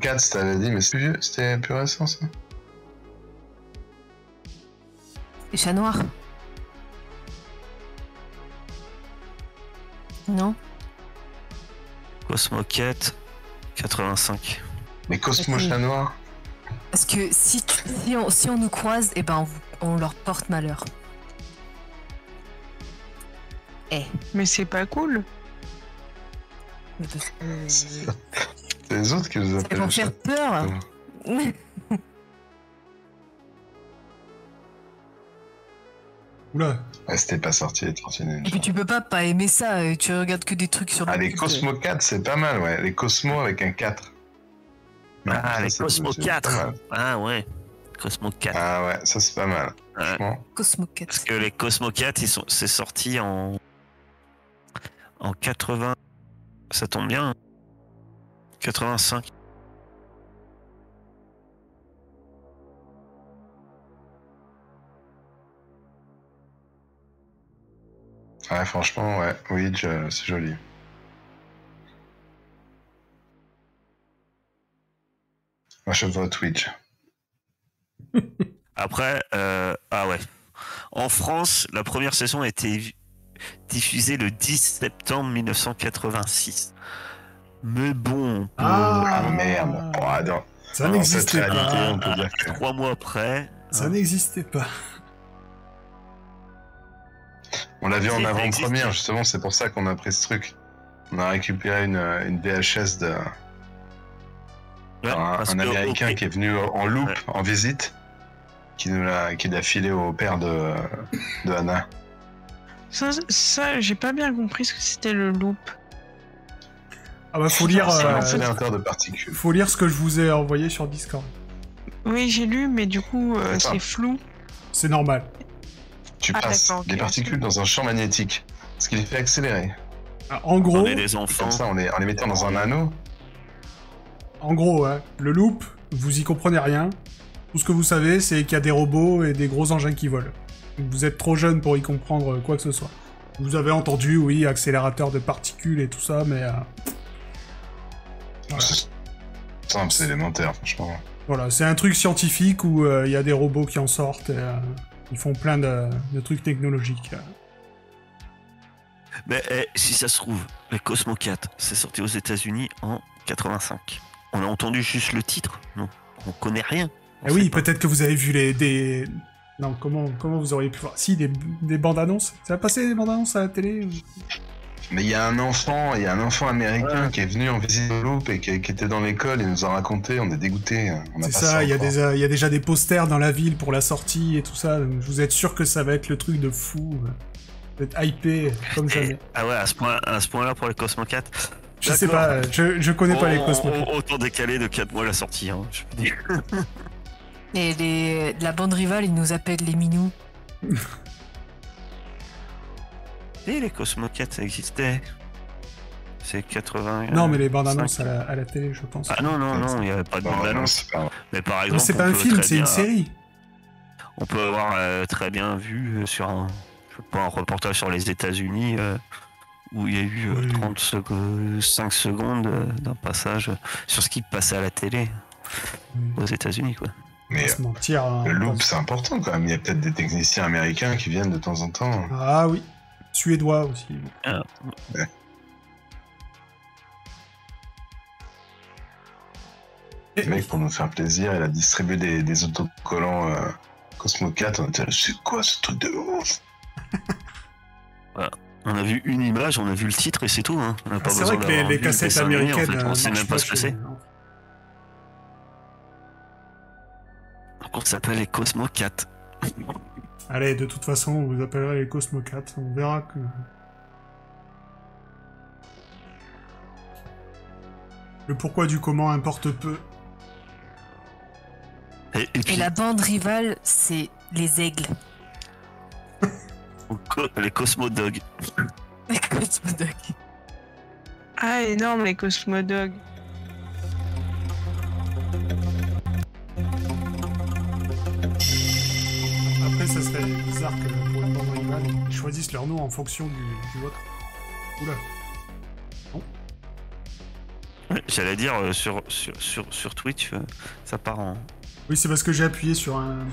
4, t'avais dit, mais c'est plus vieux, c'était plus récent ça. Les chats noirs. Non Cosmo Cat 85. Les Cosmo Ok. Chat Noir Parce que si, tu- si, on, si on nous croise, eh ben on, vous- on leur porte malheur. Eh. Mais c'est pas cool. mais parce que- C'est les autres qui nous C'est appellent pour le chat. faire peur. Oula. Ouais, c'était pas sorti les. Et puis tu peux pas pas aimer ça, euh, tu regardes que des trucs sur Ah, le les Cosmo 4, c'est pas mal, ouais. Les Cosmo avec un 4. Non, Ah, ça, les Cosmo c'est 4. pas mal. Ah ouais. Cosmo 4. Ah ouais, ça c'est pas mal. Ouais. Franchement. Cosmo Parce 4. que les Cosmo 4, ils sont, c'est sorti en, en 80. Ça tombe bien. 85. Ouais, franchement, ouais. Oui, je- c'est joli. Moi, je vote Twitch. Après, euh, ah ouais. En France, la première saison a été diffusée le 10 septembre 1986. Mais bon, on peut- Ah. Ah merde. Oh, attends. Ça n'existait réalité, pas. on peut dire que- trois mois après. Ça hein, n'existait pas. On l'a vu en avant-première, justement, c'est pour ça qu'on a pris ce truc. On a récupéré une, une VHS de ouais, un, parce un Américain qui est venu en loop, Ouais. en visite, qui nous l'a qui l'a filé au père de, de Anna. Ça, ça j'ai pas bien compris ce que c'était le loop. Ah bah faut lire, C'est un euh, accélérateur de particules. faut lire ce que je vous ai envoyé sur Discord. Oui, j'ai lu, mais du coup, euh, C'est flou. C'est normal. Tu Ah, passes d'accord, ok. des particules dans un champ magnétique, ce qui les fait accélérer. Ah, En gros, on est des Et enfants. Comme ça, en les, en les mettant dans un anneau, en gros, hein, le loop, vous y comprenez rien. Tout ce que vous savez, c'est qu'il y a des robots et des gros engins qui volent. Vous êtes trop jeune pour y comprendre quoi que ce soit. Vous avez entendu, oui, accélérateur de particules et tout ça, mais euh, Voilà. c'est simple, c'est élémentaire, franchement. voilà, c'est un truc scientifique où euh, il y a des robots qui en sortent. Et, euh, ils font plein de, de trucs technologiques. Mais eh, si ça se trouve, les Cosmo 4, c'est sorti aux États-Unis en 85. On a entendu juste le titre, non? On connaît rien. On Eh oui, sait pas. peut-être que vous avez vu les des. Non, comment, comment vous auriez pu voir? Si, des, des bandes annonces. Ça a passé des bandes annonces à la télé Mais il y a un enfant, il y a un enfant américain Ouais. qui est venu en visite au loop et qui, qui était dans l'école et nous a raconté, on est dégoûté. A C'est ça, il y, a encore. des, euh, il y a déjà des posters dans la ville pour la sortie et tout ça. donc vous êtes sûr que ça va être le truc de fou. euh. Vous êtes hypé comme Et- jamais. ah ouais, à ce point- à ce point-là pour les Cosmo 4. Je sais pas, je, je connais pas les On- Cosmo. on- Autant décalé de 4 mois la sortie, hein, je peux dire. Et les, la bande rivale, ils nous appellent les minous. Et les Cosmo 4, ça existait. C'est 80. Non, mais les bandes annonces à la, à la télé, je pense. Ah non, non, non, il n'y avait pas de bande non, annonce. c'est pas- Mais par exemple, c'est pas un film, c'est une série. On peut avoir euh, très bien vu euh, sur un, je sais pas, un reportage sur les États-Unis euh, où il y a eu euh, Oui. 30 sec- 5 secondes euh, d'un passage sur ce qui passait à la télé Oui. aux États-Unis, quoi. Mais se mentir. hein, le loop, c'est important quand même. Il y a peut-être des techniciens américains qui viennent de temps en temps. Ah oui. Suédois aussi. Le mec, pour nous faire plaisir, il a distribué des, des autocollants euh, Cosmo 4. On était là, c'est quoi ce truc de ouf? On a vu une image, on a vu le titre et c'est tout. Hein. On n'a Ah, pas c'est vrai que les, cassettes en américaines. fait, on euh, sait même pas ce que c'est. Par contre, ça s'appelle les Cosmo 4. Allez, de toute façon, on vous appellerez les Cosmo 4. On verra que. Le pourquoi du comment importe peu. Et, et puis, Et la bande rivale, c'est les aigles. les Cosmo Dog. Les Cosmo Dog. Ah, énorme, les Cosmodogs. Après, ça serait bizarre que pour une bande rivale, ils choisissent leur nom en fonction du, du vôtre. Oula. Ouais, J'allais dire euh, sur, sur, sur, sur Twitch, euh, ça part en. Oui, c'est parce que j'ai appuyé sur un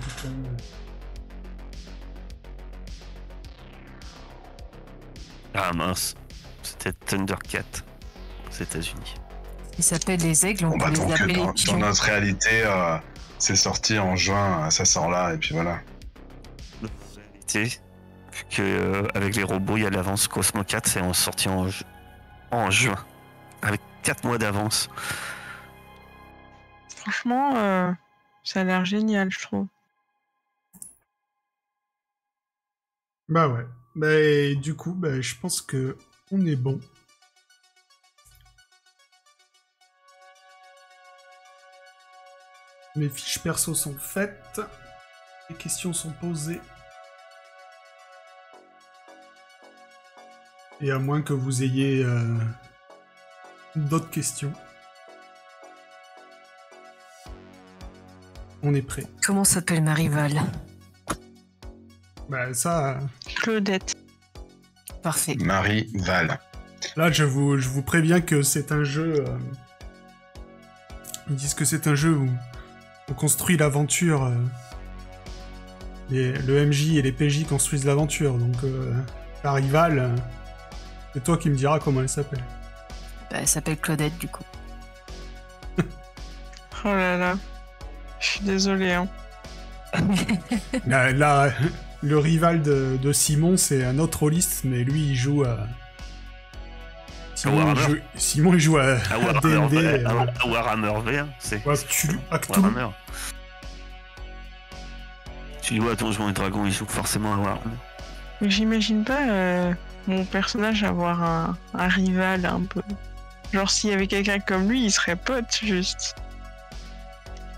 Ah mince, c'était Thundercat aux États-Unis. Ils s'appellent les aigles, on Bon, peut bah, les appeler les dans, dans notre réalité, euh, c'est sorti en juin, ça sort là, et puis voilà. Vu que euh, avec les robots, il y a l'avance. Cosmo 4, c'est en- sorti en, ju- en juin, avec 4 mois d'avance. franchement, euh, ça a l'air génial, je trouve. Bah ouais. Bah, du coup, bah, je pense que on est bon. Mes fiches perso sont faites. Les questions sont posées. Et à moins que vous ayez euh, d'autres questions. On est prêt. Comment s'appelle ma rivale? Bah ça, Claudette. Parfait. Marie Val. là je vous, je vous préviens que c'est un jeu... euh, Ils disent que c'est un jeu où on construit l'aventure. euh, et le MJ et les PJ construisent l'aventure. Donc euh, rivale, euh, c'est toi qui me diras comment elle s'appelle. Bah, elle s'appelle Claudette, du coup. Oh là là. Je suis désolée. Hein. Là, là, le rival de, de Simon, c'est un autre rôliste, mais lui, il joue à... Simon, il joue, Simon, il joue à, À à Warhammer, D&D, V- euh, à Warhammer V1, c'est ouais, Cthulhu-. Warhammer. Tu vois, Donjons et Dragons, ils jouent forcément à Warhammer. J'imagine pas euh, mon personnage avoir un, un rival un peu. Genre, s'il y avait quelqu'un comme lui, il serait pote, juste.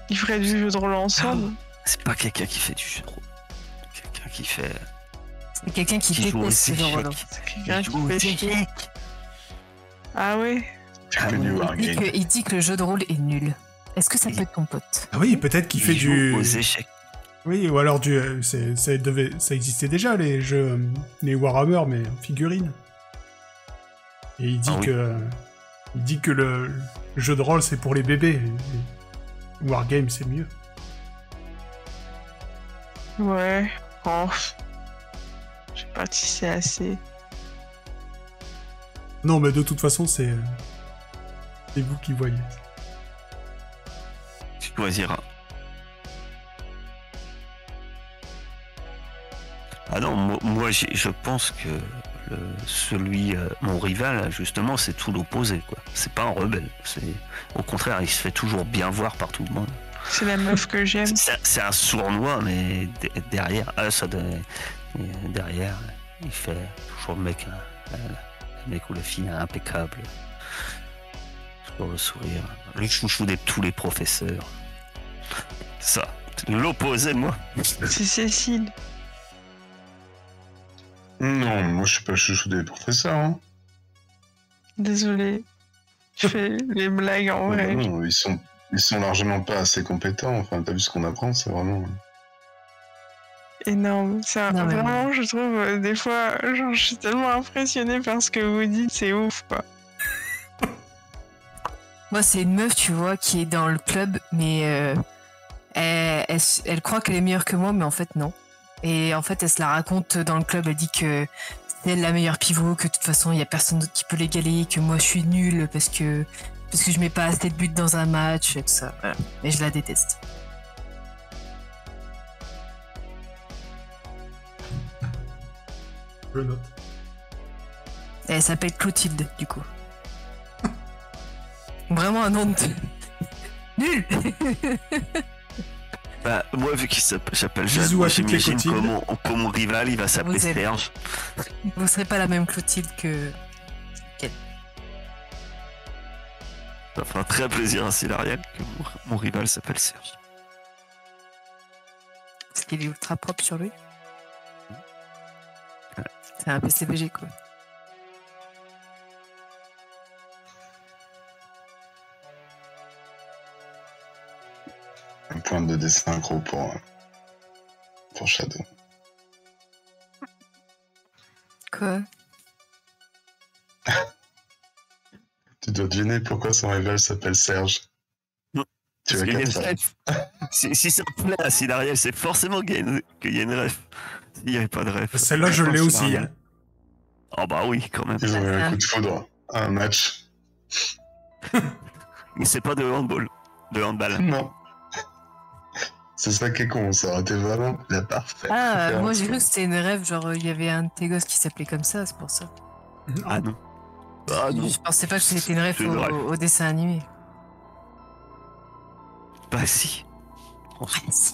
Il ferait du jeu de rôle ensemble. C'est pas quelqu'un qui fait du jeu de rôle. Qui fait. C'est quelqu'un qui, qui joue aux déteste ce genre échecs. C'est quelqu'un Qui qui joue aux fait chier. échecs. Ah ouais Tu Ah Il dit, que, il dit que le jeu de rôle est nul. Est-ce que ça peut être ton pote? Ah oui, peut-être qu'il Il fait joue du... aux échecs. Oui, ou alors du... euh, c'est- Ça, devait... ça existait déjà, les jeux... euh, Les Warhammer, mais en figurines. Et il dit Ah oui. que... Il dit que le, le jeu de rôle, c'est pour les bébés. Wargame, c'est mieux. Ouais. Oh. Je sais pas si c'est assez. Non, mais de toute façon, c'est... euh, C'est vous qui voyez. Tu choisiras. Ah non, moi, moi, j'ai- je pense que le- celui, euh, mon rival, justement, c'est tout l'opposé. quoi. C'est pas un rebelle. C'est au contraire, il se fait toujours bien voir par tout le monde. C'est la meuf que j'aime. C'est un sournois, mais de- derrière, ah, ça donne- euh, derrière, il fait toujours le mec, hein, le mec ou la fille impeccable. Toujours le sourire. Le chouchou de tous les professeurs. Ça, l'opposé de moi. C'est Cécile. Non, moi je suis pas le chouchou des professeurs. Hein. Désolée. Je fais les blagues en vrai. Non, ils sont, ils sont largement pas assez compétents. Enfin, t'as vu ce qu'on apprend, c'est vraiment. énorme. Ça, Non, vraiment, je trouve, euh, des fois, genre, je suis tellement impressionnée par ce que vous dites, c'est ouf, quoi. Moi, c'est une meuf, tu vois, qui est dans le club, mais euh, elle, elle s- elle croit qu'elle est meilleure que moi, mais en fait, non. Et en fait, elle se la raconte dans le club. Elle dit que c'est elle la meilleure pivot, que de toute façon, il y a personne d'autre qui peut l'égaler, que moi, je suis nulle parce que parce que je mets pas assez de buts dans un match et tout ça. Voilà. Mais je la déteste. Je note. Et elle s'appelle Clotilde, du coup. Vraiment un nom de... Nul Bah, moi, vu qu'il s'appelle Jade, moi, j'imagine Clotilde. que mon, rival, il va s'appeler Serge. Vous serez pas la même Clotilde que... Ça fera très plaisir à Silariel que mon, mon rival s'appelle Serge. Parce qu'il est ultra propre sur lui? C'est un PCBG quoi. Un point de désynchro pour, euh, pour Shadow. Quoi? Tu dois deviner pourquoi son rival s'appelle Serge. Non. Tu Parce qu'il y a une ref. si, si ça plaît à Silariel, c'est forcément qu'il y, a une- qu'il y a une ref. S'il n'y avait pas de ref. Celle-là, je l'ai aussi. Hein. Oh bah oui, quand même. Ils ont eu un Ah. coup de foudre. Un match. Mais c'est pas de handball. De handball. Non. C'est ça qui est con, ça aurait été vraiment la parfaite. Ah, moi j'ai cru que c'était une rêve, genre il y avait un de tes gosses qui s'appelait comme ça, c'est pour ça. Ah non. Ah non. Je pensais pas que c'était une une au, dessin animé. Bah si. On s- Ah, si.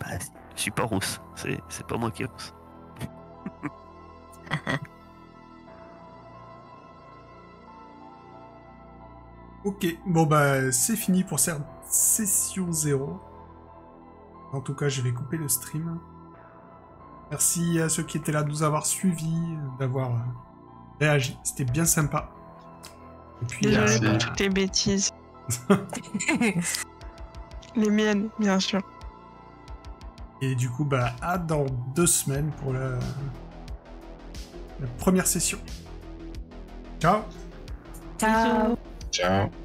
bah, si. je suis pas rousse. C'est c'est pas moi qui est rousse. Ok, bon bah c'est fini pour cette session 0. En tout cas, je vais couper le stream. Merci à ceux qui étaient là de nous avoir suivis, d'avoir réagi. C'était bien sympa. Et puis, Désolé pour toutes les bêtises. Les miennes, bien sûr. et du coup, bah, à dans deux semaines pour la, la première session. Ciao Ciao. Ciao.